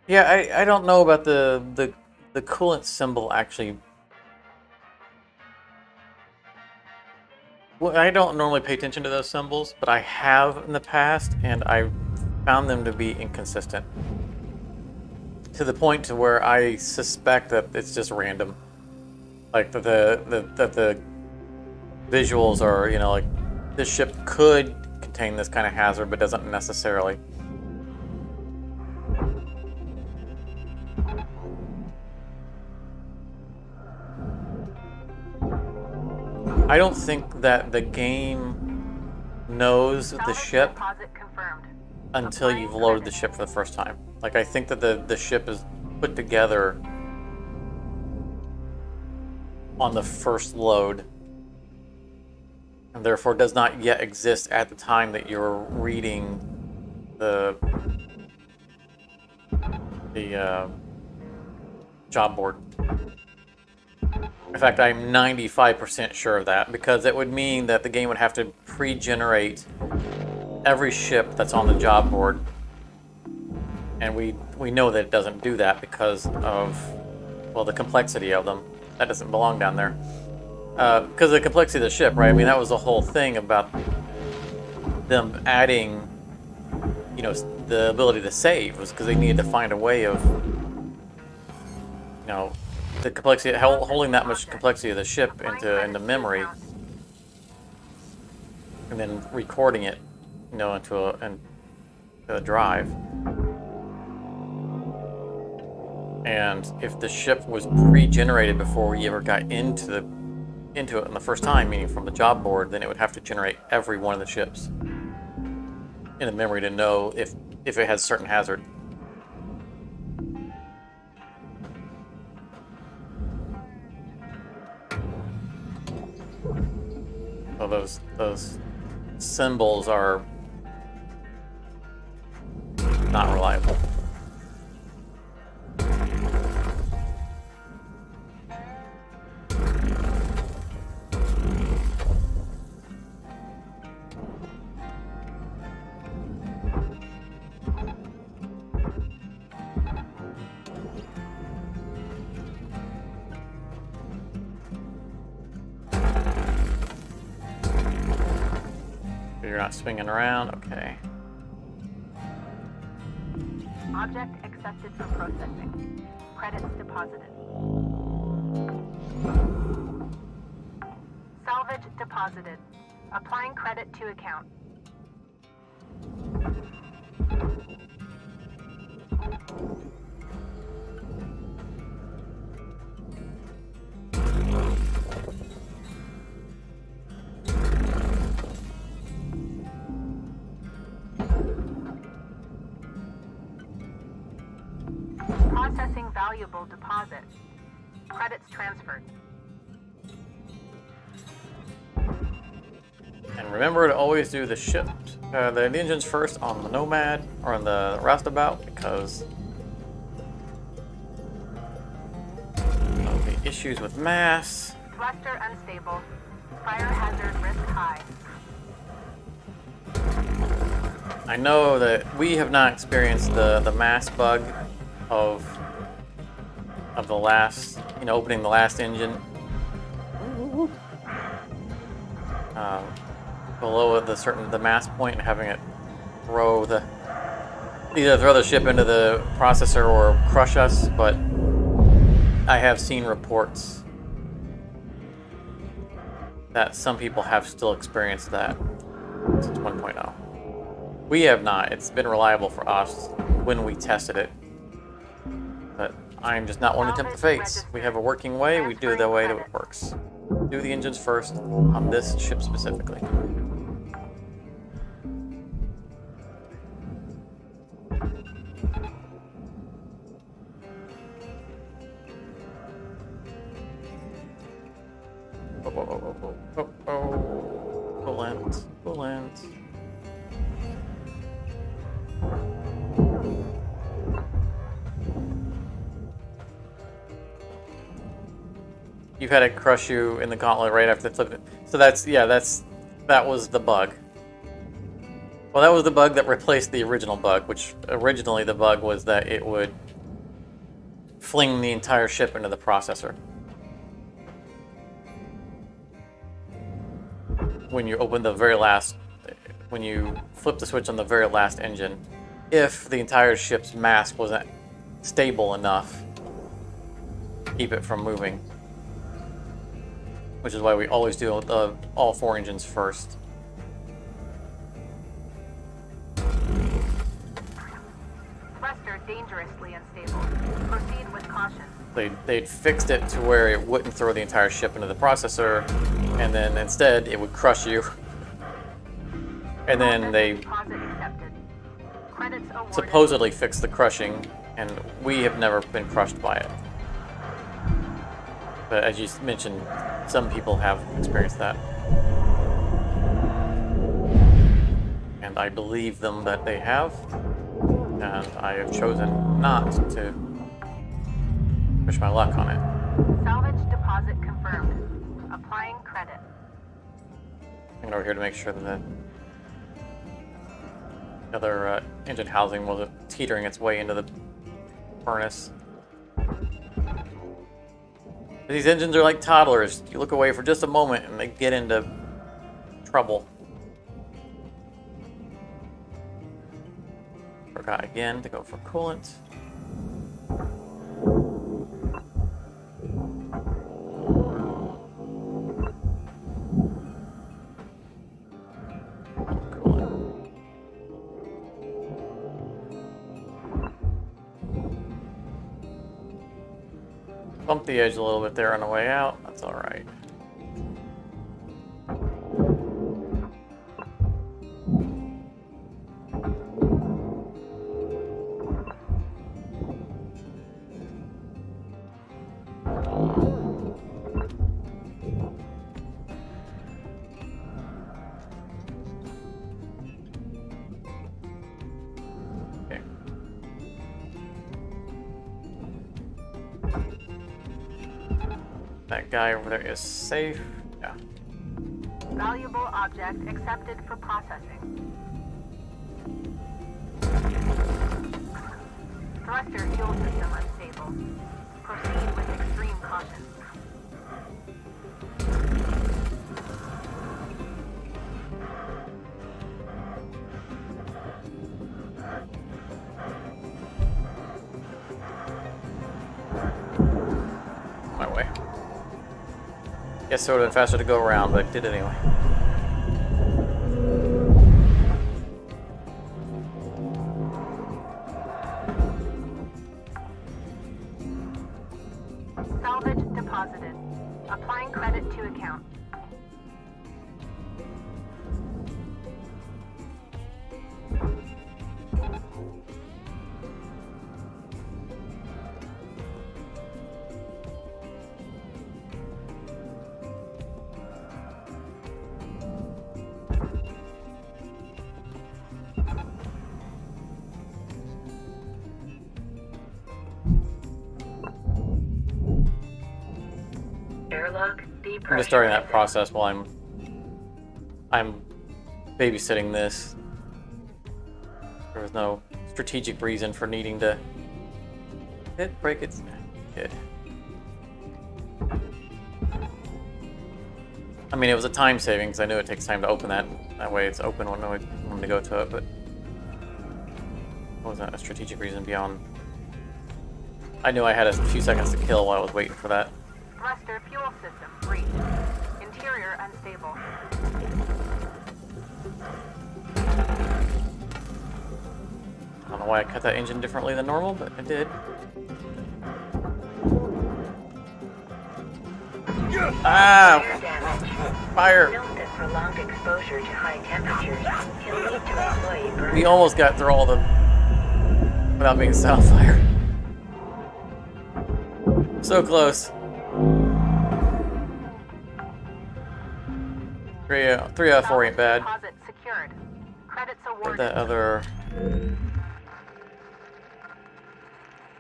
Yeah, I, I don't know about the the the coolant symbol actually. Well, I don't normally pay attention to those symbols, but I have in the past, and I found them to be inconsistent to the point to where I suspect that it's just random. Like that the, the that the visuals are, you know, like this ship could contain this kind of hazard, but doesn't necessarily. I don't think that the game knows the ship Deposit confirmed. Until you've loaded the ship for the first time. Like I think that the the ship is put together on the first load and therefore does not yet exist at the time that you're reading the the uh, job board. In fact, I'm 95% sure of that because it would mean that the game would have to pre-generate every ship that's on the job board, and we we know that it doesn't do that because of well the complexity of them. That doesn't belong down there uh, because of the complexity of the ship, right? I mean, that was the whole thing about them adding, you know, the ability to save was because they needed to find a way of, you know, the complexity, hol- holding that much complexity of the ship into into memory, and then recording it, know, into a into a drive. And if the ship was pre-generated before we ever got into the into it on the first time, meaning from the job board, then it would have to generate every one of the ships in the memory to know if if it has certain hazard. So those those symbols are not reliable. You're not swinging around? Okay. Object accepted for processing. Credits deposited. Salvage deposited. Applying credit to account. Processing valuable deposit. Credits transferred. And remember to always do the ship, uh, the, the engines first on the Nomad or on the Roustabout because of the issues with mass. Thruster unstable. Fire hazard risk high. I know that we have not experienced the, the mass bug of of the last, you know, opening the last engine. Um, below the certain the mass point and having it throw the either throw the ship into the processor or crush us, but I have seen reports that some people have still experienced that since 1.0. We have not. It's been reliable for us when we tested it. I'm just not one to tempt the fates. We have a working way, we do it the way that it works. Do the engines first on this ship specifically. Oh, oh, oh, oh, oh, oh, oh. Coolant, coolant. You've had it crush you in the gauntlet right after the flip. So that's yeah, that's that was the bug. Well, that was the bug that replaced the original bug, which originally the bug was that it would fling the entire ship into the processor. When you open the very last, when you flip the switch on the very last engine, if the entire ship's mass wasn't stable enough, keep it from moving which is why we always do uh, all four engines first. Thruster dangerously unstable. Proceed with caution. They they'd fixed it to where it wouldn't throw the entire ship into the processor, and then instead it would crush you. And then they Deposit accepted. Credits awarded. supposedly fixed the crushing, and we have never been crushed by it. But as you mentioned, some people have experienced that. And I believe them that they have. And I have chosen not to push my luck on it. Salvage deposit confirmed. Applying credit. I'm over here to make sure that the other uh, engine housing wasn't teetering its way into the furnace. These engines are like toddlers. You look away for just a moment and they get into trouble. Forgot again to go for coolant. Bump the edge a little bit there on the way out. That's all right. Guy over there is safe. Yeah. Valuable object accepted for processing. Thruster fuel system unstable. Proceed with extreme caution. Guess it would have been faster to go around, but did anyway. Salvage deposited. Applying credit to account. I'm just starting that process while I'm I'm babysitting this. There was no strategic reason for needing to hit break it. Good. I mean, it was a time saving because I knew it takes time to open that. That way, it's open when I want to go to it. But wasn't a strategic reason beyond. I knew I had a few seconds to kill while I was waiting for that. Fuel system don't know why I cut that engine differently than normal, but I did. Ah! Fire damage. Fire! Note that prolonged exposure to high temperatures can lead to employee burn. We almost got through all the without being set on fire. So close. Three, uh, three out of four ain't bad. Deposit secured. Credits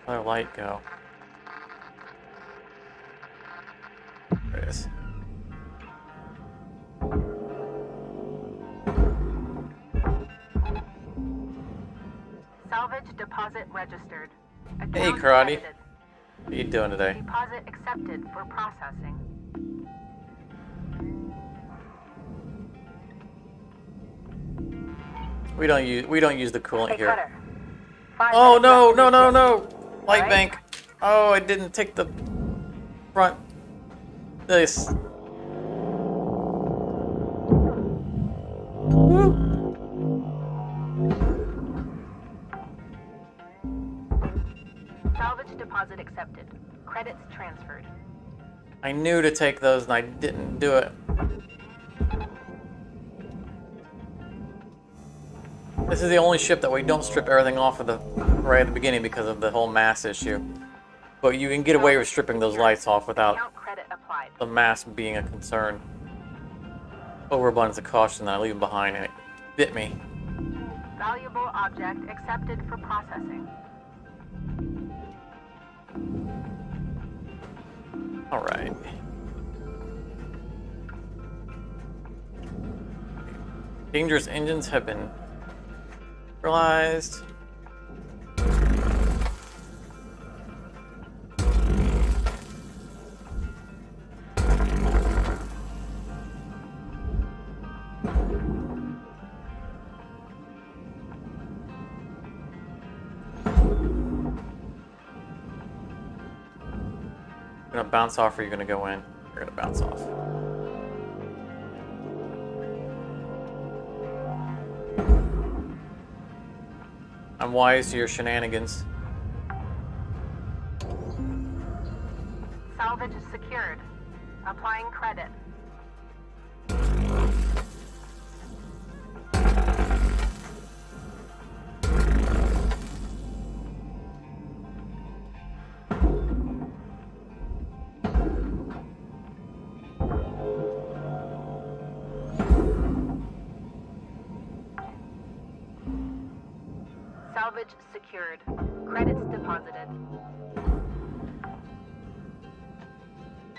Where'd awarded. other other light go? There it is. Salvage deposit registered. Hey, Account Karate. credited. What are you doing today? Deposit accepted for processing. We don't use we don't use the coolant Hey, here. Cutter. Five Oh no no no no! Light Alright. bank. Oh, I didn't take the front. This. Woo. Salvage deposit accepted. Credits transferred. I knew to take those and I didn't do it. This is the only ship that we don't strip everything off of the right at the beginning because of the whole mass issue. But you can get away with stripping those lights off without Account credit applied. the mass being a concern. Overabundance of caution that I leave behind and it bit me. Valuable object accepted for processing. All right. Dangerous engines have been realized. You gonna bounce off or you're gonna go in? You're gonna bounce off. I'm wise to your shenanigans. Salvage is secured. Applying credit.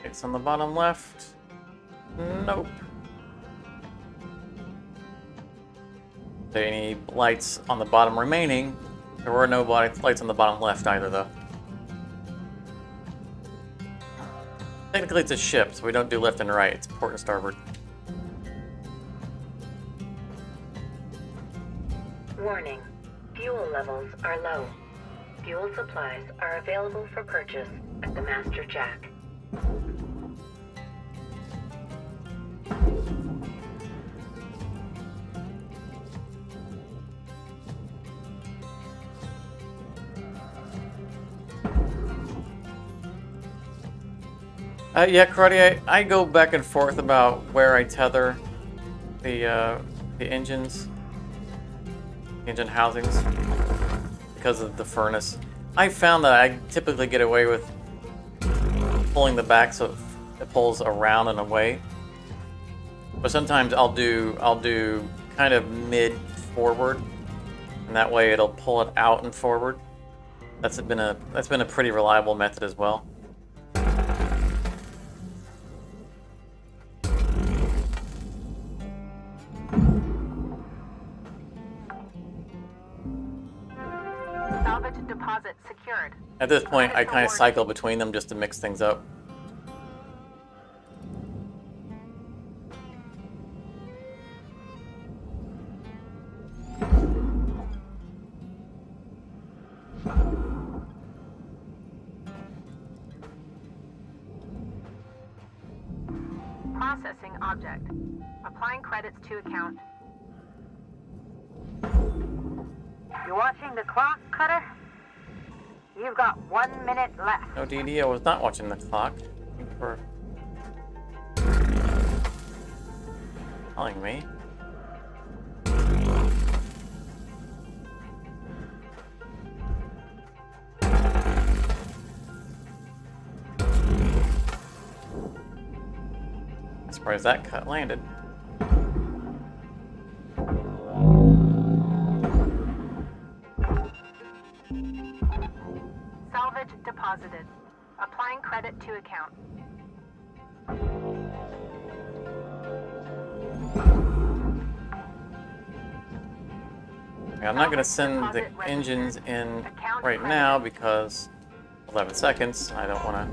It's on the bottom left. Nope. There any lights on the bottom remaining? There were no lights on the bottom left either, though. Technically, it's a ship, so we don't do left and right. It's port and starboard. Warning. Fuel levels are low. Fuel supplies are available for purchase at the Master Jack. Uh, yeah, Karate, I, I go back and forth about where I tether the uh, the engines, engine housings, because of the furnace. I found that I typically get away with pulling the back so it pulls around and away. But sometimes I'll do I'll do kind of mid forward, and that way it'll pull it out and forward. That's been a that's been a pretty reliable method as well. At this point, I kind of cycle between them just to mix things up. Processing object. Applying credits to account. You watching the clock, Cutter? You've got one minute left. No, DD, I was not watching the clock. You for telling me. I'm surprised that cut landed. Deposited. Applying credit to account. I'm not gonna send the engines in right now because 11 seconds. I don't want to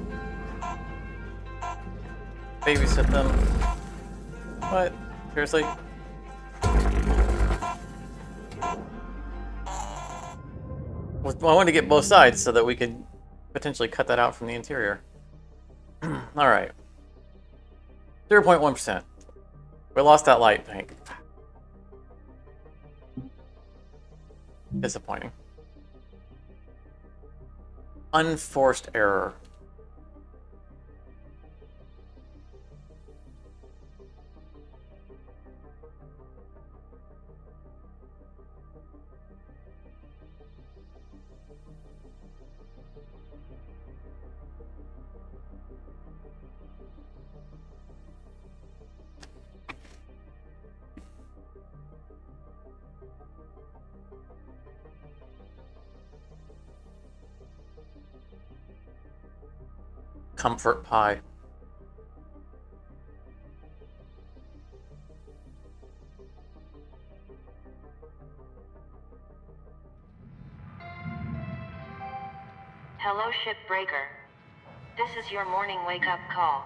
babysit them. But seriously, I wanted to get both sides so that we could potentially cut that out from the interior. *clears throat* All right, 0.1 percent. We lost that light tank. Disappointing. Unforced error. Comfort pie. Hello, shipbreaker. This is your morning wake up call.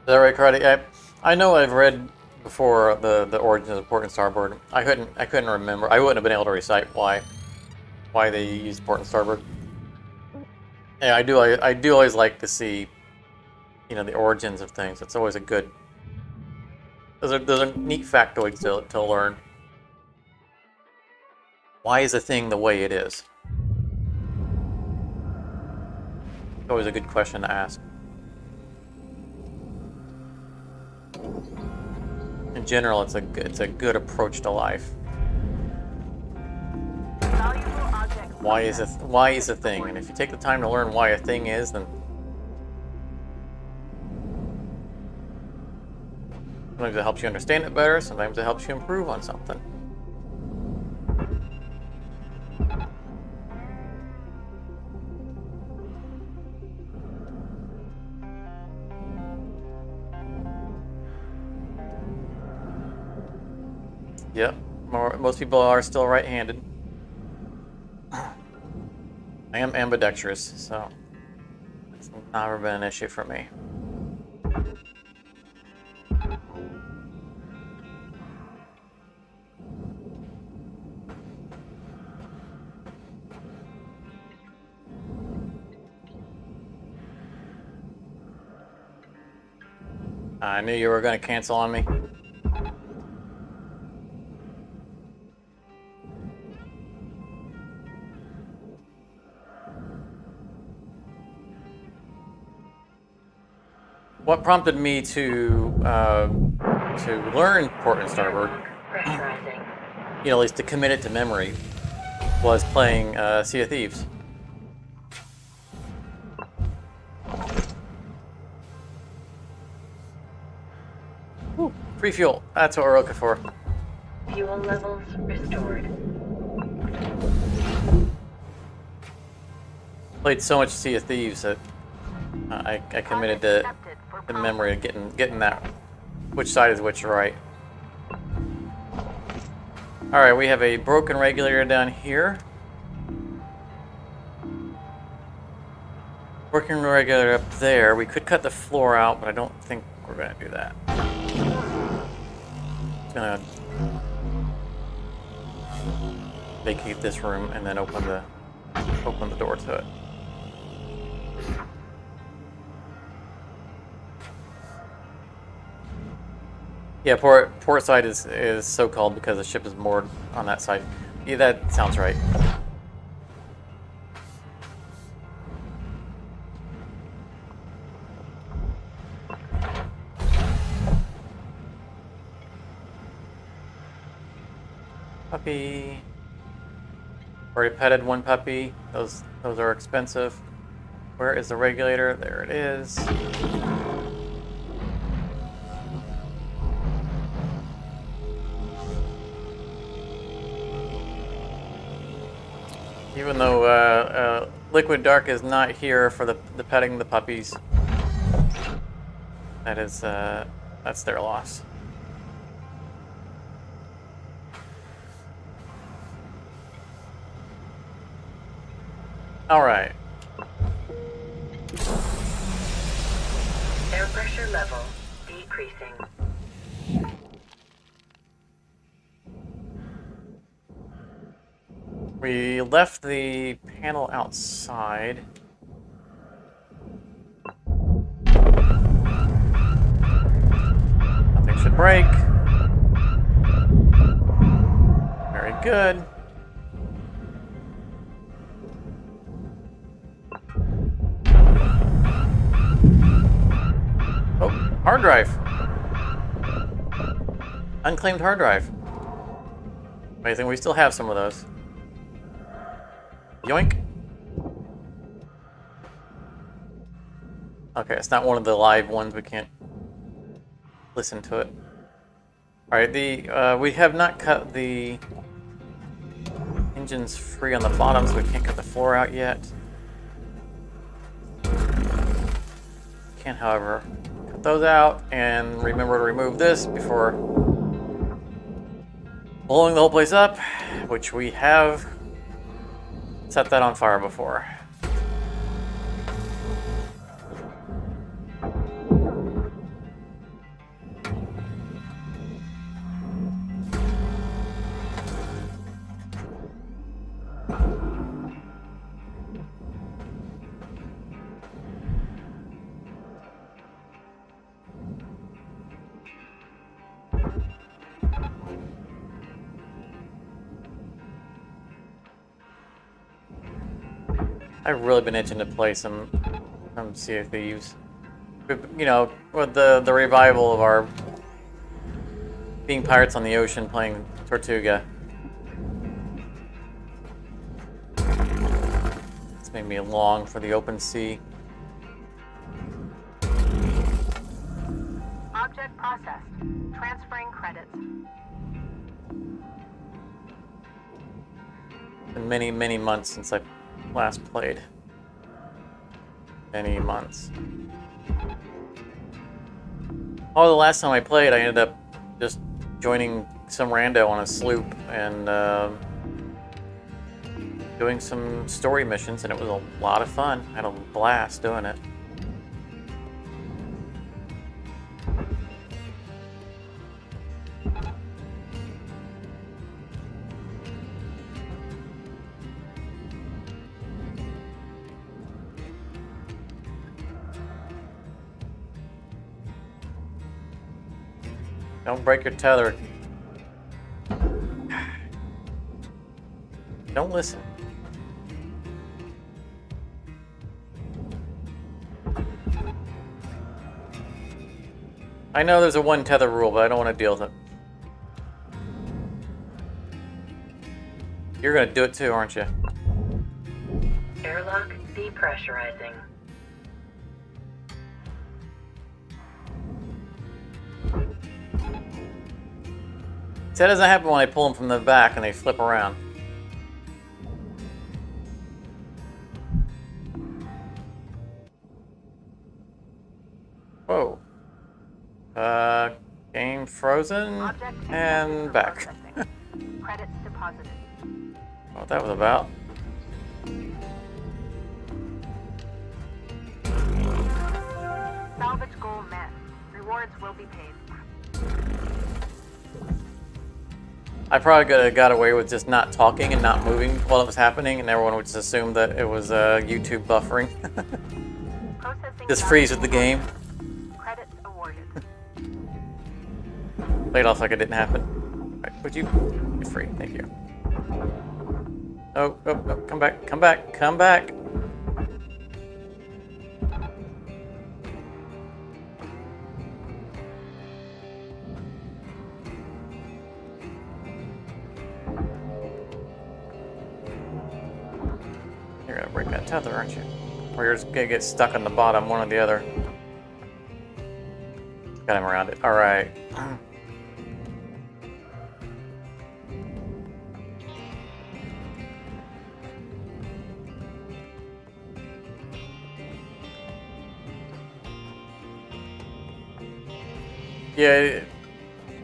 Is that right, Karate? I, I know I've read before the, the origins of port and starboard. I couldn't I couldn't remember. I wouldn't have been able to recite why why they used port and starboard. Yeah, I do. I, I do always like to see, you know, the origins of things. It's always a good. Those are those are neat factoids to to learn. Why is a thing the way it is? Always a good question to ask. General, it's a it's a good approach to life. Why is a why is a thing? And if you take the time to learn why a thing is, then sometimes it helps you understand it better. Sometimes it helps you improve on something. Most people are still right-handed. I am ambidextrous, so it's never been an issue for me. I knew you were going to cancel on me. Prompted me to uh, to learn port and starboard, you know, at least to commit it to memory, was playing uh, Sea of Thieves. Whew, free fuel. That's what we're looking for. Fuel levels restored. Played so much Sea of Thieves that I, I committed to Memory of getting getting that which side is which right. All right, we have a broken regulator down here. Working regulator up there. We could cut the floor out, but I don't think we're gonna do that. Just gonna vacate this room and then open the open the door to it. Yeah, port port side is is so called because the ship is moored on that side. Yeah, that sounds right. Puppy. Already petted one puppy. Those those are expensive. Where is the regulator? There it is. Even though uh, uh, Liquid Dark is not here for the, the petting the puppies, that is uh, that's their loss. All right. Air pressure level decreasing. We left the panel outside. Nothing should break. Very good. Oh, hard drive. Unclaimed hard drive. Amazing, we still have some of those. Yoink. Okay, it's not one of the live ones. We can't listen to it. All right, the uh, we have not cut the engines free on the bottom, so we can't cut the floor out yet. Can, however, cut those out and remember to remove this before blowing the whole place up, which we have set that on fire before. Really been itching to play some some Sea of Thieves. You know, with the the revival of our being pirates on the ocean, playing Tortuga. It's made me long for the open sea. Object processed. Transferring credits. been many, many months since I last played. Many months. Oh, the last time I played, I ended up just joining some rando on a sloop and uh, doing some story missions, and it was a lot of fun. I had a blast doing it. Don't break your tether. Don't listen. I know there's a one tether rule, but I don't want to deal with it. You're gonna do it too, aren't you? Airlock depressurizing. See, that doesn't happen when I pull them from the back and they flip around. Whoa. Uh, game frozen and back. *laughs* Credits deposited. what that was about. Salvage goal met. Rewards will be paid. I probably could have got away with just not talking and not moving while it was happening, and everyone would just assume that it was uh, YouTube buffering. *laughs* Just freeze with the game. Credits awarded. Played off like it didn't happen. Right, would you be free? Thank you. Oh, oh, oh, come back, come back, come back. You're gonna break that tether, aren't you? Or you're just gonna get stuck on the bottom, one or the other. Got him around it. Alright. Yeah,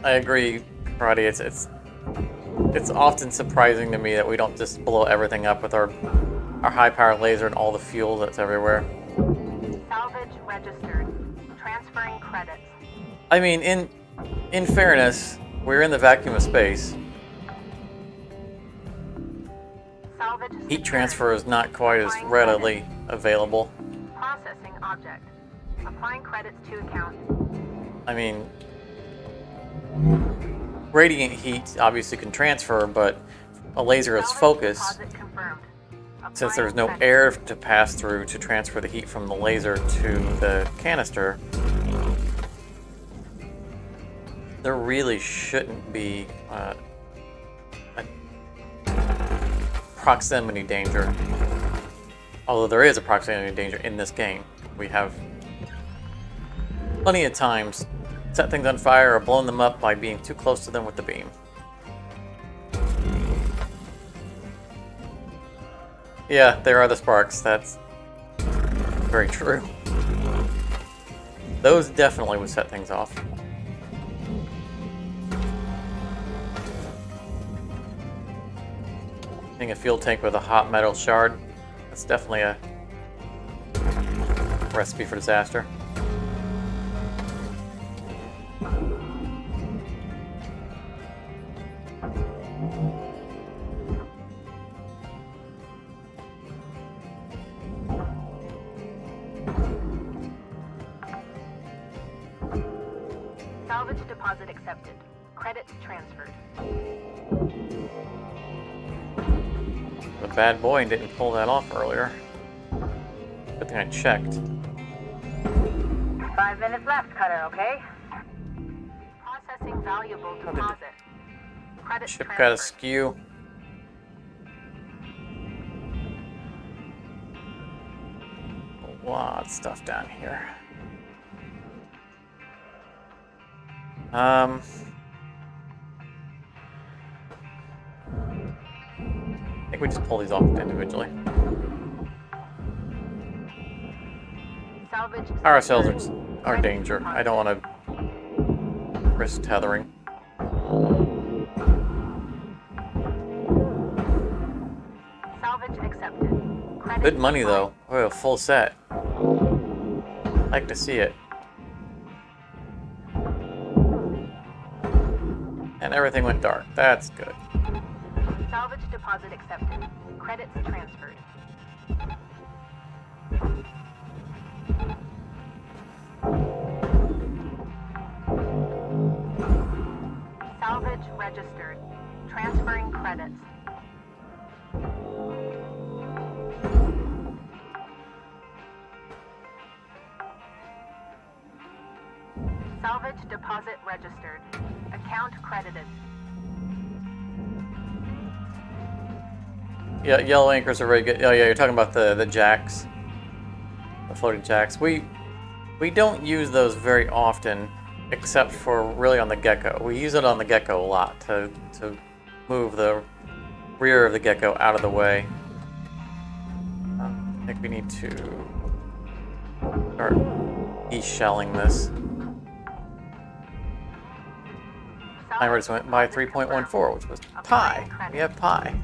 I agree, Karate. It's it's it's often surprising to me that we don't just blow everything up with our our high power laser and all the fuel that's everywhere. Salvage registered. Transferring credits. I mean, in in fairness, we're in the vacuum of space. Salvage Heat secured. transfer is not quite as readily available. Processing object. Applying credits to account. I mean, radiant heat obviously can transfer, but a laser is focused. Since there's no air to pass through to transfer the heat from the laser to the canister, there really shouldn't be uh, a proximity danger. Although there is a proximity danger in this game. We have plenty of times set things on fire or blown them up by being too close to them with the beam. Yeah, there are the sparks. That's very true. Those definitely would set things off. Hitting a fuel tank with a hot metal shard. That's definitely a recipe for disaster. Bad boy and didn't pull that off earlier. Good thing I checked. Five minutes left, Cutter, okay? Processing valuable deposit. Credits Ship got transferred. askew. A lot of stuff down here. Um. Think we just pull these off individually. Salvage Our cells are, are danger. I don't want to risk tethering. Salvage accepted. Credits Good money though. Oh, a full set. Like to see it. And everything went dark. That's good. Deposit accepted. Credits transferred. Salvage registered. Transferring credits. Salvage deposit registered. Account credited. Yeah, yellow anchors are very good. Oh yeah, you're talking about the the jacks, the floating jacks. We we don't use those very often, except for really on the gecko. We use it on the gecko a lot to to move the rear of the gecko out of the way. Um, I think we need to start de-shelling this. I just went by 3.14, which was pi. We have pi.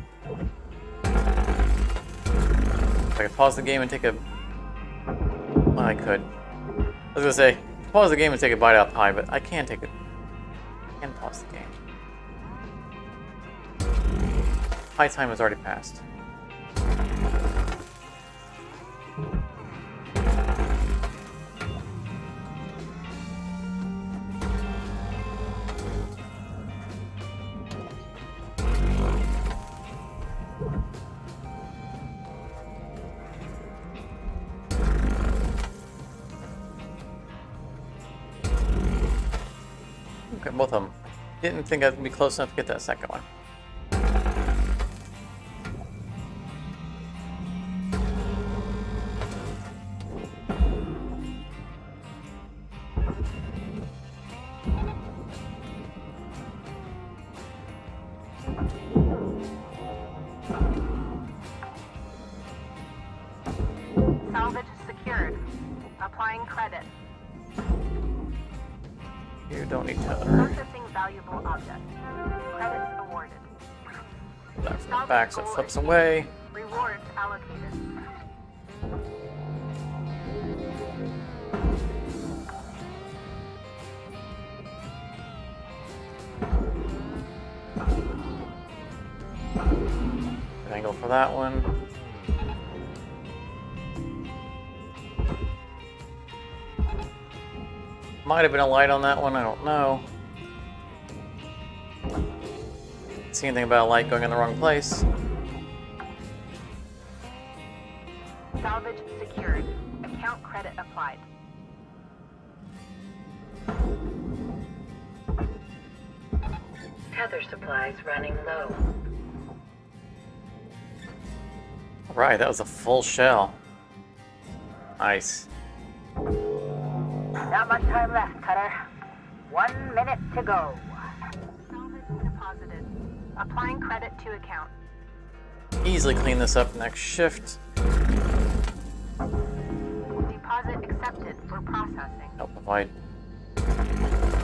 I could pause the game and take a. Well, I could. I was gonna say pause the game and take a bite out of pie, but I can take it. I can pause the game. Pie time has already passed. Both of them. Didn't think I'd be close enough to get that second one. From the back, so it flips away. Rewards allocated. Good angle for that one. Might have been a light on that one, I don't know. See anything about a light going in the wrong place? Salvage secured. Account credit applied. Tether supplies running low. Right, that was a full shell. Nice. Not much time left, Cutter. One minute to go. Salvage deposited. Applying credit to account. Easily clean this up next shift. Deposit accepted for processing. Help avoid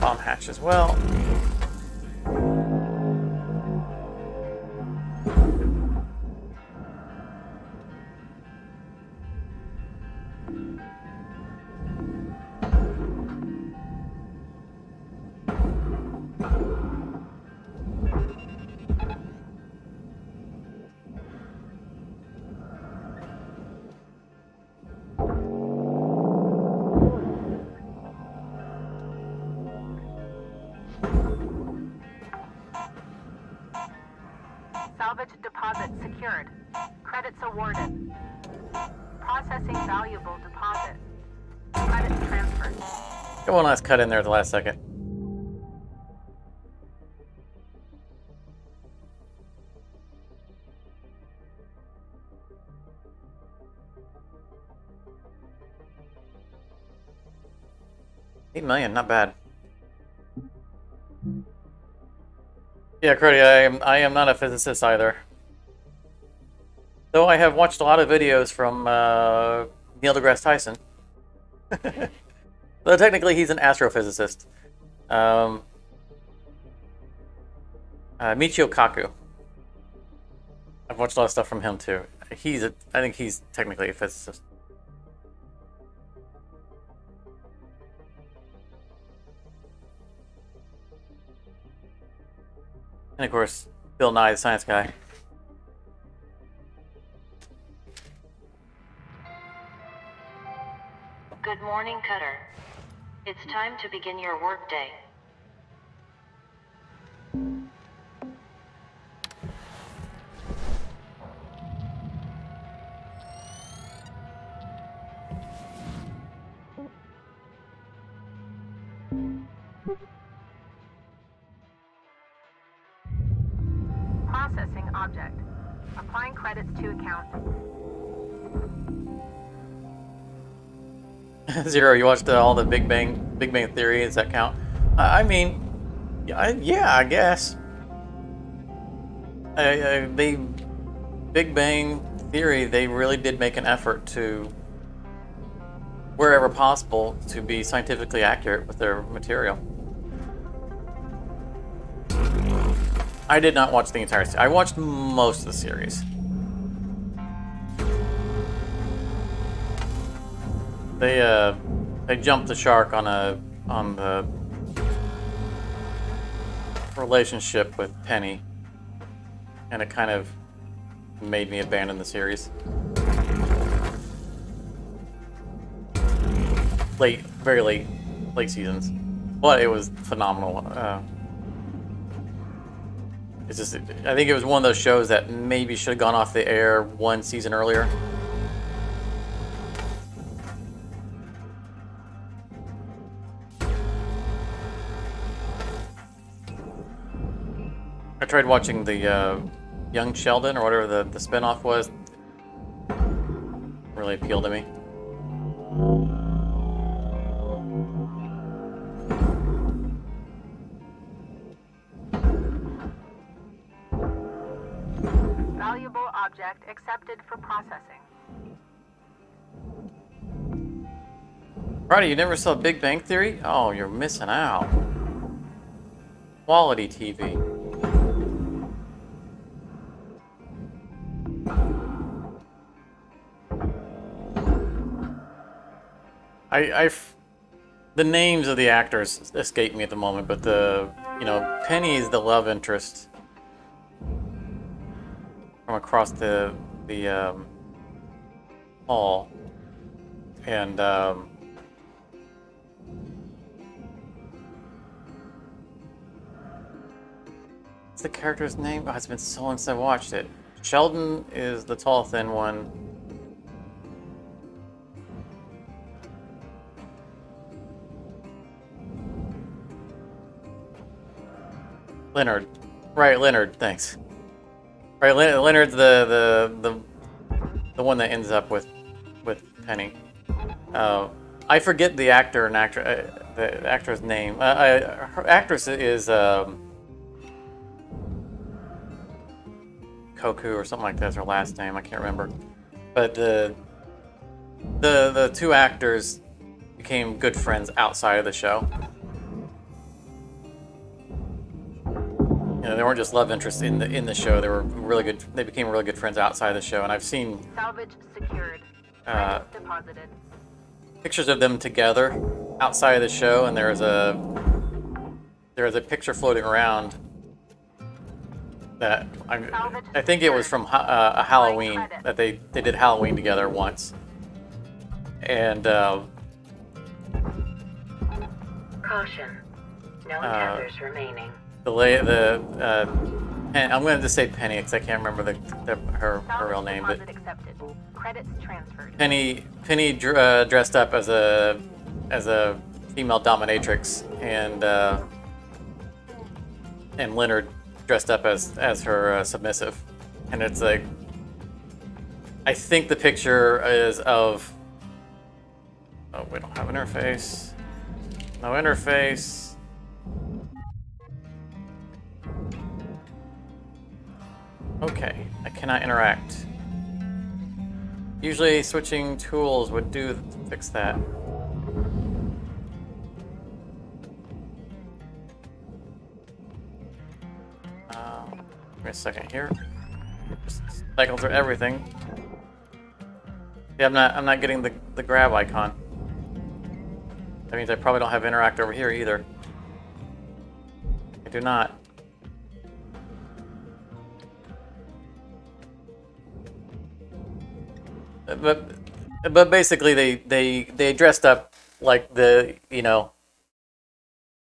bomb hatch as well. Cut in there at the last second. Eight million, not bad. Yeah, Cruddy, I am I am not a physicist either. Though I have watched a lot of videos from uh, Neil deGrasse Tyson. *laughs* Though technically he's an astrophysicist. Um, uh, Michio Kaku. I've watched a lot of stuff from him too. He's a, I think he's technically a physicist. And of course, Bill Nye, the science guy. Good morning, Cutter. It's time to begin your workday. Processing object. Applying credits to account. *laughs* Zero, you watched uh, all the Big Bang Big Bang Theory. Does that count? I, I mean, yeah, I, yeah, I guess. I, I, they Big Bang Theory. They really did make an effort to, wherever possible, to be scientifically accurate with their material. I did not watch the entire. se- I watched most of the series. They uh they jumped the shark on a on the relationship with Penny, and it kind of made me abandon the series. Late, very late, late seasons, but it was phenomenal. Uh, it's just, I think it was one of those shows that maybe should have gone off the air one season earlier. Tried watching the uh, Young Sheldon or whatever the, the spinoff was. Really appealed to me. Valuable object accepted for processing. Roddy, you never saw Big Bang Theory? Oh, you're missing out. Quality TV. I, I the names of the actors escape me at the moment, but the, you know, Penny is the love interest from across the the um, hall, and um, what's the character's name? Oh, it's been so long since I watched it. Sheldon is the tall, thin one. Leonard. Right, Leonard, thanks. Right, Le- Leonard's the, the the the one that ends up with with Penny. Uh, I forget the actor and actor. Uh, the actor's name. Uh, I, her actress is um, Cuoco or something like that. Is her last name? I can't remember. But the the the two actors became good friends outside of the show. You know, they weren't just love interests in the in the show. They were really good. They became really good friends outside of the show, and I've seen Salvage secured. Uh, deposited. pictures of them together outside of the show, and there's a there's a picture floating around that I, I think it was from uh, a Halloween that they they did Halloween together once, and uh, Caution. No Uh, remaining. The lay the uh, I'm going to just say Penny because I can't remember the, the her her real name, but. Penny Penny uh, dressed up as a as a female dominatrix, and uh, and Leonard dressed up as as her uh, submissive, and it's like I think the picture is of oh we don't have interface, no interface. Okay, I cannot interact. Usually switching tools would do fix that. Um, give me a second here. Just cycle through everything. Yeah, I'm not I'm not getting the, the grab icon. That means I probably don't have interact over here either. I do not. But but basically they they they dressed up like the you know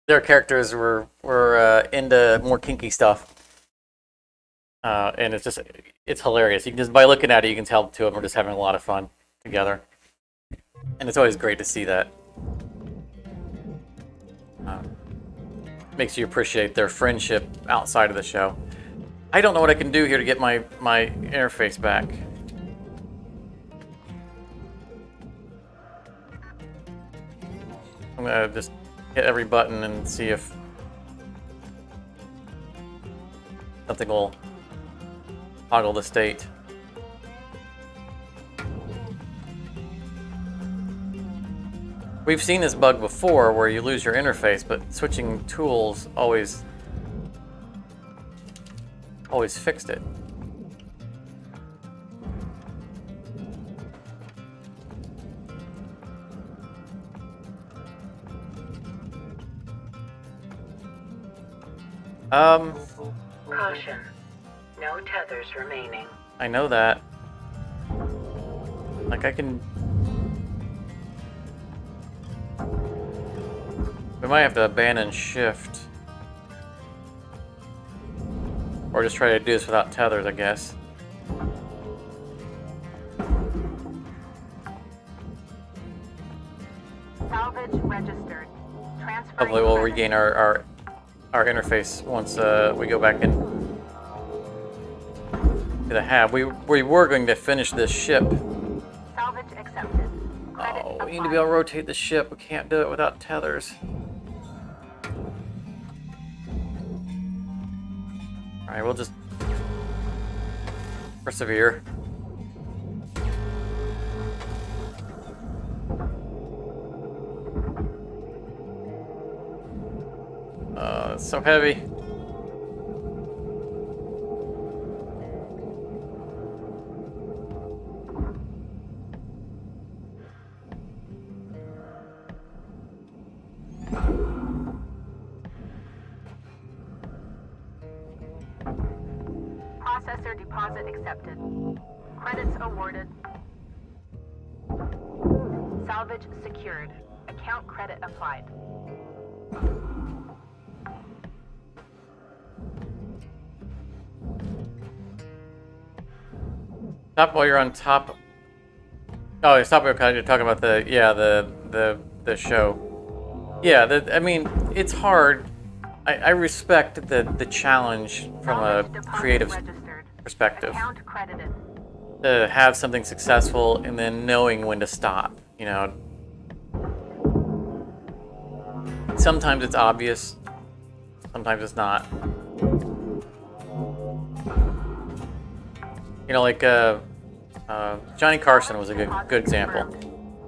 their characters were were uh, into more kinky stuff. Uh, and it's just it's hilarious. You can just by looking at it you can tell the two of them are just having a lot of fun together. And it's always great to see that. Uh, makes you appreciate their friendship outside of the show. I don't know what i can do here to get my my interface back I'm gonna just hit every button and see if something will toggle the state. We've seen this bug before where you lose your interface, but switching tools always always fixed it. Um, Caution. No tethers remaining. I know that. Like I can. We might have to abandon shift. Or just try to do this without tethers, I guess. Salvage registered. Transferring Hopefully we'll regain our, our, our interface once uh, we go back in to the hab. We, we were going to finish this ship. Salvage accepted. Credits Oh, we need to be able to rotate the ship. We can't do it without tethers. Alright, we'll just persevere. Uh, it's so heavy. Processor deposit accepted. Credits awarded. Salvage secured. Account credit applied. Stop while you're on top. Oh, stop while you're talking about the yeah the the the show. Yeah, the, I mean it's hard. I, I respect the the challenge from a creative perspective to have something successful and then knowing when to stop. You know, sometimes it's obvious, sometimes it's not. You know, like uh, uh, Johnny Carson was a good good example.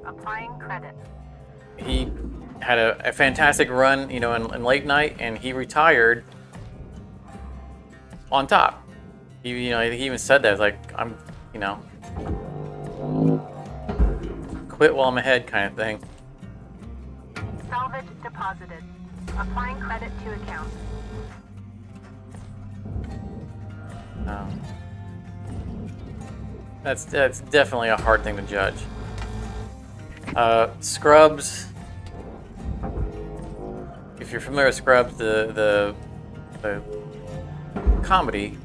Applying credit. He had a, a fantastic run, you know, in, in late night, and he retired on top. He, you know, he even said that, like, I'm, you know, quit while I'm ahead kind of thing. Salvage deposited. Applying credit to account. Um, that's that's definitely a hard thing to judge. Uh, Scrubs. If you're familiar with Scrubs, the the, the comedy,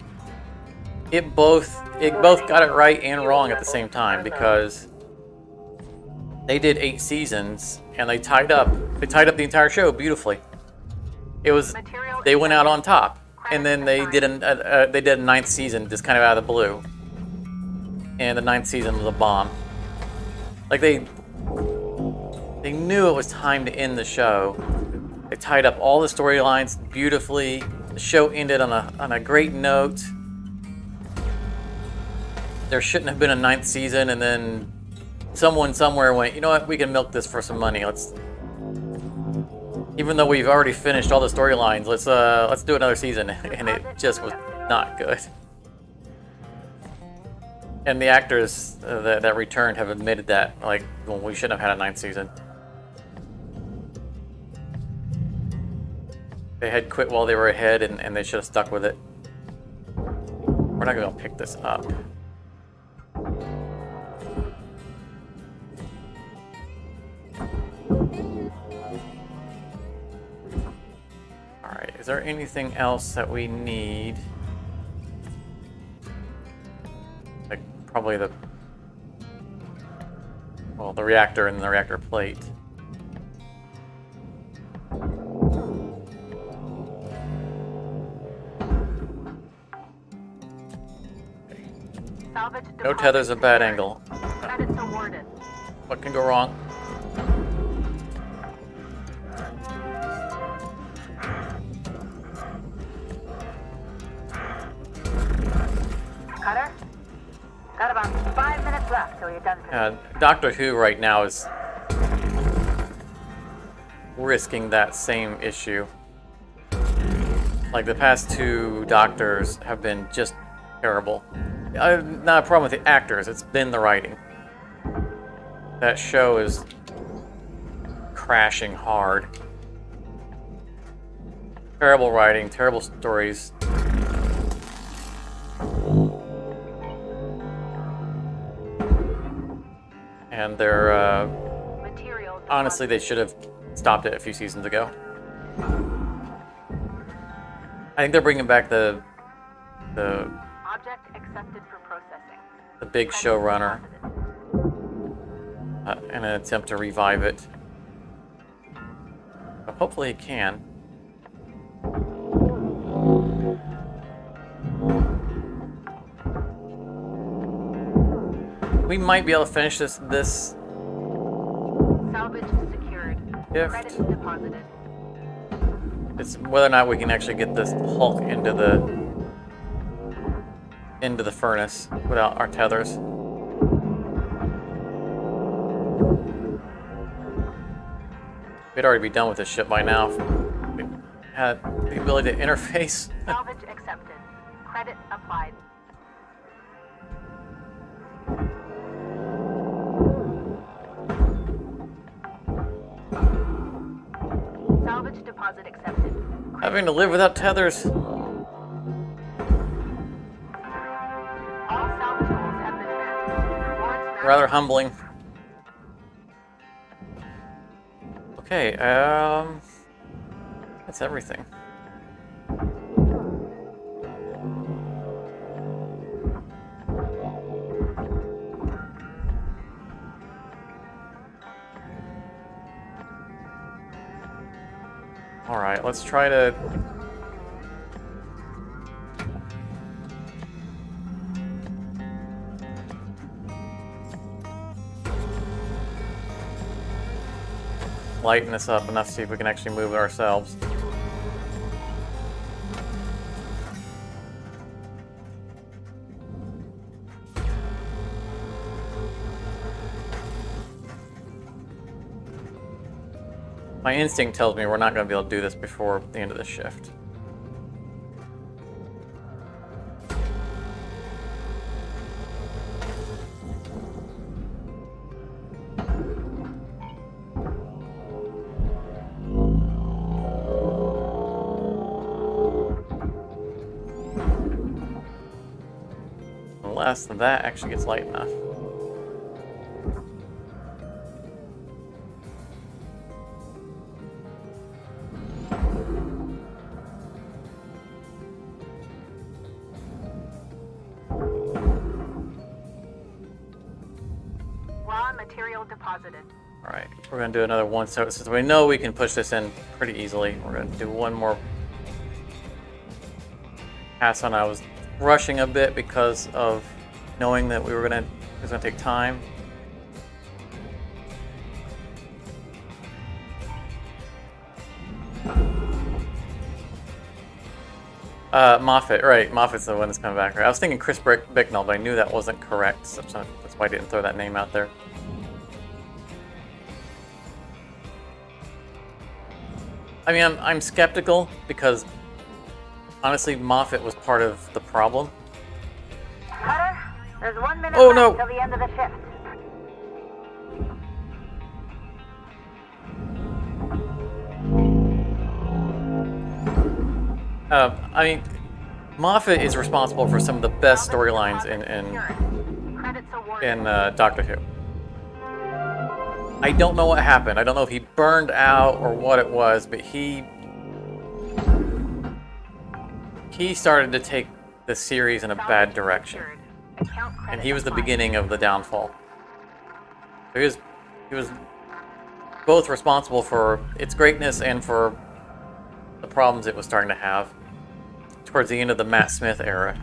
it both it both got it right and wrong at the same time because they did eight seasons and they tied up they tied up the entire show beautifully. It was they went out on top, and then they did an, uh, uh, they did a ninth season just kind of out of the blue, and the ninth season was a bomb. Like they they knew it was time to end the show. They tied up all the storylines beautifully. The show ended on a on a great note. There shouldn't have been a ninth season, and then someone somewhere went, you know what, we can milk this for some money. Let's even though we've already finished all the storylines, let's uh let's do another season, *laughs* and it just was not good. And the actors uh, that that returned have admitted that, like, well, we shouldn't have had a ninth season. They had quit while they were ahead, and, and they should have stuck with it. We're not gonna pick this up. Alright, is there anything else that we need? Probably the... Well, the reactor and the reactor plate. No tether's a bad angle. What can go wrong? Cutter? Got about five minutes left till you're done Uh, Doctor Who right now is risking that same issue. Like the past two doctors have been just terrible. Uh, not a problem with the actors, it's been the writing. That show is crashing hard. Terrible writing, terrible stories. And they're, uh, Material honestly, they should have stopped it a few seasons ago. I think they're bringing back the the Object accepted for processing. the big showrunner uh, in an attempt to revive it. But hopefully it can. We might be able to finish this this Salvage secured. Gift. It's whether or not we can actually get this Hulk into the into the furnace without our tethers. We'd already be done with this ship by now. if We had the ability to *laughs* interface. Salvage accepted. Credit applied. Deposit accepted. Having to live without tethers. All salvage goals have been met. Rather humbling. Okay, um... That's everything. Alright, let's try to... lighten this up enough to see if we can actually move it ourselves. My instinct tells me we're not going to be able to do this before the end of the shift. Unless that actually gets light enough. Do another one. So since we know we can push this in pretty easily, we're gonna do one more pass on. I was rushing a bit because of knowing that we were gonna it was gonna take time. Uh, Moffat, right? Moffat's the one that's coming back. Right? I was thinking Chris Bicknell, but I knew that wasn't correct. So that's why I didn't throw that name out there. I mean, I'm, I'm skeptical because honestly, Moffat was part of the problem. Cutter, there's one minute Oh, no. till the end of the shift. Uh, I mean, Moffat is responsible for some of the best storylines in in, Urine. Credits awarded. in uh, Doctor Who. I don't know what happened. I don't know if he burned out or what it was, but he he started to take the series in a bad direction. And he was the beginning of the downfall. So he was he was both responsible for its greatness and for the problems it was starting to have towards the end of the Matt Smith era.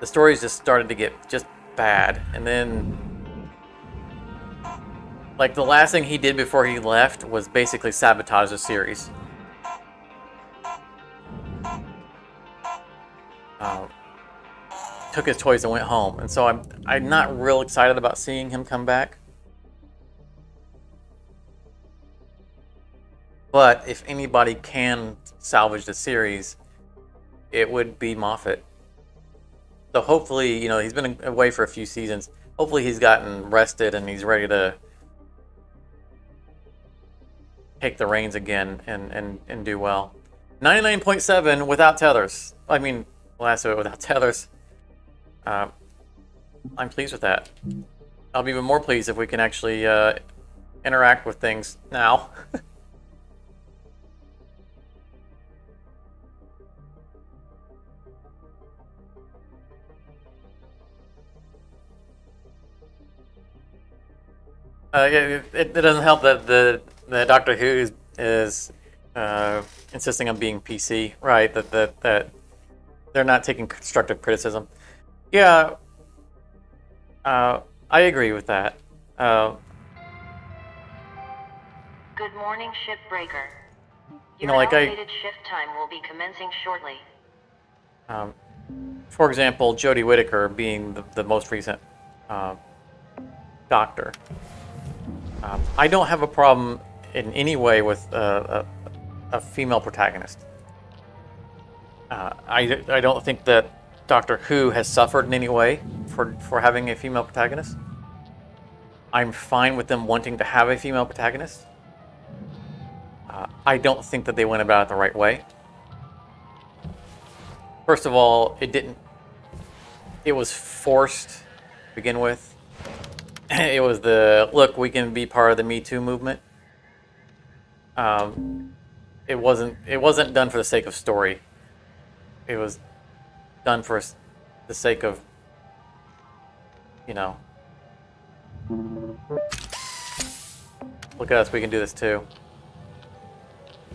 The stories just started to get just bad, and then like the last thing he did before he left was basically sabotage the series. Uh, took his toys and went home. And so I'm I'm not real excited about seeing him come back. But if anybody can salvage the series, it would be Moffat. So hopefully, you know, he's been away for a few seasons. Hopefully he's gotten rested and he's ready to take the reins again and, and, and do well. 99.7 without tethers. I mean, last of it without *laughs* tethers. Uh, I'm pleased with that. I'll be even more pleased if we can actually uh, interact with things now. *laughs* Uh, it, it doesn't help that the, the Doctor Who is, is uh, insisting on being PC, right? That, that that they're not taking constructive criticism. Yeah, uh, I agree with that. Uh, Good morning, shipbreaker. You Your know, like I- shift time will be commencing shortly. um, for example, Jodie Whittaker being the, the most recent uh, Doctor. Um, I don't have a problem in any way with uh, a, a female protagonist. Uh, I, I don't think that Doctor Who has suffered in any way for, for having a female protagonist. I'm fine with them wanting to have a female protagonist. Uh, I don't think that they went about it the right way. First of all, it didn't. It was forced to begin with. *laughs* It was the look. We can be part of the Me Too movement. Um, it wasn't. It wasn't done for the sake of story. It was done for the sake of, you know. Look at us. We can do this too.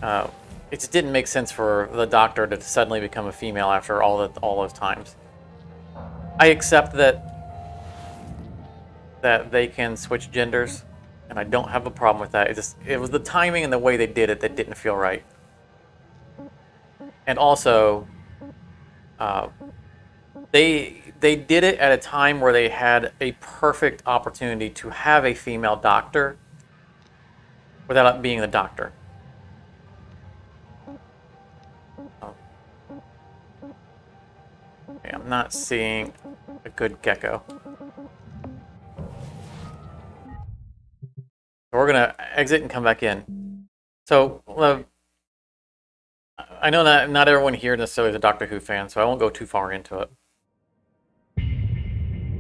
Uh, it just didn't make sense for the doctor to suddenly become a female after all all those times. I accept that that they can switch genders and I don't have a problem with that. It just it was the timing and the way they did it that didn't feel right. And also, uh, they they did it at a time where they had a perfect opportunity to have a female doctor without it being the doctor. Oh. I'm not seeing a good gecko. We're gonna exit and come back in. So uh, I know that not everyone here necessarily is a Doctor Who fan, so I won't go too far into it.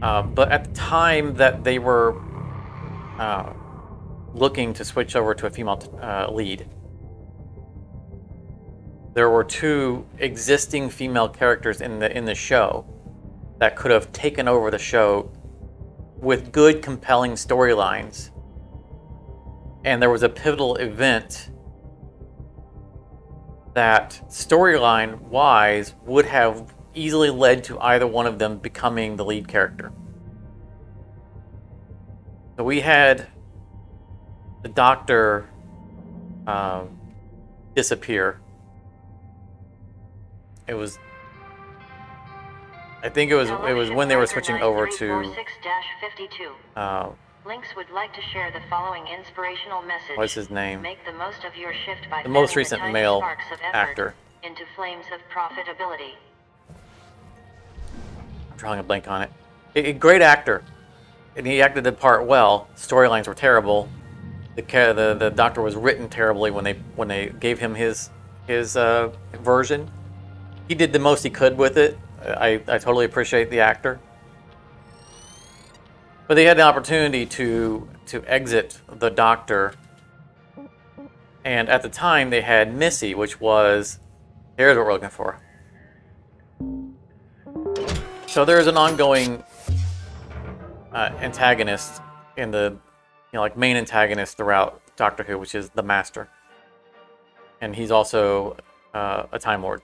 Uh, but at the time that they were uh, looking to switch over to a female uh, lead, there were two existing female characters in the in the show that could have taken over the show with good, compelling storylines. And there was a pivotal event that storyline wise would have easily led to either one of them becoming the lead character. So we had the doctor um, disappear. It was, I think it was it was when they were switching over to uh, LYNX would like to share the following inspirational message. what's his name? Make the most of your shift by The most recent tiny male actor. into flames of profitability. I'm drawing a blank on it. A, a great actor, and he acted the part well. Storylines were terrible. The, the the doctor was written terribly when they when they gave him his his uh, version. He did the most he could with it. I, I totally appreciate the actor. But they had the opportunity to to exit the doctor. And at the time they had Missy, which was here's what we're looking for. So there's an ongoing uh, antagonist in the, you know, like main antagonist throughout Doctor Who, which is the Master, and he's also uh, a Time Lord.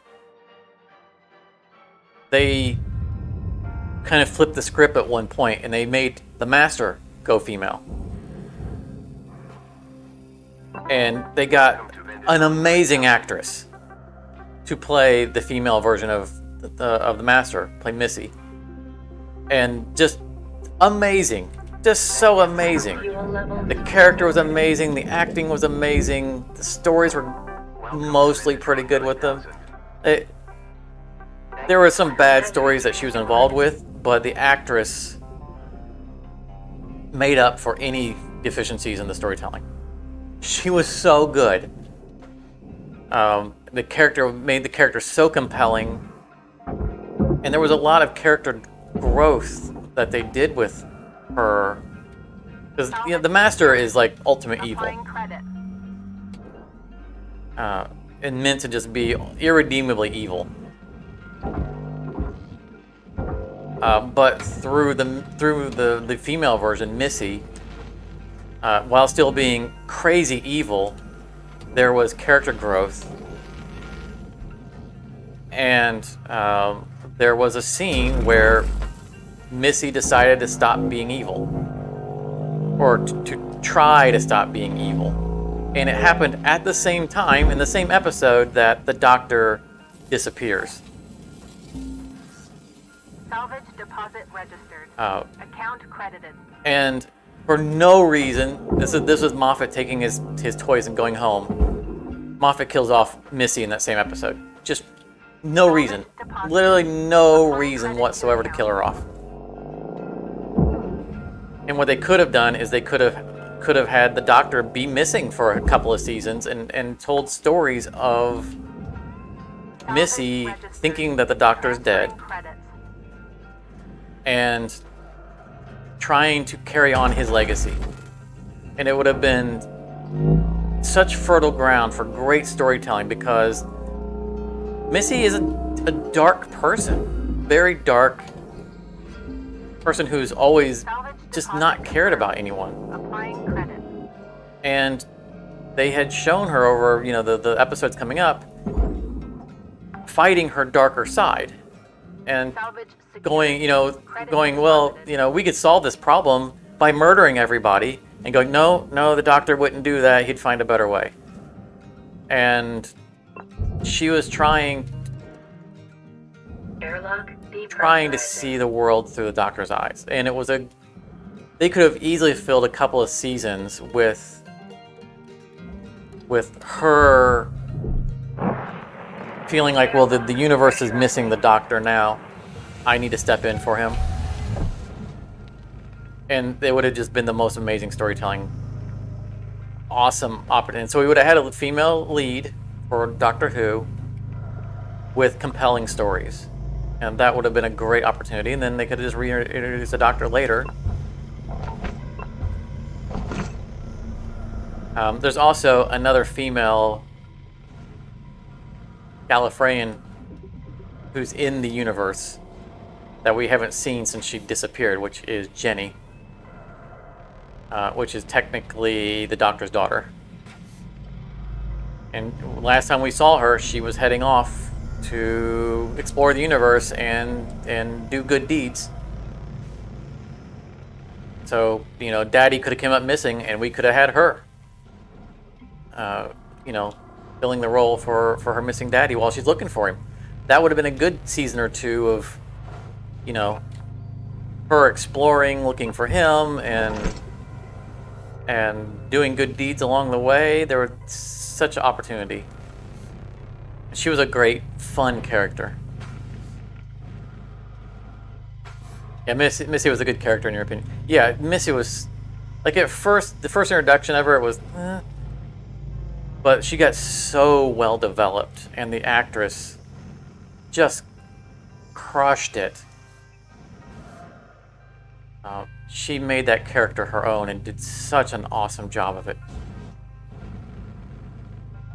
They kind of flipped the script at one point, and they made the Master go female, and they got an amazing actress to play the female version of the of the Master, play Missy, and just amazing, just so amazing. The character was amazing, the acting was amazing, the stories were mostly pretty good with them. It, there were some bad stories that she was involved with, but the actress made up for any deficiencies in the storytelling. She was so good. Um, the character made the character so compelling, and there was a lot of character growth that they did with her. Because you know, the master is like ultimate evil uh, and meant to just be irredeemably evil. Uh, but through the through the the female version, Missy, uh, while still being crazy evil, there was character growth, and um, there was a scene where Missy decided to stop being evil, or t- to try to stop being evil. And it happened at the same time in the same episode that the doctor disappears. Salvage deposit registered. Uh, Account credited. and for no reason, this is this is Moffat taking his his toys and going home. Moffat kills off Missy in that same episode. Just no reason, literally no reason whatsoever to kill her off. And what they could have done is they could have could have had the Doctor be missing for a couple of seasons and and told stories of Missy thinking that the Doctor is dead. And trying to carry on his legacy. And it would have been such fertile ground for great storytelling because Missy is a, a dark person, very dark person who's always just not cared about anyone. And they had shown her over, you know, the, the episodes coming up, fighting her darker side. And. Going, you know, going, well, you know, we could solve this problem by murdering everybody and going, no, no, the doctor wouldn't do that. He'd find a better way. And she was trying Airlock trying to see the world through the doctor's eyes. And it was a they could have easily filled a couple of seasons with with her feeling like, well, the, the universe is missing the doctor now. I need to step in for him. And it would have just been the most amazing storytelling. Awesome opportunity. So we would have had a female lead for Doctor Who with compelling stories. And that would have been a great opportunity. And then they could have just reintroduced the Doctor later. Um, there's also another female Gallifreyan who's in the universe that we haven't seen since she disappeared, which is Jenny, uh, which is technically the Doctor's daughter. And last time we saw her, she was heading off to explore the universe and and do good deeds. So you know, Daddy could have come up missing, and we could have had her. Uh, you know, filling the role for for her missing daddy while she's looking for him. That would have been a good season or two of, you know, her exploring, looking for him, and and doing good deeds along the way. There was such opportunity. She was a great, fun character. Yeah, Missy, Missy was a good character in your opinion. Yeah, Missy was like at first, the first introduction her it was, eh, but she got so well developed, and the actress just crushed it. Uh, she made that character her own and did such an awesome job of it.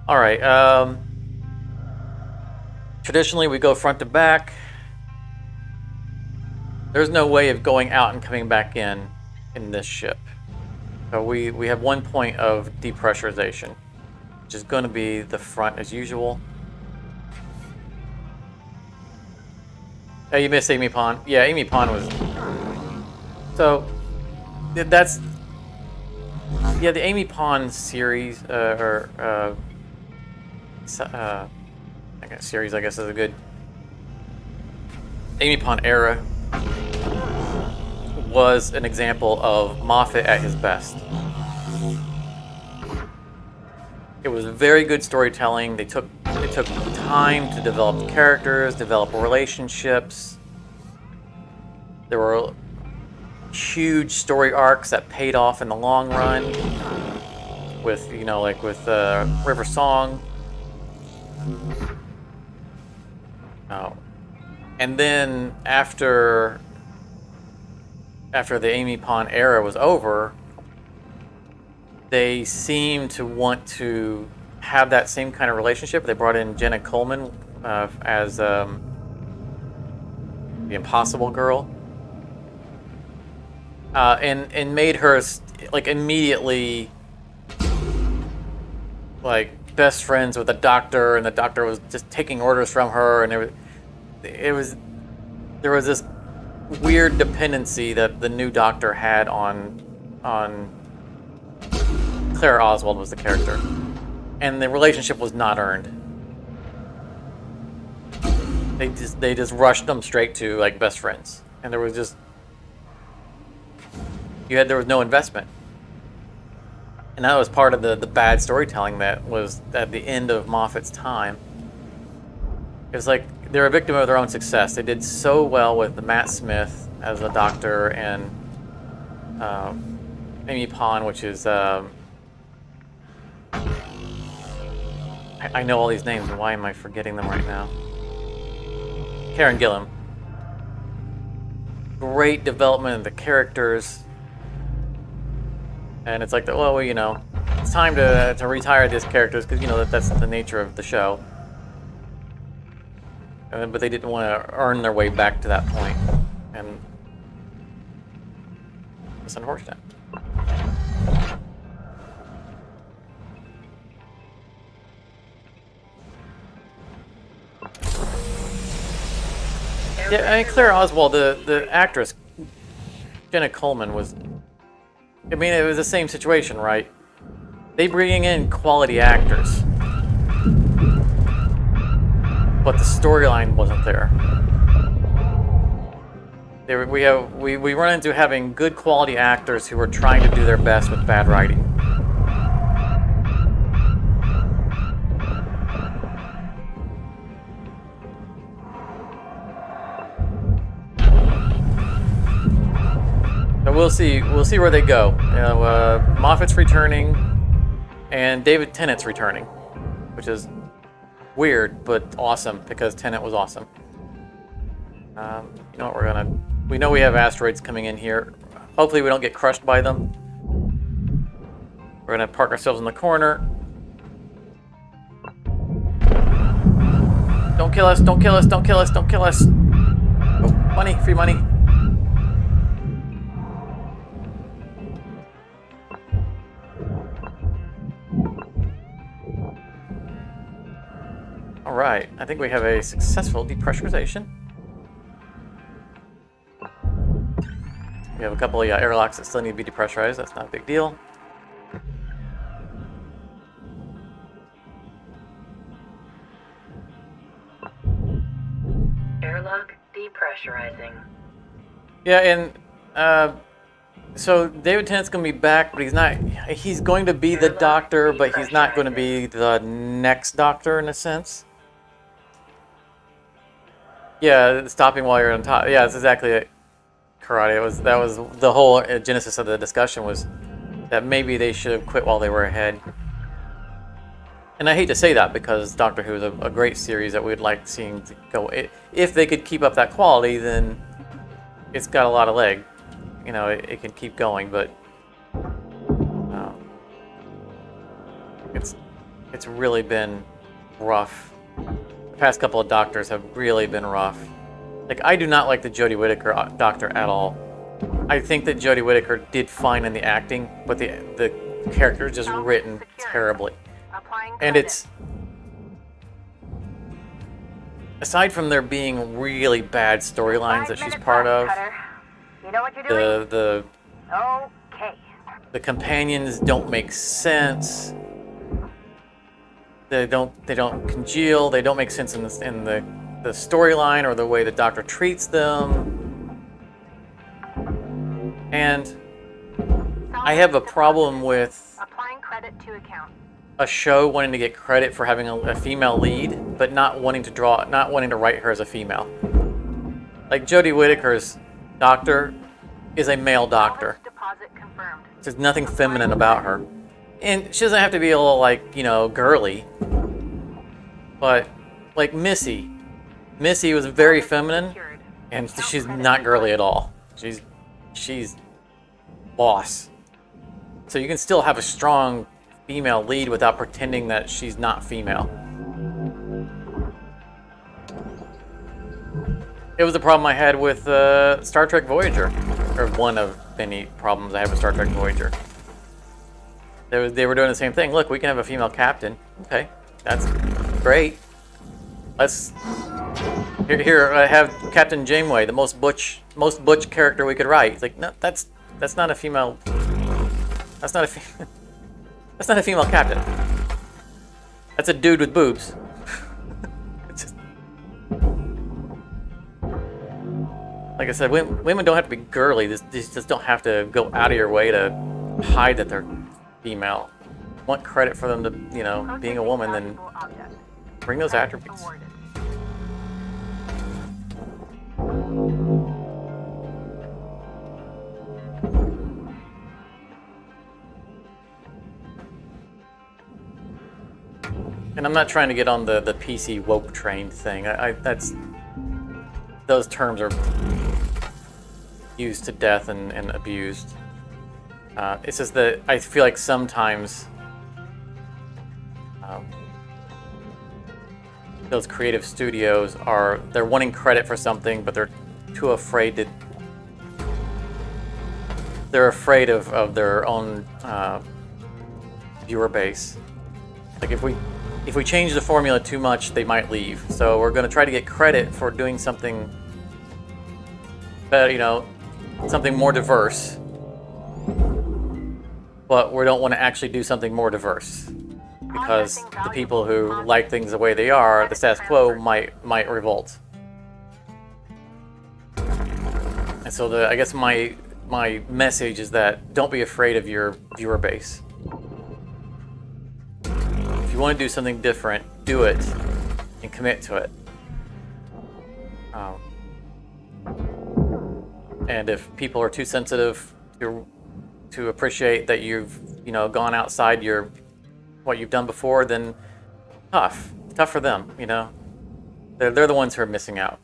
All right. Um, traditionally, we go front to back. There's no way of going out and coming back in in this ship. So we, we have one point of depressurization, which is going to be the front as usual. Oh, you missed Amy Pond. Yeah, Amy Pond was. So, that's. Yeah, the Amy Pond series, uh, or. Uh, uh, I guess series, I guess, is a good. Amy Pond era was an example of Moffat at his best. It was very good storytelling. They took they took time to develop characters, develop relationships. There were huge story arcs that paid off in the long run. With you know, like with uh, River Song. Oh, and then after after the Amy Pond era was over, they seemed to want to have that same kind of relationship. They brought in Jenna Coleman uh, as um, the Impossible Girl, uh, and and made her like immediately like best friends with the doctor, and the doctor was just taking orders from her, and it was it was there was this weird dependency that the new doctor had on on Clara Oswald was the character, and the relationship was not earned. They just they just rushed them straight to like best friends, and there was just you had there was no investment, and that was part of the the bad storytelling that was at the end of Moffat's time. It was like they're a victim of their own success. They did so well with Matt Smith as a doctor and um, Amy Pond, which is um, I, I know all these names, and why am I forgetting them right now? Karen Gillan. Great development of the characters, and it's like, well, you know, it's time to to retire these characters because you know that that's the nature of the show. And but they didn't want to earn their way back to that point, and it's unfortunate. Yeah, I mean Clara Oswald, the the actress, Jenna Coleman was I mean, it was the same situation, right? They bringing in quality actors, but the storyline wasn't there. There, we have we, we run into having good quality actors who are trying to do their best with bad writing. We'll see. We'll see where they go. You know, uh, Moffat's returning, and David Tennant's returning, which is weird but awesome because Tennant was awesome. Um, you know what? We're gonna. We know we have asteroids coming in here. Hopefully, we don't get crushed by them. We're gonna park ourselves in the corner. Don't kill us! Don't kill us! Don't kill us! Don't kill us! Oh, money! Free money! All right, I think we have a successful depressurization. We have a couple of yeah, airlocks that still need to be depressurized. That's not a big deal. Airlock depressurizing. Yeah, and uh, so David Tennant's going to be back, but he's not. He's going to be the Doctor, but he's not going to be the next Doctor in a sense. Yeah, stopping while you're on top. Yeah, that's exactly it. Karate. It was that was the whole uh, genesis of the discussion was that maybe they should have quit while they were ahead. And I hate to say that because Doctor Who is a, a great series that we'd like seeing to go. i if they could keep up that quality, then it's got a lot of leg. You know, it, it can keep going, but um, it's it's really been rough. The past couple of Doctors have really been rough. Like, I do not like the Jodie Whittaker uh, Doctor at all. I think that Jodie Whittaker did fine in the acting, but the the character is just written terribly. And it's aside from there being really bad storylines that she's part of, You know what you're the the Okay. the companions don't make sense. They don't they don't congeal. They don't make sense in the in the the storyline or the way the Doctor treats them. And I have a problem with Applying credit to account. a show wanting to get credit for having a, a female lead, but not wanting to draw, not wanting to write her as a female. Like Jodie Whittaker's doctor is a male doctor. Bonus Deposit confirmed. There's nothing feminine about her, and she doesn't have to be a little like you know girly. But like Missy, Missy was very feminine, and she's not girly at all. She's she's boss. So you can still have a strong female lead without pretending that she's not female. It was a problem I had with uh, Star Trek Voyager, or one of many problems I had with Star Trek Voyager. They, was, they were doing the same thing. Look, we can have a female captain. Okay, that's great. Let's here. Here, I have Captain Janeway, the most butch, most butch character we could write. It's like, no, that's that's not a female. That's not a. *laughs* That's not a female captain. That's a dude with boobs. *laughs* Like I said, women, women don't have to be girly. They just don't have to go out of your way to hide that they're female. Want credit for them to, you know, being a woman, then bring those attributes. And I'm not trying to get on the, the PC woke train thing. I, I that's those terms are used to death and, and abused. Uh, it's just that I feel like sometimes um, those creative studios are they're wanting credit for something, but they're too afraid to. They're afraid of, of their own uh, viewer base. Like if we if we change the formula too much, they might leave. So we're going to try to get credit for doing something better, you know, something more diverse. But we don't want to actually do something more diverse because the people who like things the way they are, the status quo, might might revolt. And so the I guess my my message is that don't be afraid of your viewer base. If you want to do something different, do it and commit to it. Um, and if people are too sensitive to to appreciate that you've you know gone outside your what you've done before, then tough, tough for them. You know, they're they're the ones who are missing out.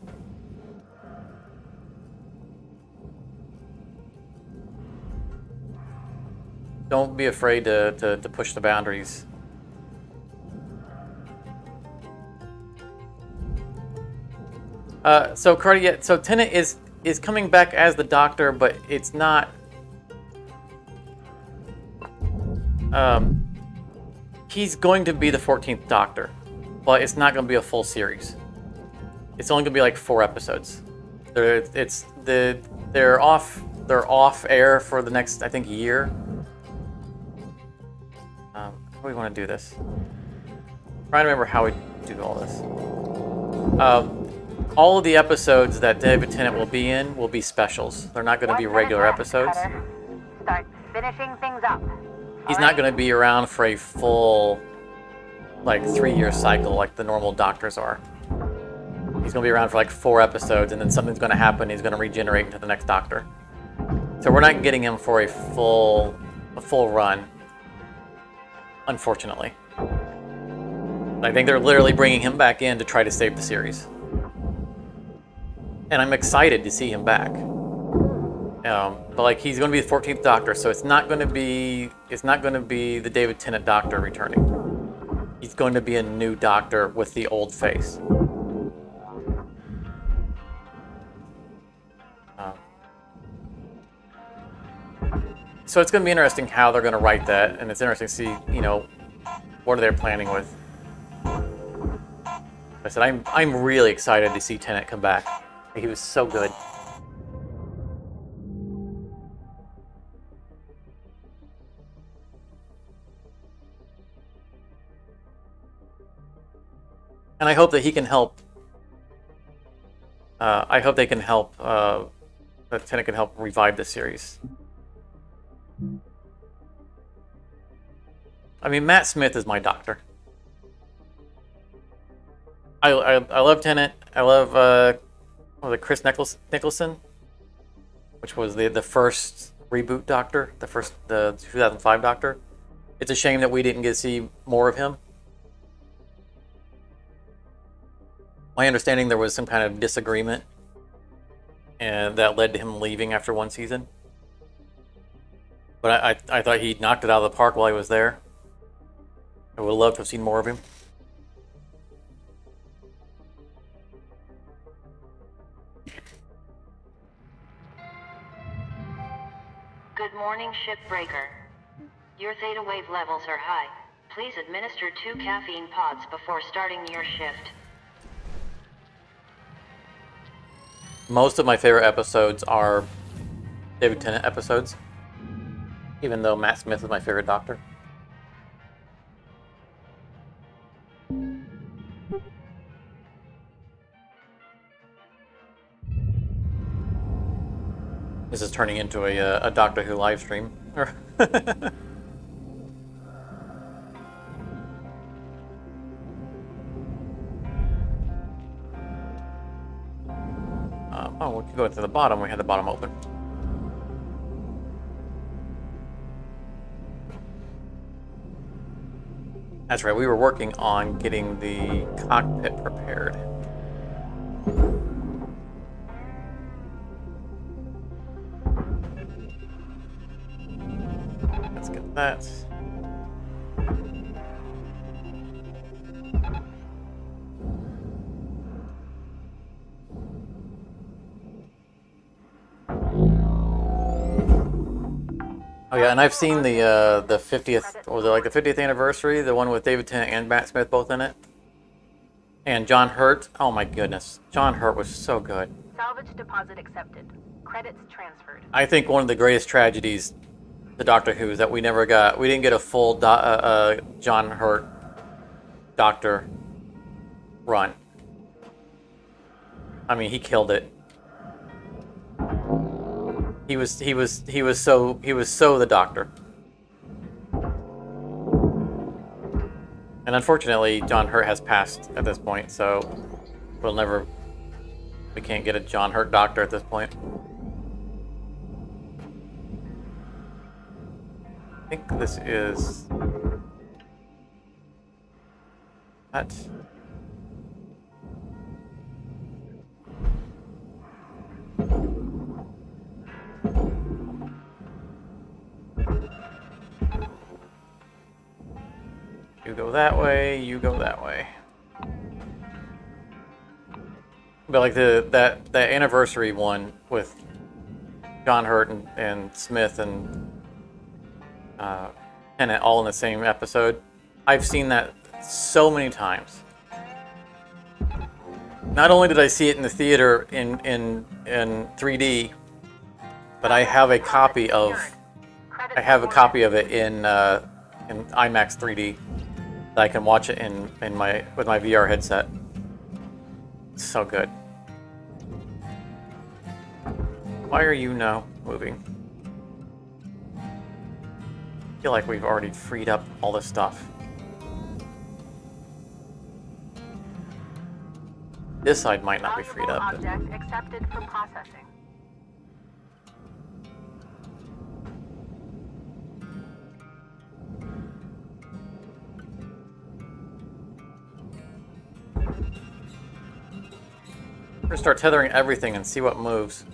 Don't be afraid to, to, to push the boundaries. Uh, so Cardi, so Tennant is is coming back as the Doctor, but it's not. Um, he's going to be the 14th Doctor, but it's not going to be a full series. It's only going to be like four episodes. They're, it's the they're off they're off air for the next I think year. Um, how do we want to do this? I'm trying to remember how we do all this. Um, all of the episodes that David Tennant will be in will be specials. They're not going to be regular episodes. Cutter. Start finishing things up. He's not going to be around for a full, like, three year cycle like the normal doctors are. He's going to be around for like four episodes, and then something's going to happen. He's going to regenerate into the next doctor. So we're not getting him for a full, a full run, unfortunately. I think they're literally bringing him back in to try to save the series, and I'm excited to see him back. Um, but like he's going to be the 14th Doctor, so it's not going to be it's not going to be the David Tennant Doctor returning. He's going to be a new Doctor with the old face. Um, so it's going to be interesting how they're going to write that, and it's interesting to see you know what are they planning with. I said I'm I'm really excited to see Tennant come back. He was so good. And I hope that he can help. Uh, I hope they can help. Uh, that Tennant can help revive the series. I mean, Matt Smith is my doctor. I, I, I love Tennant. I love uh, was it, Chris Nichols, Nicholson, which was the the first reboot Doctor, the first the 2005 Doctor. It's a shame that we didn't get to see more of him. My understanding there was some kind of disagreement and that led to him leaving after one season but I, I, I thought he knocked it out of the park while he was there i would have loved to have seen more of him Good morning, shipbreaker. Your theta wave levels are high. Please administer two caffeine pods before starting your shift. Most of my favorite episodes are david tennant episodes even though matt smith is my favorite doctor This is turning into a, uh, a Doctor Who live stream. *laughs* could go to the bottom. We had the bottom open. That's right. We were working on getting the cockpit prepared. Let's get that. And I've seen the uh, the 50th or the like the 50th anniversary, the one with David Tennant and Matt Smith both in it, and John Hurt. Oh my goodness, John Hurt was so good. Salvage deposit accepted. Credits transferred. I think one of the greatest tragedies to the Doctor Who is that we never got, we didn't get a full do, uh, uh, John Hurt Doctor run. I mean, he killed it. He was, he was, he was so, he was so the Doctor. And unfortunately, John Hurt has passed at this point, so we'll never, we can't get a John Hurt Doctor at this point. I think this is that. You go that way, you go that way. But like the that that anniversary one with John Hurt and, and Smith and uh, Tennant all in the same episode. I've seen that so many times. Not only did I see it in the theater in in in 3D, but I have a copy of I have a copy of it in uh, in IMAX 3D that I can watch it in in my with my VR headset. It's so good. Why are you now moving? I feel like we've already freed up all this stuff. This side might not be freed up. but- Object accepted for processing. Start tethering everything and see what moves.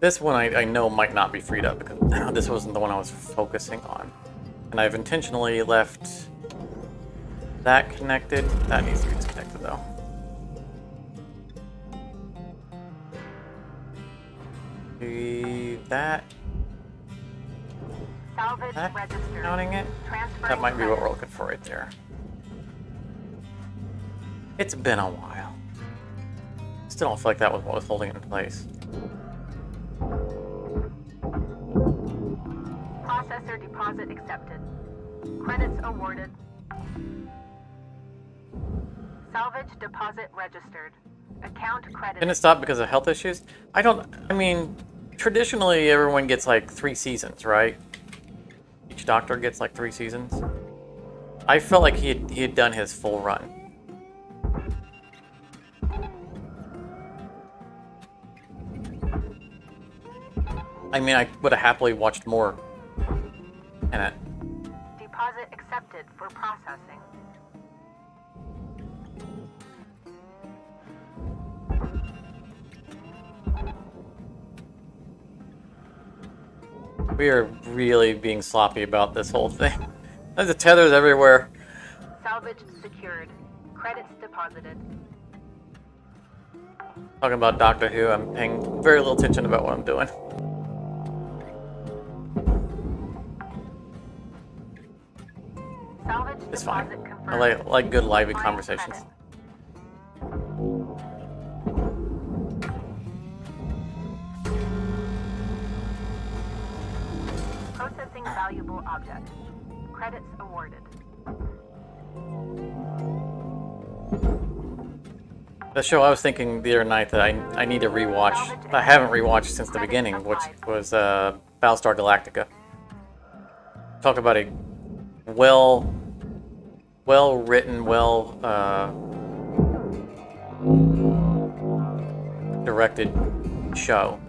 This one I, I know might not be freed up because *clears throat* this wasn't the one I was focusing on. And I've intentionally left that connected. That needs to be disconnected though. Do that. Salvage That registered. counting it? That might be what we're looking for right there. It's been a while. Still don't feel like that was what was holding it in place. Processor deposit accepted. Credits awarded. Salvage deposit registered. Account credit. Didn't it stop because of health issues? I don't. I mean, traditionally everyone gets like three seasons, right? Each doctor gets like three seasons. I felt like he had, he had done his full run. I mean, I would have happily watched more in it. Deposit accepted for processing. We are really being sloppy about this whole thing. *laughs* There's the tethers everywhere. Salvage secured. Credits deposited. Talking about Doctor Who, I'm paying very little attention about what I'm doing. Salvage It's fine. I like, like good lively conversations. credit. Processing valuable object. Credits awarded. The show I was thinking the other night that I, I need to rewatch, I haven't rewatched since the beginning, which was uh, Battlestar Galactica. Talk about a well, well written, well uh, directed show.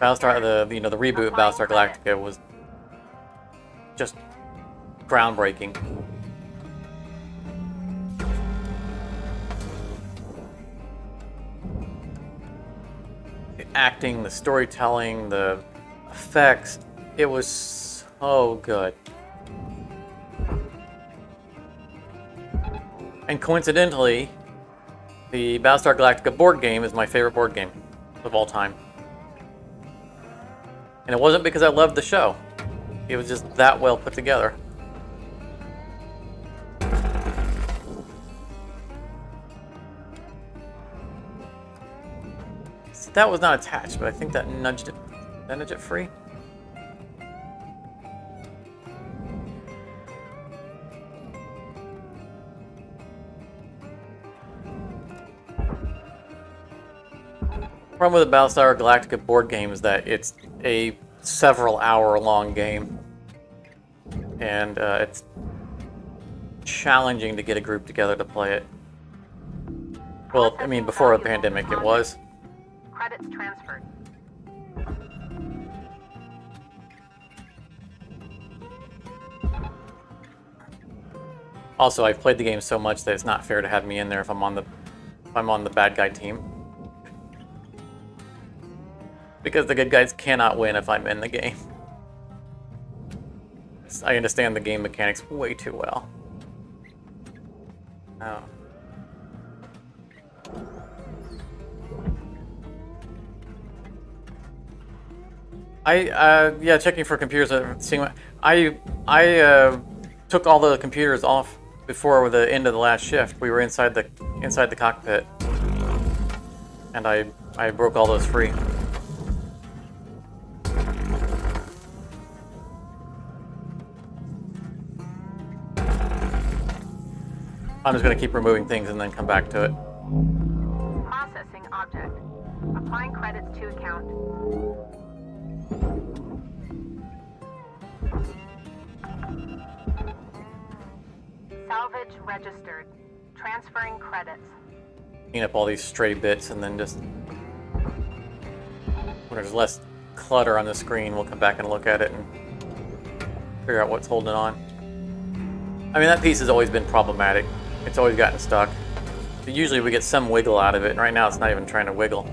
Battlestar, the you know the reboot of Battlestar Galactica was just groundbreaking. The acting, the storytelling, the effects, it was so good. And coincidentally, the Battlestar Galactica board game is my favorite board game of all time. And it wasn't because I loved the show. It was just that well put together. See, that was not attached, but I think that nudged it. Did it free? problem with the Battlestar Galactica board game is that it's a several hour long game. And uh, it's challenging to get a group together to play it. Well, I mean, before the pandemic it was. Credits transferred. Also, I've played the game so much that it's not fair to have me in there if I'm on the if I'm on the bad guy team. Because the good guys cannot win if I'm in the game. I understand the game mechanics way too well. Oh. I uh, yeah, checking for computers. uh, Seeing what, I I uh, took all the computers off before the end of the last shift. We were inside the inside the cockpit, and I I broke all those free. I'm just gonna keep removing things and then come back to it. Processing object. Applying credits to account. Salvage registered. Transferring credits. clean up all these stray bits and then just when there's less clutter on the screen we'll come back and look at it and figure out what's holding on I mean that piece has always been problematic it's always gotten stuck. But usually we get some wiggle out of it and right now it's not even trying to wiggle.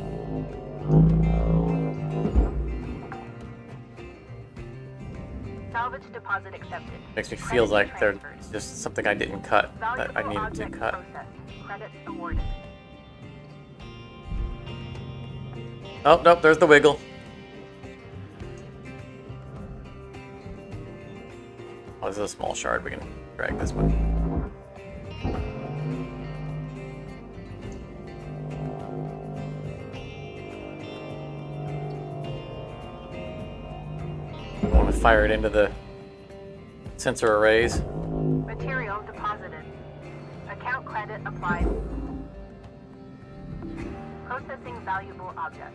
Salvage deposit accepted. makes me feel like there's just something I didn't cut that I needed to cut. processed. Credits awarded. oh nope there's the wiggle. Oh this is a small shard. We can drag this one I want to fire it into the sensor arrays. Material deposited. Account credit applied. Processing valuable object.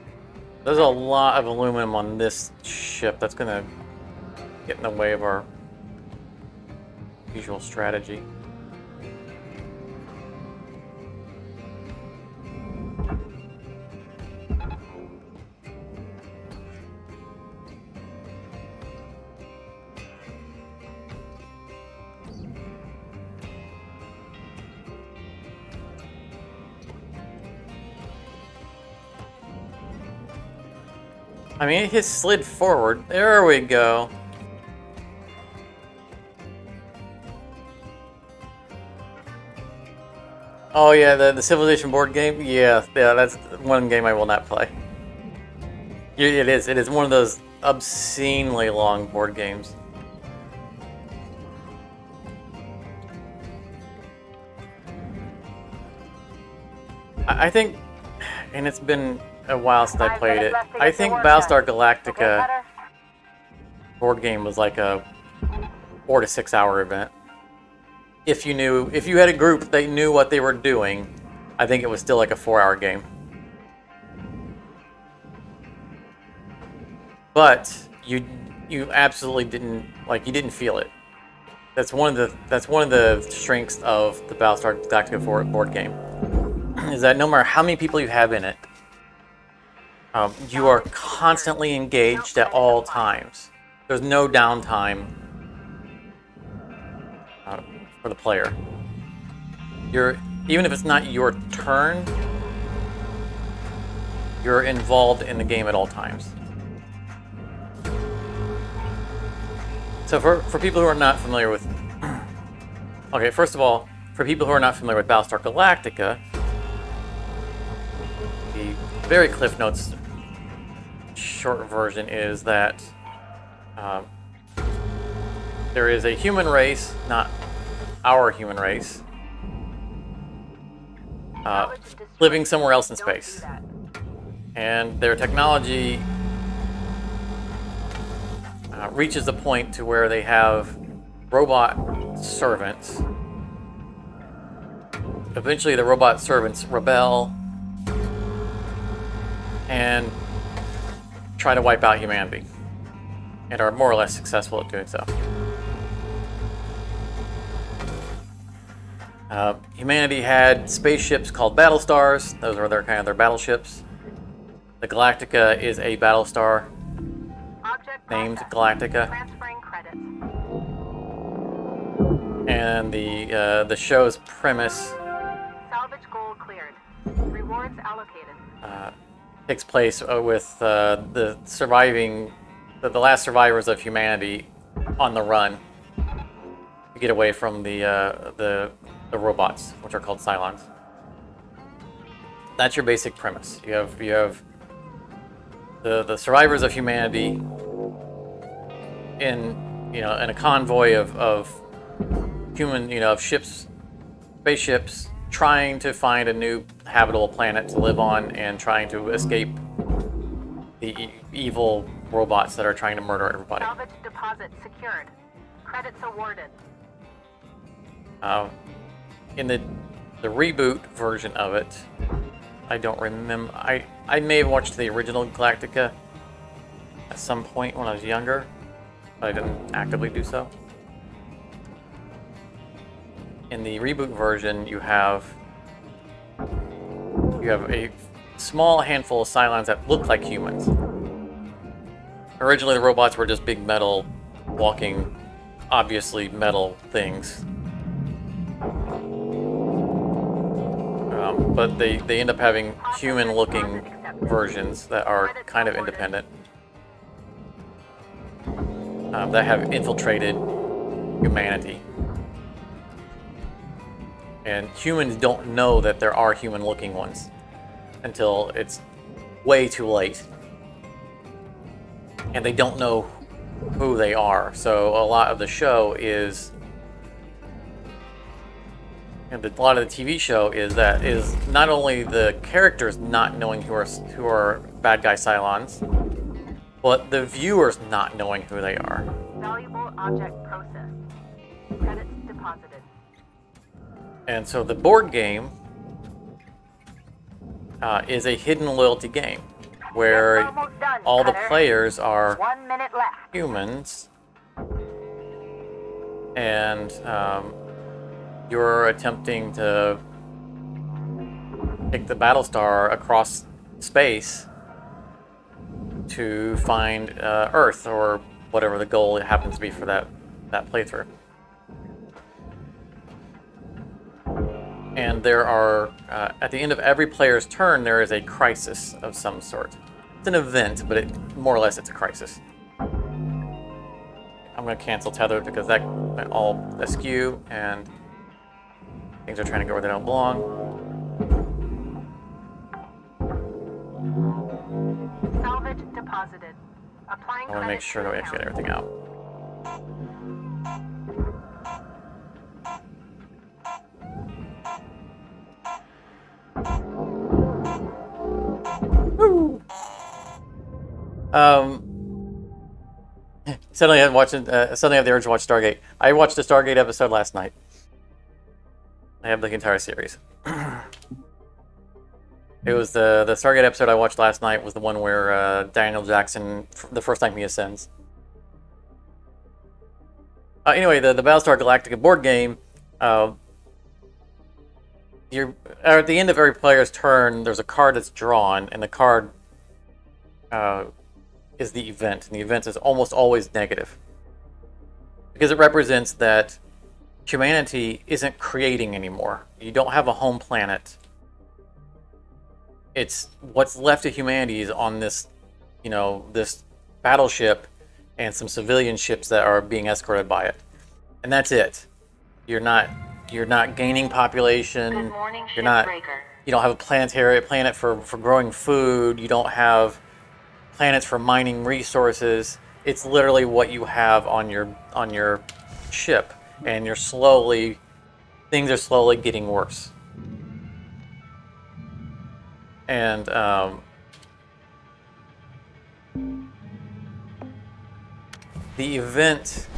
There's a lot of aluminum on this ship that's gonna get in the way of our usual strategy. I mean, it has slid forward. There we go. Oh yeah, the, the Civilization board game? Yeah, yeah, that's one game I will not play. It is, it is one of those obscenely long board games. I think, and it's been a while since I played it. minutes left to I think Battlestar Galactica board game was like a four to six hour event. If you knew, if you had a group that knew what they were doing, I think it was still like a four hour game. But you, you absolutely didn't like you didn't feel it. That's one of the that's one of the strengths of the Battlestar Galactica board game. *clears throat* Is that no matter how many people you have in it, um, you are constantly engaged at all times. There's no downtime uh, for the player. You're even if it's not your turn, you're involved in the game at all times. So for, for people who are not familiar with *clears throat* Okay, first of all, for people who are not familiar with Battlestar Galactica, the very Cliff Notes short version is that um, there is a human race, not our human race, uh, Salvage and destroy. living somewhere else in space. and their technology uh, reaches a point to where they have robot servants. Eventually, the robot servants rebel and try to wipe out humanity, and are more or less successful at doing so. Uh, humanity had spaceships called battle stars. Those were their kind of their battleships. The Galactica is a battle star Object named. Galactica, and the uh, the show's premise Salvage goal cleared. Rewards allocated. uh, takes place uh, with uh, the surviving, the, the last survivors of humanity on the run to get away from the uh, the the robots, which are called Cylons. That's your basic premise. You have you have the the survivors of humanity in you know in a convoy of, of human you know of ships spaceships trying to find a new habitable planet to live on and trying to escape the e- evil robots that are trying to murder everybody. Salvage deposit secured. Credits awarded. Uh, in the the reboot version of it, I don't remember. I I may have watched the original Galactica at some point when I was younger, but I didn't actively do so. In the reboot version, you have you have a small handful of Cylons that look like humans. Originally, the robots were just big metal, walking, obviously metal things. Um, but they, they end up having human looking versions that are kind of independent. Um, that have infiltrated humanity. And humans don't know that there are human looking ones until it's way too late. And they don't know who they are. So a lot of the show is and a lot of the TV show is that is not only the characters not knowing who are who are bad guy Cylons, but the viewers not knowing who they are. Valuable object deposited. And so the board game uh, is a hidden loyalty game where done, all the players are One minute left. humans, and um, you're attempting to take the Battlestar across space to find uh, Earth or whatever the goal happens to be for that that playthrough. And there are, uh, at the end of every player's turn, there is a crisis of some sort. It's an event, but it more or less it's a crisis. I'm going to cancel tether because that went all askew and things are trying to go where they don't belong. Salvage deposited. Applying I want to make sure that we actually get everything out. Um, suddenly I'm watching. Uh, suddenly I have the urge to watch Stargate. I watched the Stargate episode last night. I have the entire series. *clears throat* It was the the Stargate episode I watched last night was the one where uh, Daniel Jackson, the first time he ascends. Uh, anyway, the the Battlestar Galactica board game. You're at the end of every player's turn. There's a card that's drawn, and the card uh, is the event, and the event is almost always negative because it represents that humanity isn't creating anymore. You don't have a home planet it's what's left of humanity is on this, you know, this battleship and some civilian ships that are being escorted by it, and that's it. You're not you're not gaining population. Good morning, You're not. shipbreaker. You don't have a planetary planet for for growing food. You don't have planets for mining resources. It's literally what you have on your on your ship, and you're slowly, things are slowly getting worse. And um, the event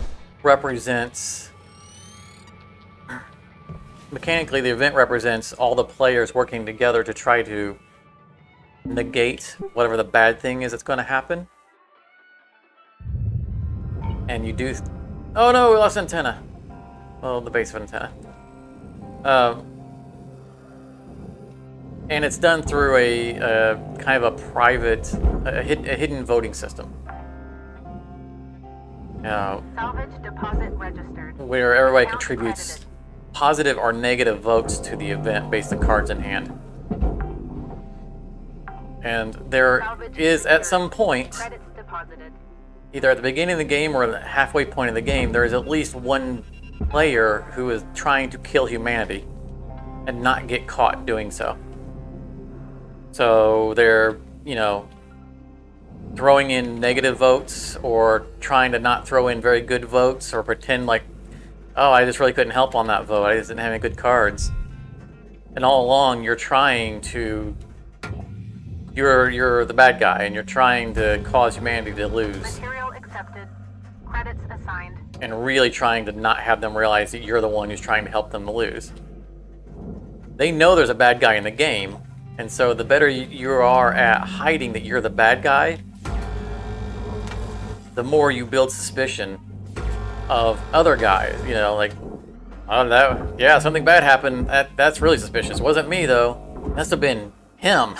represents mechanically the event represents all the players working together to try to negate whatever the bad thing is that's going to happen and you do oh no we lost antenna well the base of antenna um, and it's done through a, a kind of a private a, hid, a hidden voting system uh, Salvage deposit registered. where everybody contributes. Positive or negative votes to the event based on cards in hand. And there is at some point, either at the beginning of the game or the halfway point of the game, there is at least one player who is trying to kill humanity and not get caught doing so. So they're, you know, throwing in negative votes or trying to not throw in very good votes or pretend like, oh, I just really couldn't help on that vote. I just didn't have any good cards. And all along, you're trying to. You're you're the bad guy, and you're trying to cause humanity to lose, Material accepted. Credits assigned. and really trying to not have them realize that you're the one who's trying to help them to lose. They know there's a bad guy in the game, and so the better you- you are at hiding that you're the bad guy, the more you build suspicion of other guys. You know, like, oh, that, yeah, something bad happened. That that's really suspicious. Wasn't me though. Must have been him.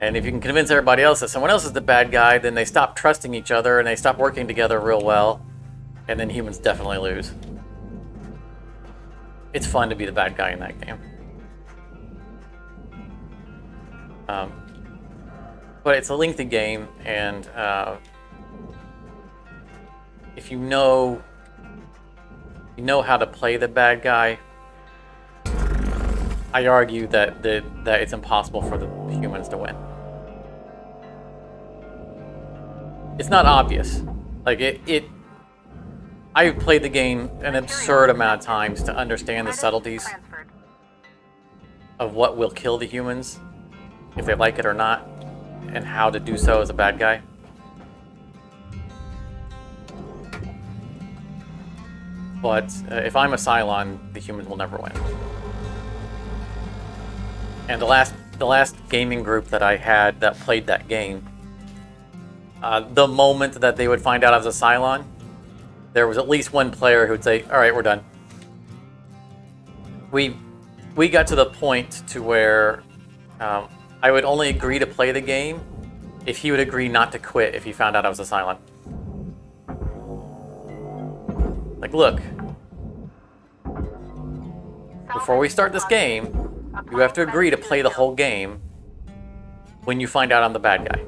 And if you can convince everybody else that someone else is the bad guy, then they stop trusting each other and they stop working together real well, and then humans definitely lose. It's fun to be the bad guy in that game. Um, but it's a lengthy game, and uh, if you know you know how to play the bad guy, I argue that that, that it's impossible for the humans to win. It's not obvious. Like it, it I've played the game an absurd amount of times to understand the subtleties of what will kill the humans, if they like it or not, and how to do so as a bad guy. But uh, if I'm a Cylon, the humans will never win. And the last, the last gaming group that I had that played that game, uh, the moment that they would find out I was a Cylon, there was at least one player who would say, "All right, we're done." We we got to the point to where um, I would only agree to play the game if he would agree not to quit if he found out I was a Cylon. Like, look, before we start this game, you have to agree to play the whole game when you find out I'm the bad guy.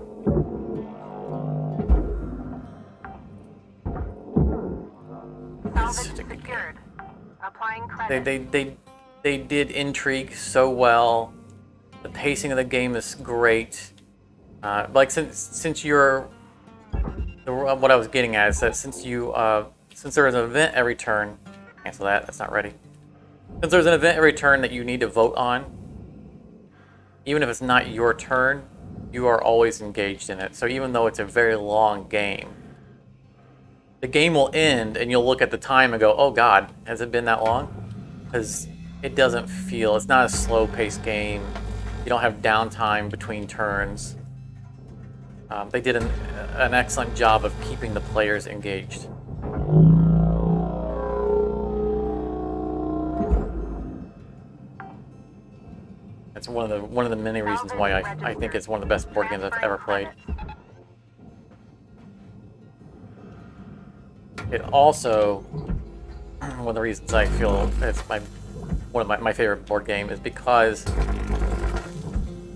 They, they, they, they did intrigue so well. The pacing of the game is great. Uh, like since since you're the, what I was getting at is that since you uh, since there is an event every turn, cancel that. That's not ready. Since there's an event every turn that you need to vote on, even if it's not your turn, you are always engaged in it. So even though it's a very long game, the game will end and you'll look at the time and go, "Oh God, has it been that long?" Because it doesn't feel. It's not a slow-paced game. You don't have downtime between turns. Um, they did an, an excellent job of keeping the players engaged. That's one of the one of the many reasons why I, I think it's one of the best board games I've ever played. It also one of the reasons I feel it's my one of my, my favorite board game is because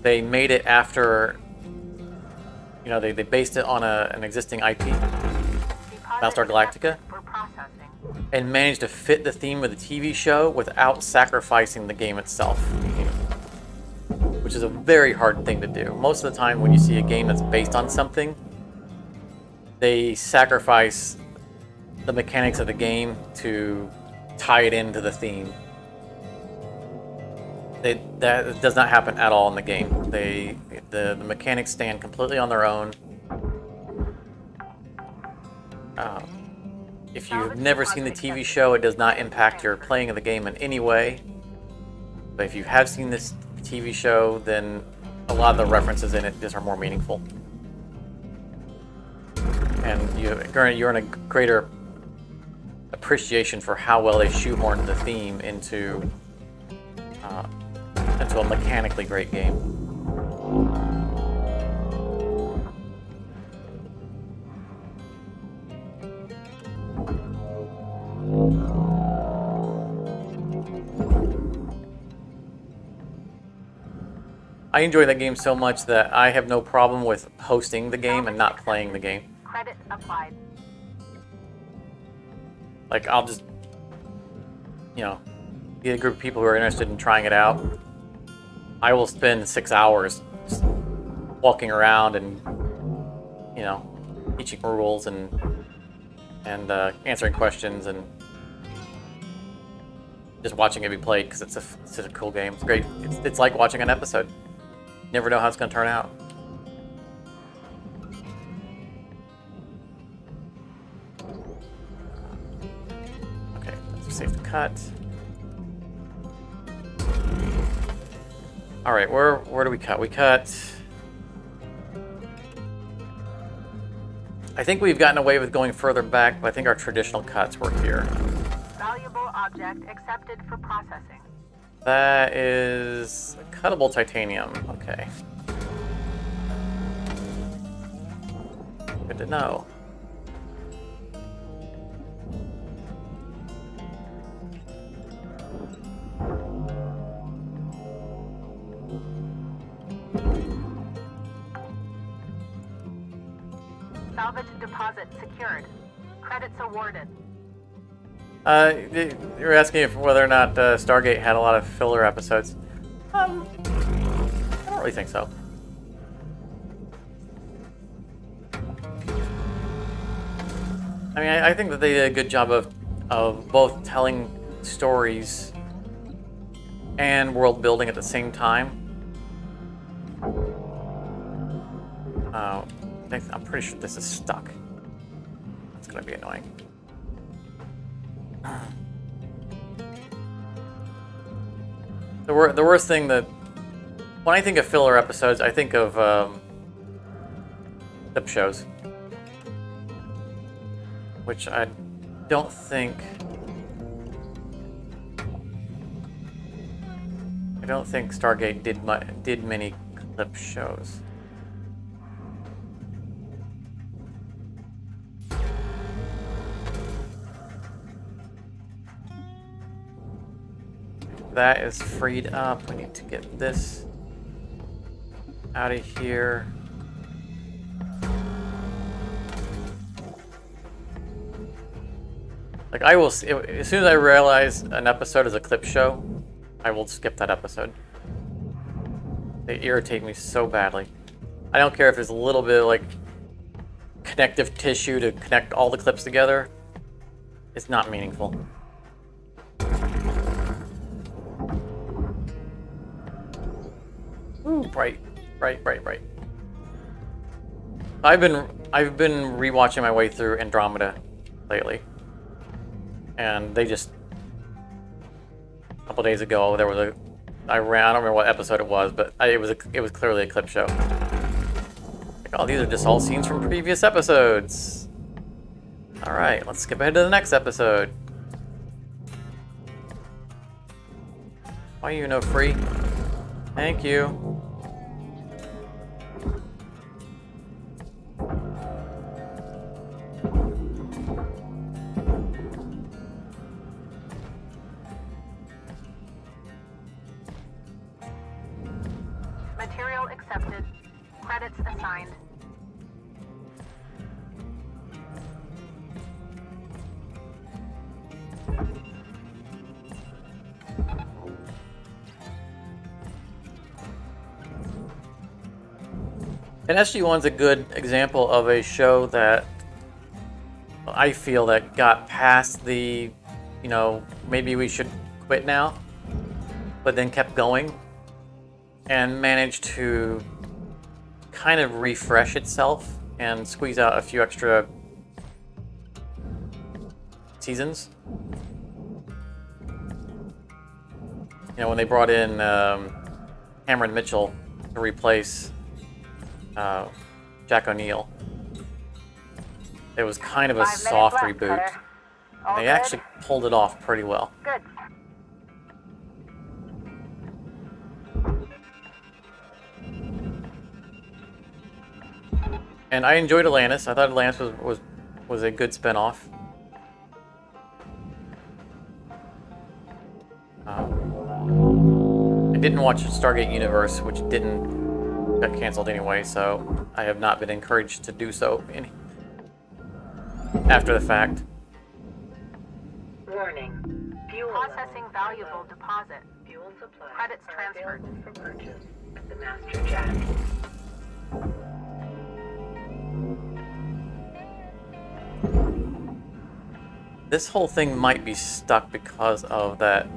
they made it after you know they, they based it on a, an existing IP Battlestar Galactica? And managed to fit the theme of the TV show without sacrificing the game itself. Which is a very hard thing to do. Most of the time when you see a game that's based on something, they sacrifice the mechanics of the game to tie it into the theme. They, that does not happen at all in the game. They the, the mechanics stand completely on their own. Um, if you've never seen the TV show, it does not impact your playing of the game in any way. But if you have seen this TV show, then a lot of the references in it just are more meaningful. And you, you're in a greater appreciation for how well they shoehorned the theme into uh, into a mechanically great game. I enjoy that game so much that I have no problem with hosting the game and not playing the game. Credit applied. Like, I'll just, you know, get a group of people who are interested in trying it out. I will spend six hours just walking around and, you know, teaching rules and and uh, answering questions and just watching it be played because it's a it's a cool game. It's great. It's, it's like watching an episode. Never know how it's going to turn out. Okay, let's save the cut. All right, where where do we cut? We cut. I think we've gotten away with going further back, but I think our traditional cuts were here. Valuable object accepted for processing. That is cuttable titanium. Okay. Good to know. Salvage deposit secured. Credits awarded. Uh, you were asking if whether or not uh, Stargate had a lot of filler episodes. Um, I don't really think so. I mean, I, I think that they did a good job of of both telling stories and world building at the same time. Uh, I'm pretty sure this is stuck. That's gonna be annoying. The, wor- the worst thing that when I think of filler episodes, I think of um, clip shows, which I don't think I don't think Stargate did did many clip shows. That is freed up. We need to get this out of here. Like I will, s- as soon as I realize an episode is a clip show, I will skip that episode. They irritate me so badly. I don't care if there's a little bit of like connective tissue to connect all the clips together. It's not meaningful. Ooh, bright, bright, bright, bright. I've been I've been rewatching my way through Andromeda lately, and they just a couple days ago there was a I ran I don't remember what episode it was, but I, it was a, it was clearly a clip show. Like, oh, these are just all scenes from previous episodes. All right, let's skip ahead to the next episode. Why you no free? Thank you. And SG1's a good example of a show that I feel that got past the, you know, maybe we should quit now, but then kept going and managed to kind of refresh itself and squeeze out a few extra seasons. You know, when they brought in um, Cameron Mitchell to replace uh, Jack O'Neill, it was kind of a Five soft left, reboot. They good? actually pulled it off pretty well. Good. And I enjoyed Atlantis. I thought Atlantis was was, was a good spinoff. Um, I didn't watch Stargate Universe, which didn't got canceled anyway, so I have not been encouraged to do so any, after the fact. Warning. Fuel Processing valuable low. deposit. Fuel supplies Credits transferred. for purchase at the master jack. This whole thing might be stuck because of that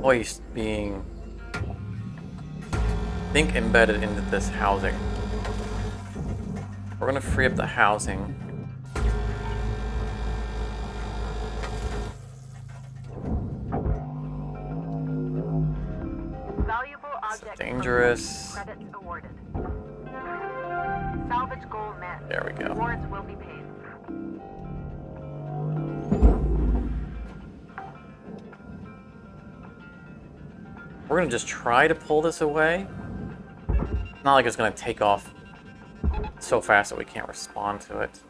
hoist being, I think, embedded into this housing. We're gonna free up the housing. Valuable dangerous. confirmed. Credits awarded. Salvage goal met. There we go. Rewards will be paid. We're gonna just try to pull this away. Not like it's gonna take off so fast that we can't respond to it.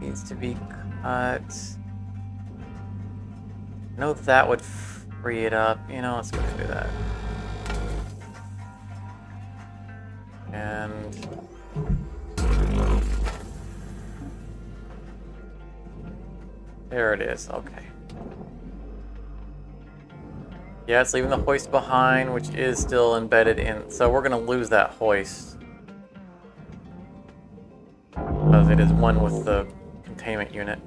Needs to be cut. I know that would free it up. You know, let's go do that. And there it is. Okay. Yeah, it's leaving the hoist behind, which is still embedded in. So we're gonna lose that hoist because it is one with the containment unit.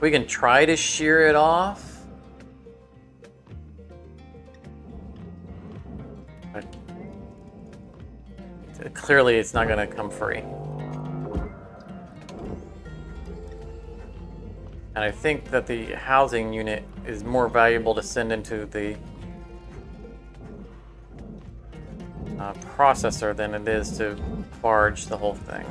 We can try to shear it off. Clearly it's not going to come free. And I think that the housing unit is more valuable to send into the uh, processor than it is to barge the whole thing.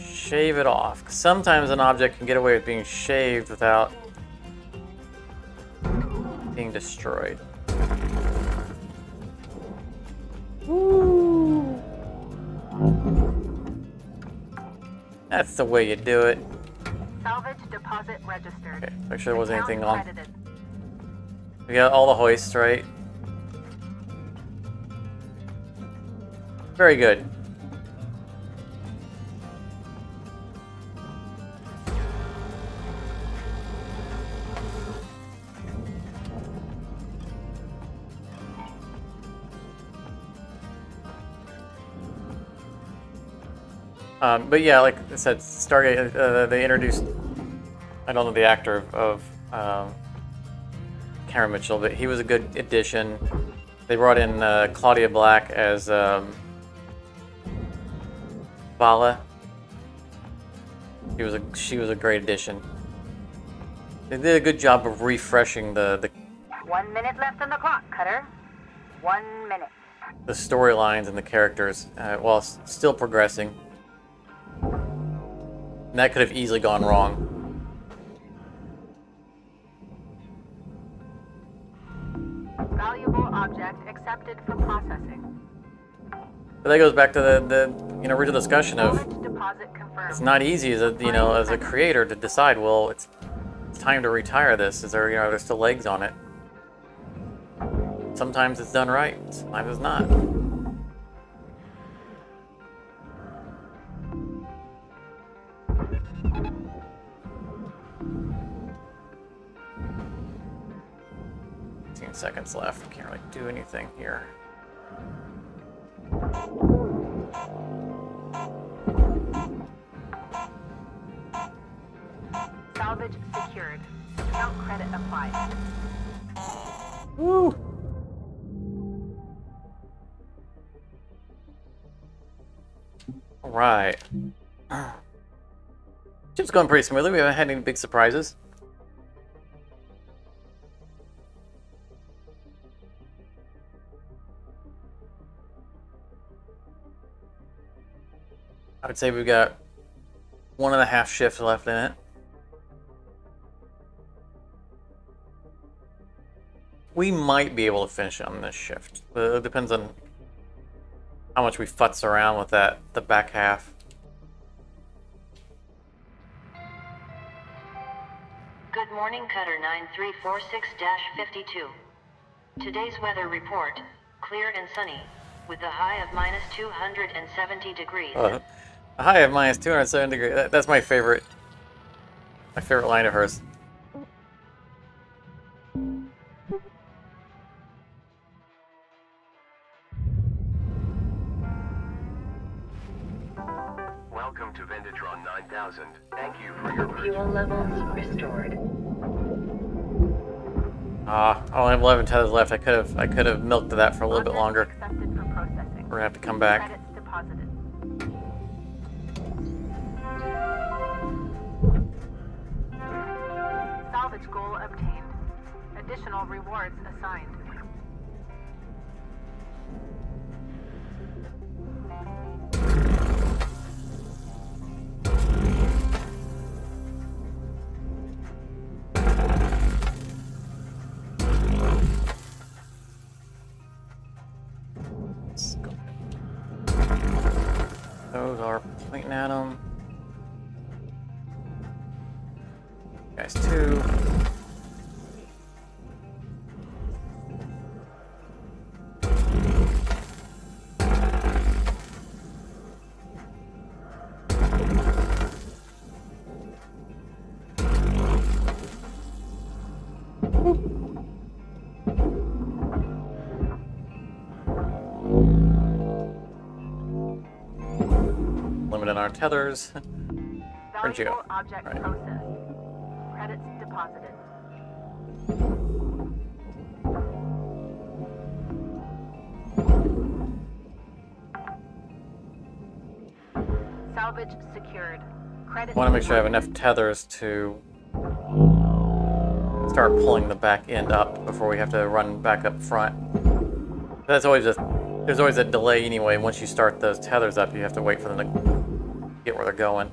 Shave it off. Sometimes an object can get away with being shaved without being destroyed. That's the way you do it. Salvage deposit registered. Okay, make sure there wasn't anything on. We got all the hoists, right? Very good. Um, but yeah, like I said, Stargate, uh, they introduced, I don't know the actor of, um, Cameron Mitchell, but he was a good addition. They brought in uh, Claudia Black as um, Vala. She was a she was a great addition. They did a good job of refreshing the the, One minute left on the clock, Cutter. One minute. the storylines and the characters uh, while still progressing. And that could have easily gone wrong. Valuable object accepted for processing. But that goes back to the, the you know original discussion of Salvage deposit confirmed. it's not easy as a you know as a creator to decide well it's it's time to retire this is there you know there's still legs on it sometimes it's done right, sometimes it's not. Fifteen seconds left. We Can't really do anything here. Salvage secured. Discount credit applied. Woo! All right. Ship's going pretty smoothly. We haven't had any big surprises. I would say we've got one and a half shifts left in it. We might be able to finish on this shift. It depends on how much we futz around with that, the back half. Good morning, Cutter 9346-52. Today's weather report, clear and sunny, with a high of minus 270 degrees. Uh, a high of minus 207 degrees. That, that's my favorite. My favorite line of hers. Welcome to Vendatron 9000. Thank you for your purchase. Fuel levels restored. Ah, I only have 11 tethers left. I could have, I could have milked that for a little bit longer. Accepted for processing. We're gonna have to come back. Salvage goal obtained. Additional rewards assigned. Those are pointing at them. Guys, two. Limited our tethers. *laughs* Where'd you go? Object Right. processed. Credits deposited. Salvage secured. Credits want to make sure I have enough tethers to start pulling the back end up before we have to run back up front. That's always a there's always a delay anyway. Once you start those tethers up, you have to wait for them to get where they're going.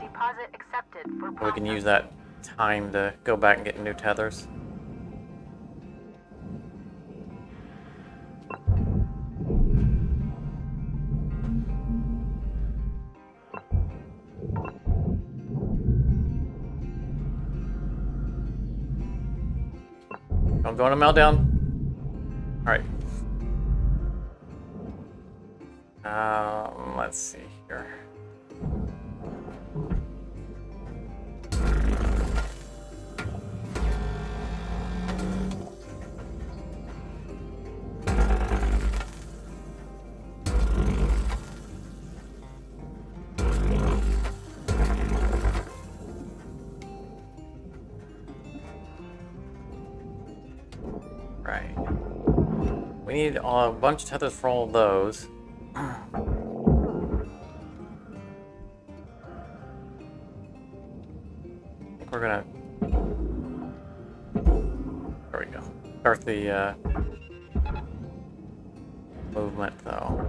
Deposit accepted for we can use that time to go back and get new tethers. I'm going to meltdown. All right. Um, let's see here. Need a bunch of tethers for all those. We're gonna. There we go. Start the uh, movement though.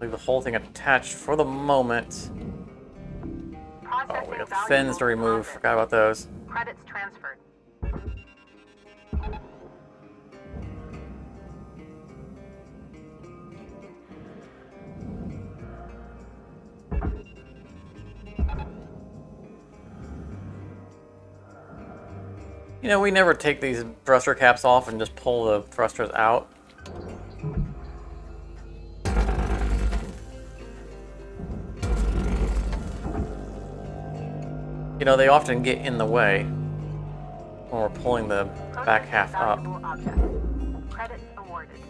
Leave the whole thing attached for the moment. Oh, we got the fins to remove. Forgot about those. Credits transferred. You know, we never take these thruster caps off and just pull the thrusters out. You know, they often get in the way when we're pulling the back half up. Valuable object. Credits awarded.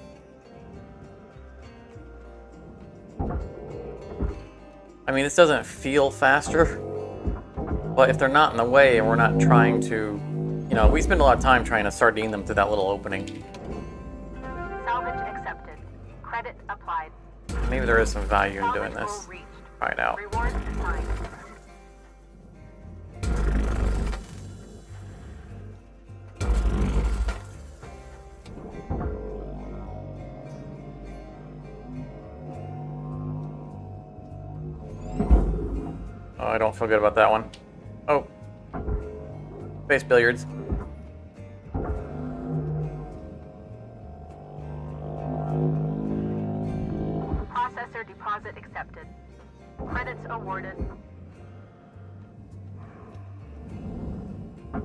I mean, this doesn't feel faster, but if they're not in the way and we're not trying to, you know, we spend a lot of time trying to sardine them through that little opening. Salvage accepted. Credit applied. Maybe there is some value in doing this. Find out. I don't feel good about that one. Oh. Space billiards. Processor deposit accepted. Credits awarded. Don't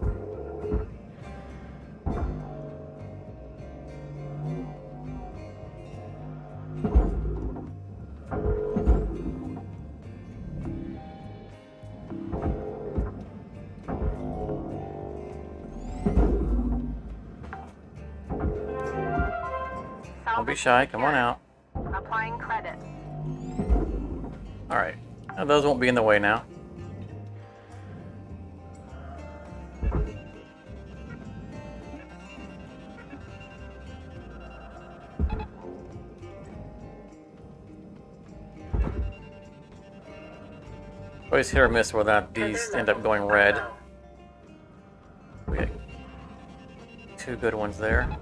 be shy. Come on out. Applying credit. All right. Now, those won't be in the way now. Always hit or miss whether these end up going red. We got two good ones there.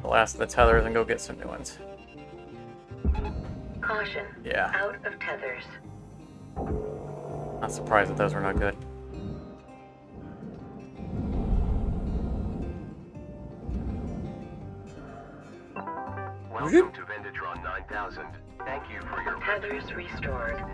The last of the tethers and go get some new ones. Caution. Yeah. Out of tethers. Not surprised that those were not good. Welcome to Vendatron 9000. Thank you for your Tethers restored.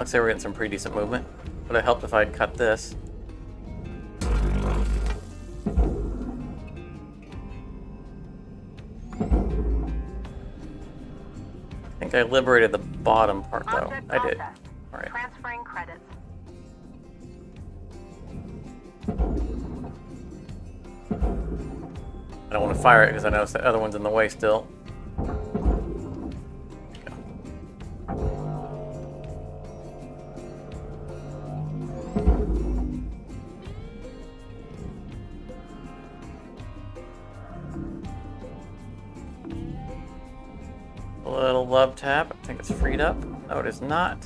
Looks like we're getting some pretty decent movement. Would have helped if I'd cut this. I think I liberated the bottom part though. I did. Alright. Transferring credits. I don't want to fire it because I know the other one's in the way still. Up. No, it is not.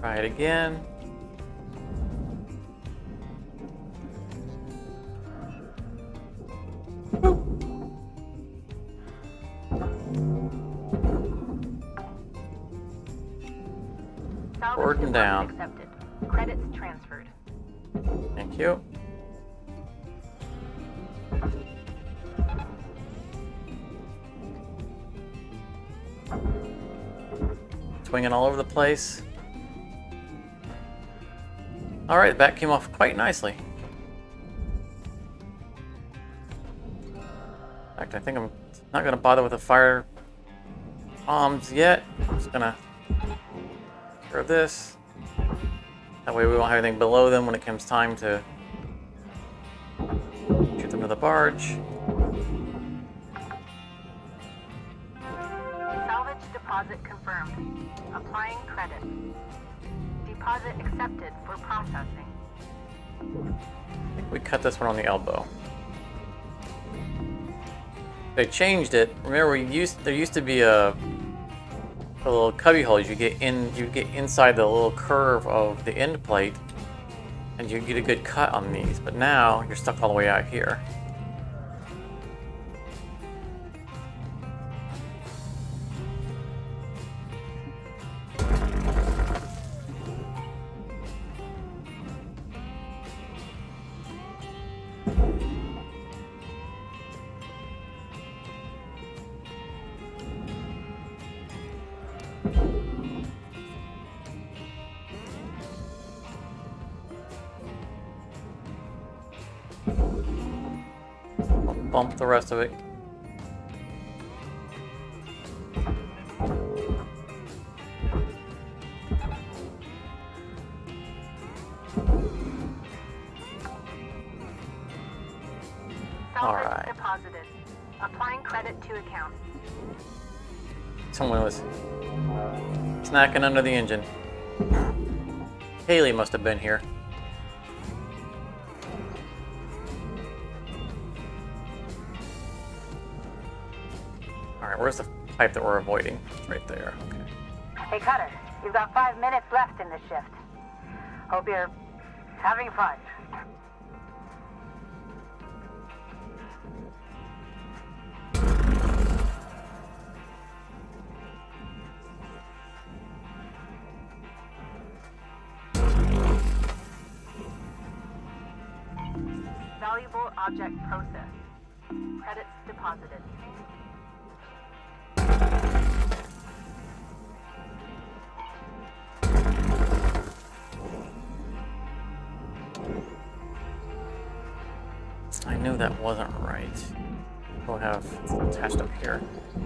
Try it again. All over the place. All right, that came off quite nicely. In fact, I think I'm not going to bother with the fire bombs yet. I'm just going to throw this. That way we won't have anything below them when it comes time to shoot them to the barge. Cut this one on the elbow. They changed it. Remember, we used there used to be a, a little cubby hole. You get in, you get inside the little curve of the end plate, and you get a good cut on these. But now you're stuck all the way out here. Under the engine. Haley must have been here. Alright, where's the pipe that we're avoiding? Right there. Okay. Hey, Cutter, you've got five minutes left in the shift. Hope you're having fun.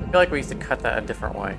Feel like we used to cut that a different way.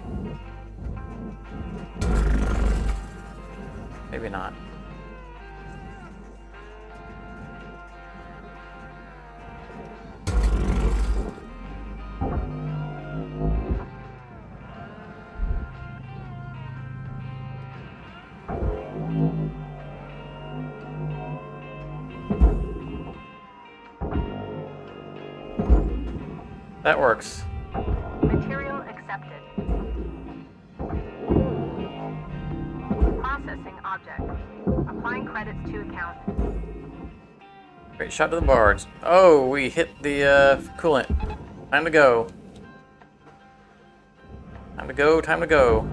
Shot to the barge. Oh, we hit the uh, coolant. Time to go. Time to go, time to go.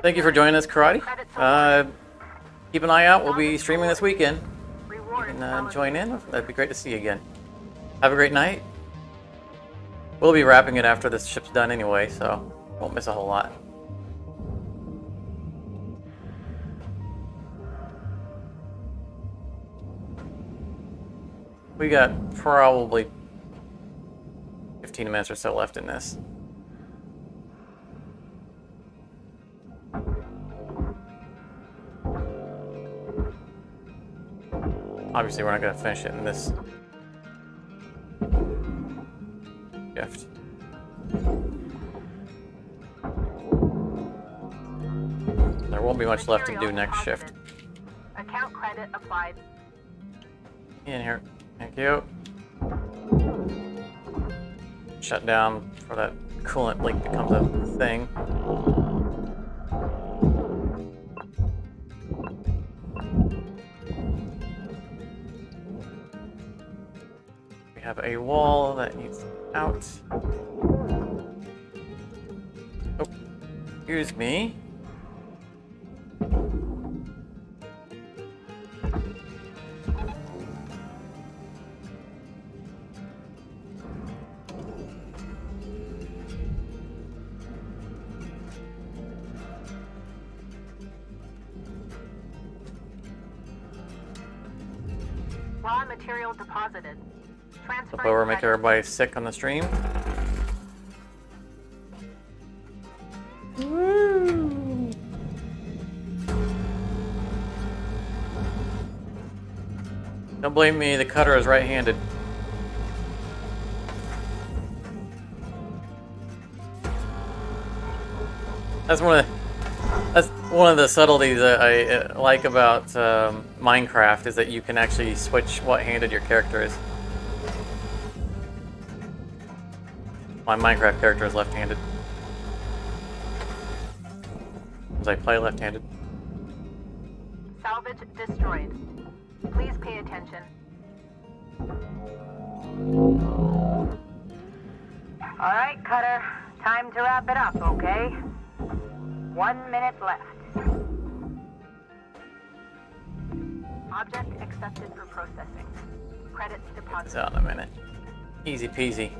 Thank you for joining us, Karate. Uh, keep an eye out. We'll be streaming this weekend. Uh, join in. That'd be great to see you again. Have a great night. We'll be wrapping it after this ship's done anyway, so won't miss a whole lot. We got probably 15 minutes or so left in this. Obviously, we're not going to finish it in this shift. There won't be much left to do next shift. Account credit applied. In here. Thank you. Shut down for that coolant leak becomes a thing. We have a wall that needs out. Oh, excuse me. Transferring Before we make credits. everybody sick on the stream. Don't blame me, the cutter is right-handed. That's one of the, that's one of the subtleties that I uh, like about um, Minecraft is that you can actually switch what handed your character is. My Minecraft character is left-handed. Because I play left-handed. Salvage destroyed. Please pay attention. All right, Cutter. Time to wrap it up, okay? One minute left. Object accepted for processing. Credits It's deposited. out in a minute. Easy peasy.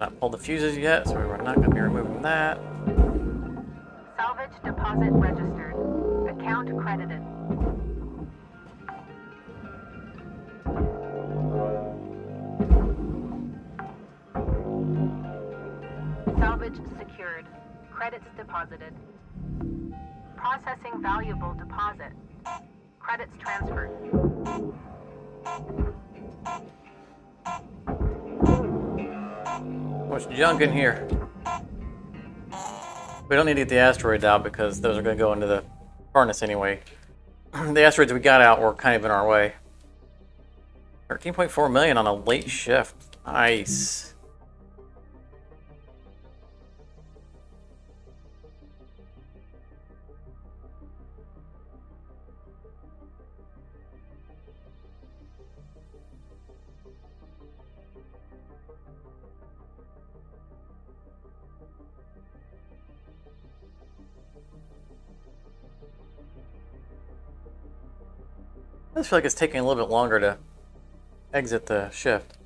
Not pulled the fuses yet, so we're not going to be removing that. Salvage deposit registered. Account credited. Salvage secured. Credits deposited. Processing valuable deposit. Credits transferred. What's junk in here? We don't need to get the asteroids out because those are going to go into the furnace anyway. *clears throat* the asteroids we got out were kind of in our way. 13.4 million on a late shift. Nice. I just feel like it's taking a little bit longer to exit the shift.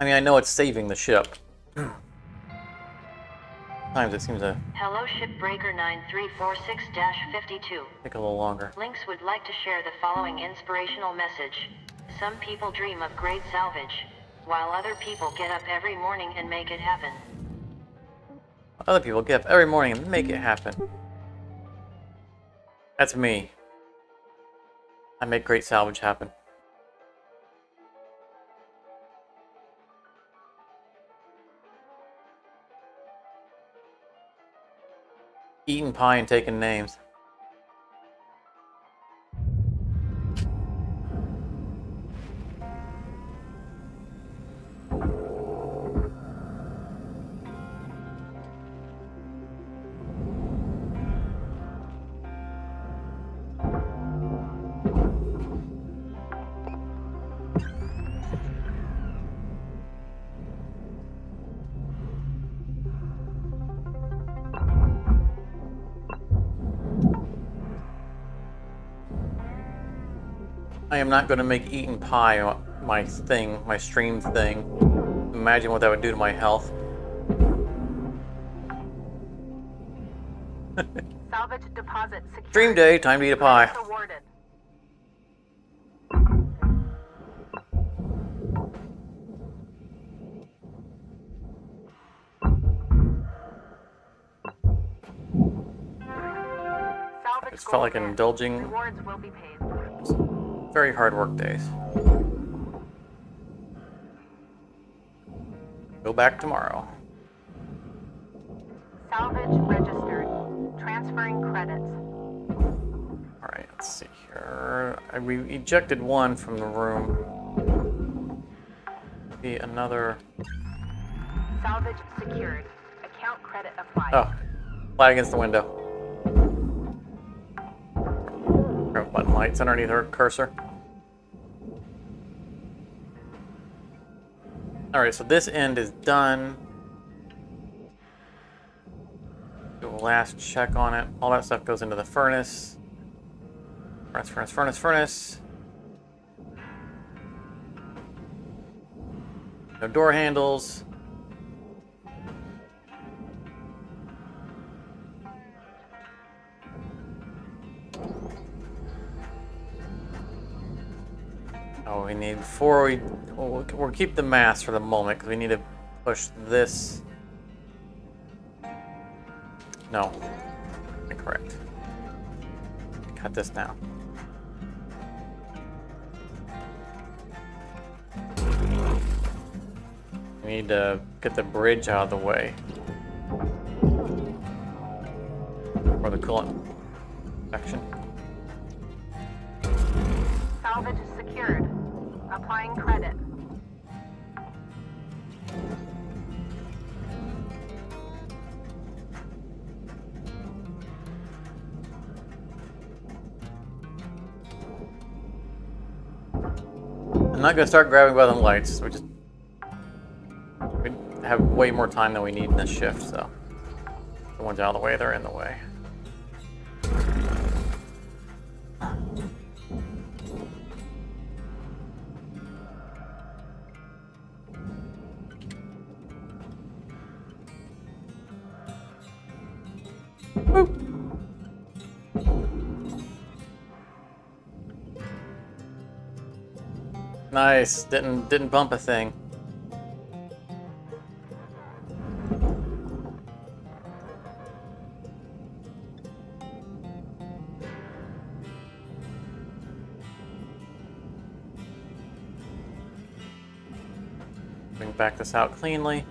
I mean, I know it's saving the ship. *clears throat* Sometimes it seems to Hello Shipbreaker 9346-52. take a little longer. LYNX would like to share the following inspirational message. Some people dream of great salvage, while other people get up every morning and make it happen. Other people get up every morning and make it happen. That's me. I make great salvage happen. Eating pie and taking names. I am not going to make eating pie my thing, my stream thing. Imagine what that would do to my health. *laughs* Salvage deposit secured. Stream day, time to eat a pie. Awarded. Salvage felt like indulging Rewards will be paid. Very hard work days. Go back tomorrow. Salvage registered. Transferring credits. Alright, let's see here. I- We ejected one from the room. Be another. Salvage secured. Account credit applied. Oh, fly against the window. Button lights underneath her cursor. Alright, so this end is done. Do a last check on it. All that stuff goes into the furnace. Furnace, furnace, furnace, furnace. No door handles. We need before we we'll, we'll keep the mass for the moment because we need to push this No. Incorrect. Cut this down. We need to get the bridge out of the way. For the coolant section. Salvage secured. Applying credit. I'm not gonna start grabbing by the lights. We just we have way more time than we need in this shift, so the ones out of the way, they're in the way. Nice. Didn't didn't bump a thing. Bring back this out cleanly.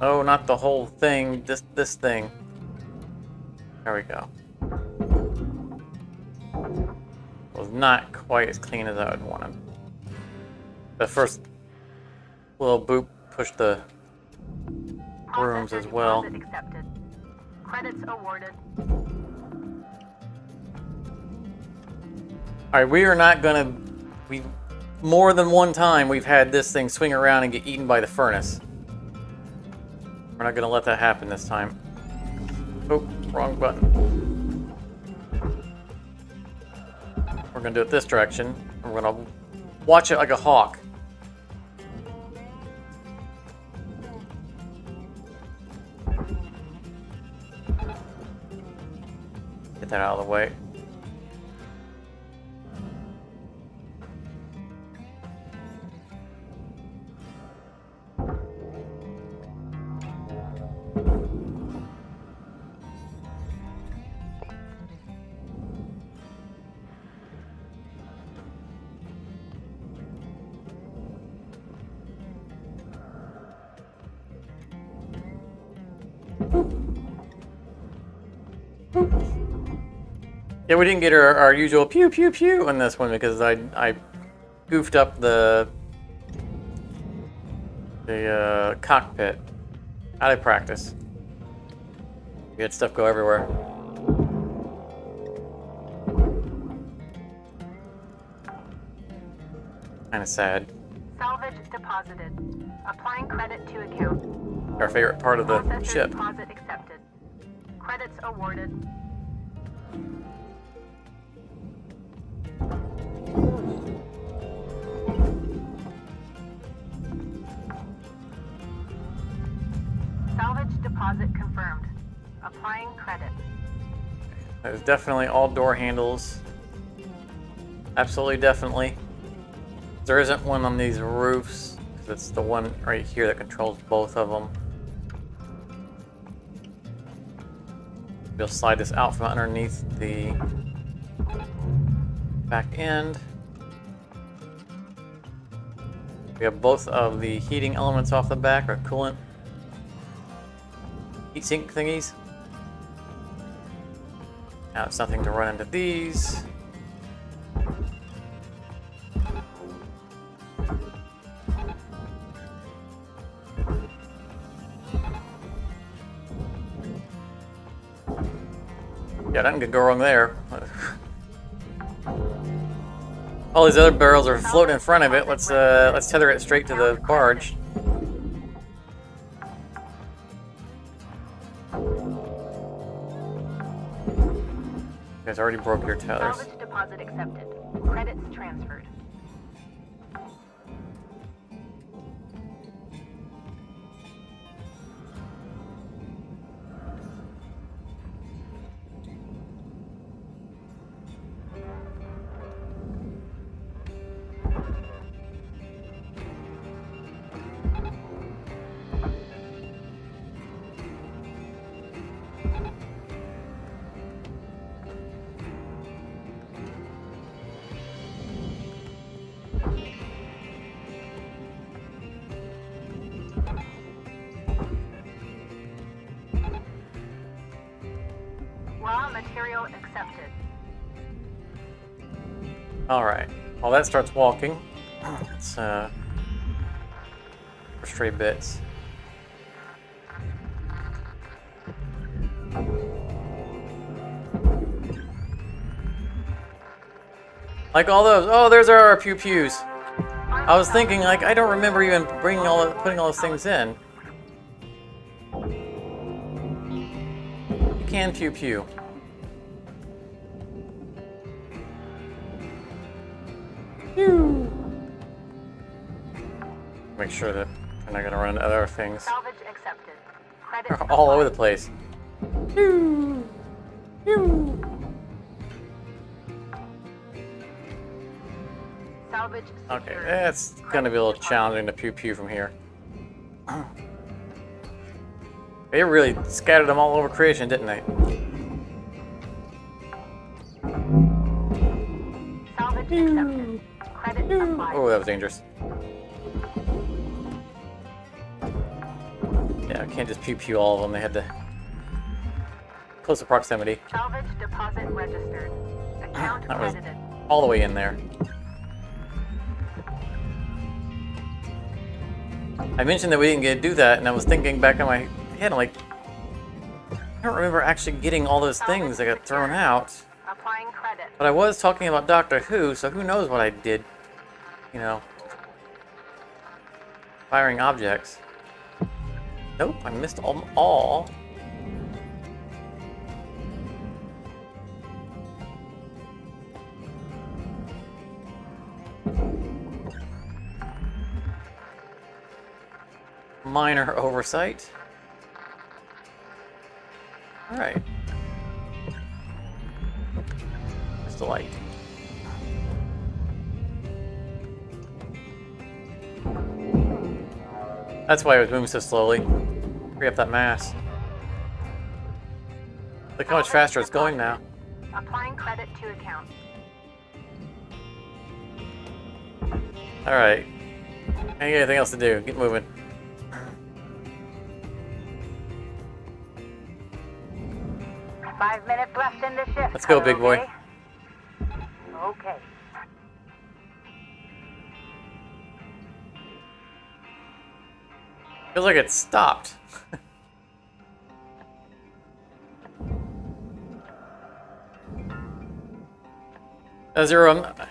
Oh, not the whole thing. This this thing. There we go. Was not quite as clean as I would want him. The first little boop pushed the rooms as well. Credits awarded. Alright, we are not gonna we more than one time we've had this thing swing around and get eaten by the furnace. We're not gonna let that happen this time. Oh, wrong button. We're gonna do it this direction. We're gonna watch it like a hawk. Get that out of the way. Yeah, we didn't get our, our usual pew pew pew on this one because I I goofed up the the uh, cockpit out of practice. We had stuff go everywhere. Kind of sad. Salvage deposited. Applying credit to account. Our favorite part of the Processor ship. deposit accepted. Credits awarded. Salvage deposit confirmed. Applying credit. There's definitely all door handles. Absolutely, definitely. There isn't one on these roofs. It's the one right here that controls both of them. We'll slide this out from underneath the back end. We have both of the heating elements off the back, or coolant heat sink thingies. Now it's nothing to run into these. Yeah, nothing could go wrong there. *laughs* All these other barrels are floating in front of it. Let's uh, let's tether it straight to the barge. Guys already broke your tethers. Salvage deposit accepted. Credits transferred. While that starts walking, let's uh, stray bits. Like all those. Oh, there's our pew pews. I was thinking, like, I don't remember even bringing all, the- putting all those things in. You can pew pew. Make sure that we're not gonna run into other things. Salvage accepted. Credit *laughs* all over the place. Salvage Okay, that's gonna be a little challenging to pew pew from here. *clears throat* They really scattered them all over creation, didn't they? Salvage accepted. Credit applied. Oh, that was dangerous. Yeah, I can't just pew pew all of them. They had to close the proximity, Salvage deposit registered. Account That was- credited. all the way in there. I mentioned that we didn't get to do that, and I was thinking back in my head, I'm like, I don't remember actually getting all those things that got thrown out. Applying credit. But I was talking about Doctor Who, so who knows what I did, you know. Firing objects. Nope, I missed them all. Minor oversight. Alright. It's the light. That's why it was moving so slowly. Free up that mass. Look how much faster it's going now. Applying credit to account. Alright. Ain't got anything else to do. Get moving. Five minutes left in the shift. Let's go, big boy. okay? Feels like it stopped. *laughs* Uh, Zero, I'm,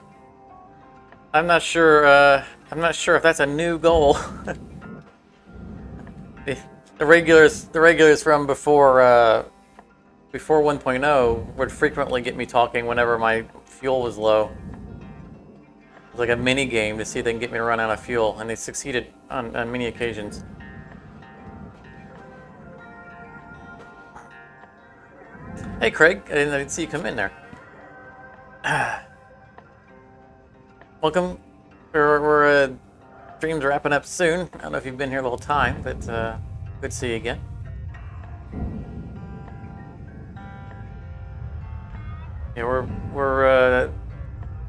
I'm not sure. Uh, I'm not sure if that's a new goal. *laughs* the, the regulars, the regulars from before, uh, before 1.0 would frequently get me talking whenever my fuel was low. It was like a mini game to see if they can get me to run out of fuel, and they succeeded on, on many occasions. Hey, Craig. I didn't, didn't see you come in there. *sighs* Welcome. We're, we're uh, stream's wrapping up soon. I don't know if you've been here the whole time, but uh, good to see you again. Yeah, we're we're uh,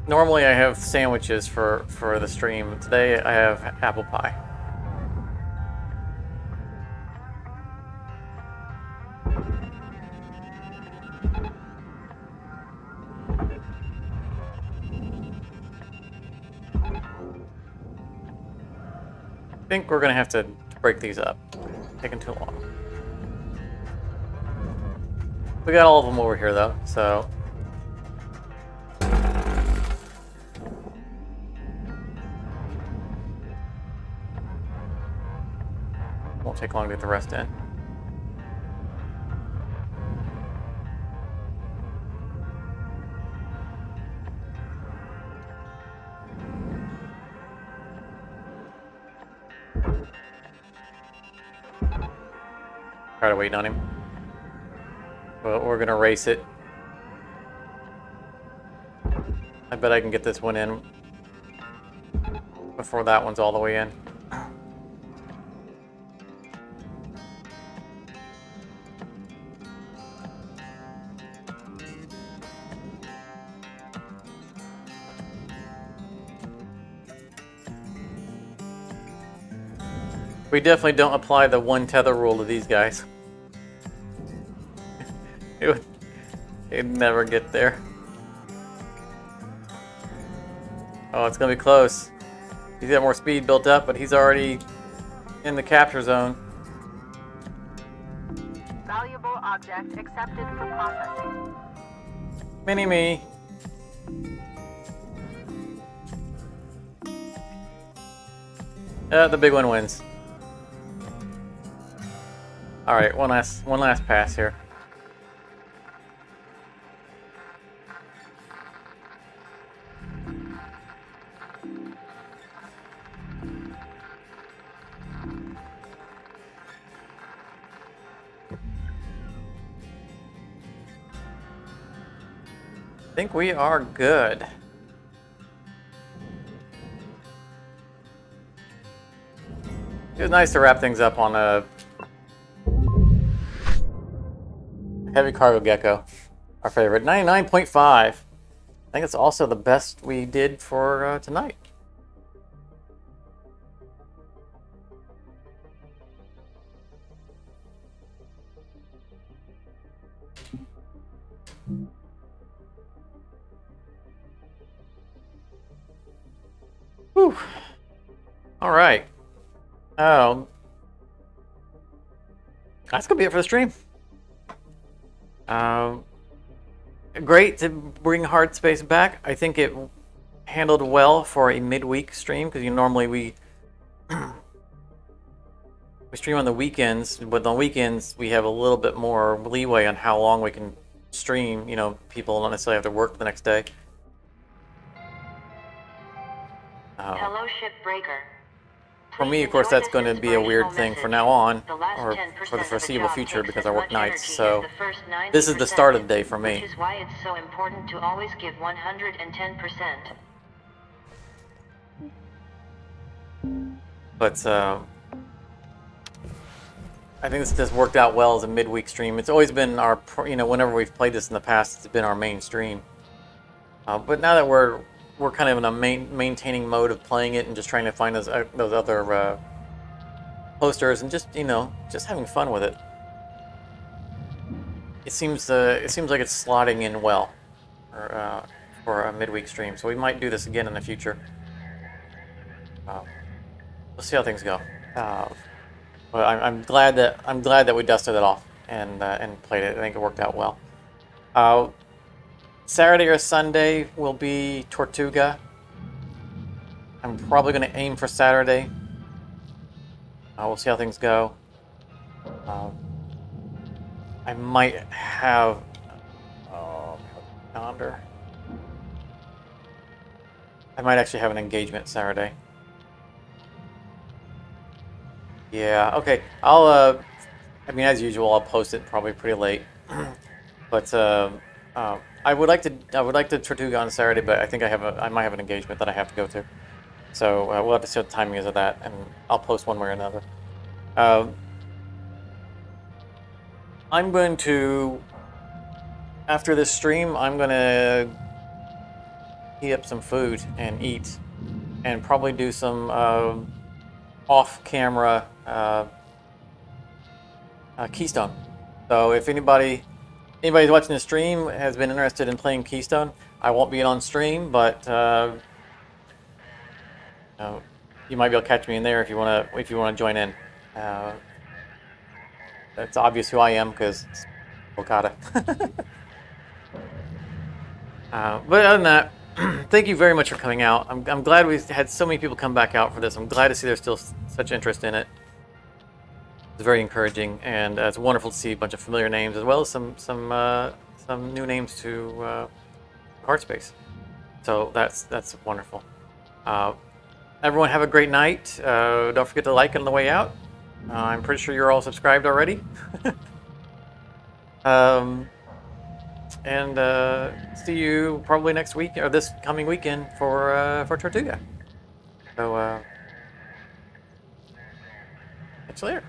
normally I have sandwiches for for the stream. Today I have apple pie. Think we're gonna have to break these up. Taking too long. We got all of them over here though, so won't take long to get the rest in. Try to wait on him. But we're gonna race it. I bet I can get this one in before that one's all the way in. We definitely don't apply the one tether rule to these guys. *laughs* it would it'd never get there. Oh, it's gonna be close. He's got more speed built up, but he's already in the capture zone. Valuable object accepted for processing. Mini me. Uh, the big one wins. All right, one last one last pass here. I think we are good. It was nice to wrap things up on a heavy cargo gecko, our favorite. 99.5. I think it's also the best we did for uh, tonight. Whew. All right. Oh. that's gonna be it for the stream. Um, great to bring Hardspace back. I think it handled well for a midweek stream because you normally we *clears throat* we stream on the weekends, but on weekends we have a little bit more leeway on how long we can stream. You know, people don't necessarily have to work the next day. Uh, Hello, shipbreaker. For me, of course, that's going to be a weird thing for now on, or for the foreseeable future, because I work nights. So this is the start of the day for me. Which is why it's so important to always give 110%. But uh, I think this just worked out well as a midweek stream. It's always been our, you know, whenever we've played this in the past, it's been our main stream. Uh, but now that we're we're kind of in a main, maintaining mode of playing it and just trying to find those uh, those other uh, posters and just you know just having fun with it. It seems uh, it seems like it's slotting in well for, uh, for a midweek stream. So we might do this again in the future. Uh, we'll see how things go. Uh, but I'm, I'm glad that I'm glad that we dusted it off and and played it. I think it worked out well. Saturday or Sunday will be Tortuga. I'm probably going to aim for Saturday. Uh, we'll see how things go. Um, I might have oh, calendar. I might actually have an engagement Saturday. Yeah. Okay. I'll. Uh, I mean, as usual, I'll post it probably pretty late. *clears throat* but uh, uh, I would like to. I would like to Tortuga on Saturday, but I think I have a. I might have an engagement that I have to go to. So uh, we'll have to see what the timing is of that, and I'll post one way or another. Um, I'm going to. After this stream, I'm going to heat up some food and eat, and probably do some uh, off-camera uh, uh, Keystone. So if anybody anybody's watching the stream has been interested in playing Keystone, I won't be on stream, but uh, you, know, you might be able to catch me in there if you want to if you want to join in. Uh, it's obvious who I am because Vilkata. *laughs* uh, but other than that, *clears throat* thank you very much for coming out. I'm, I'm glad we had so many people come back out for this. I'm glad to see there's still such interest in it. It's very encouraging, and uh, it's wonderful to see a bunch of familiar names as well as some some uh, some new names to uh, Hardspace. So that's that's wonderful. Uh, everyone have a great night. Uh, don't forget to like on the way out. Uh, I'm pretty sure you're all subscribed already. *laughs* um, and see you probably next week or this coming weekend for for Tortuga. So catch you later.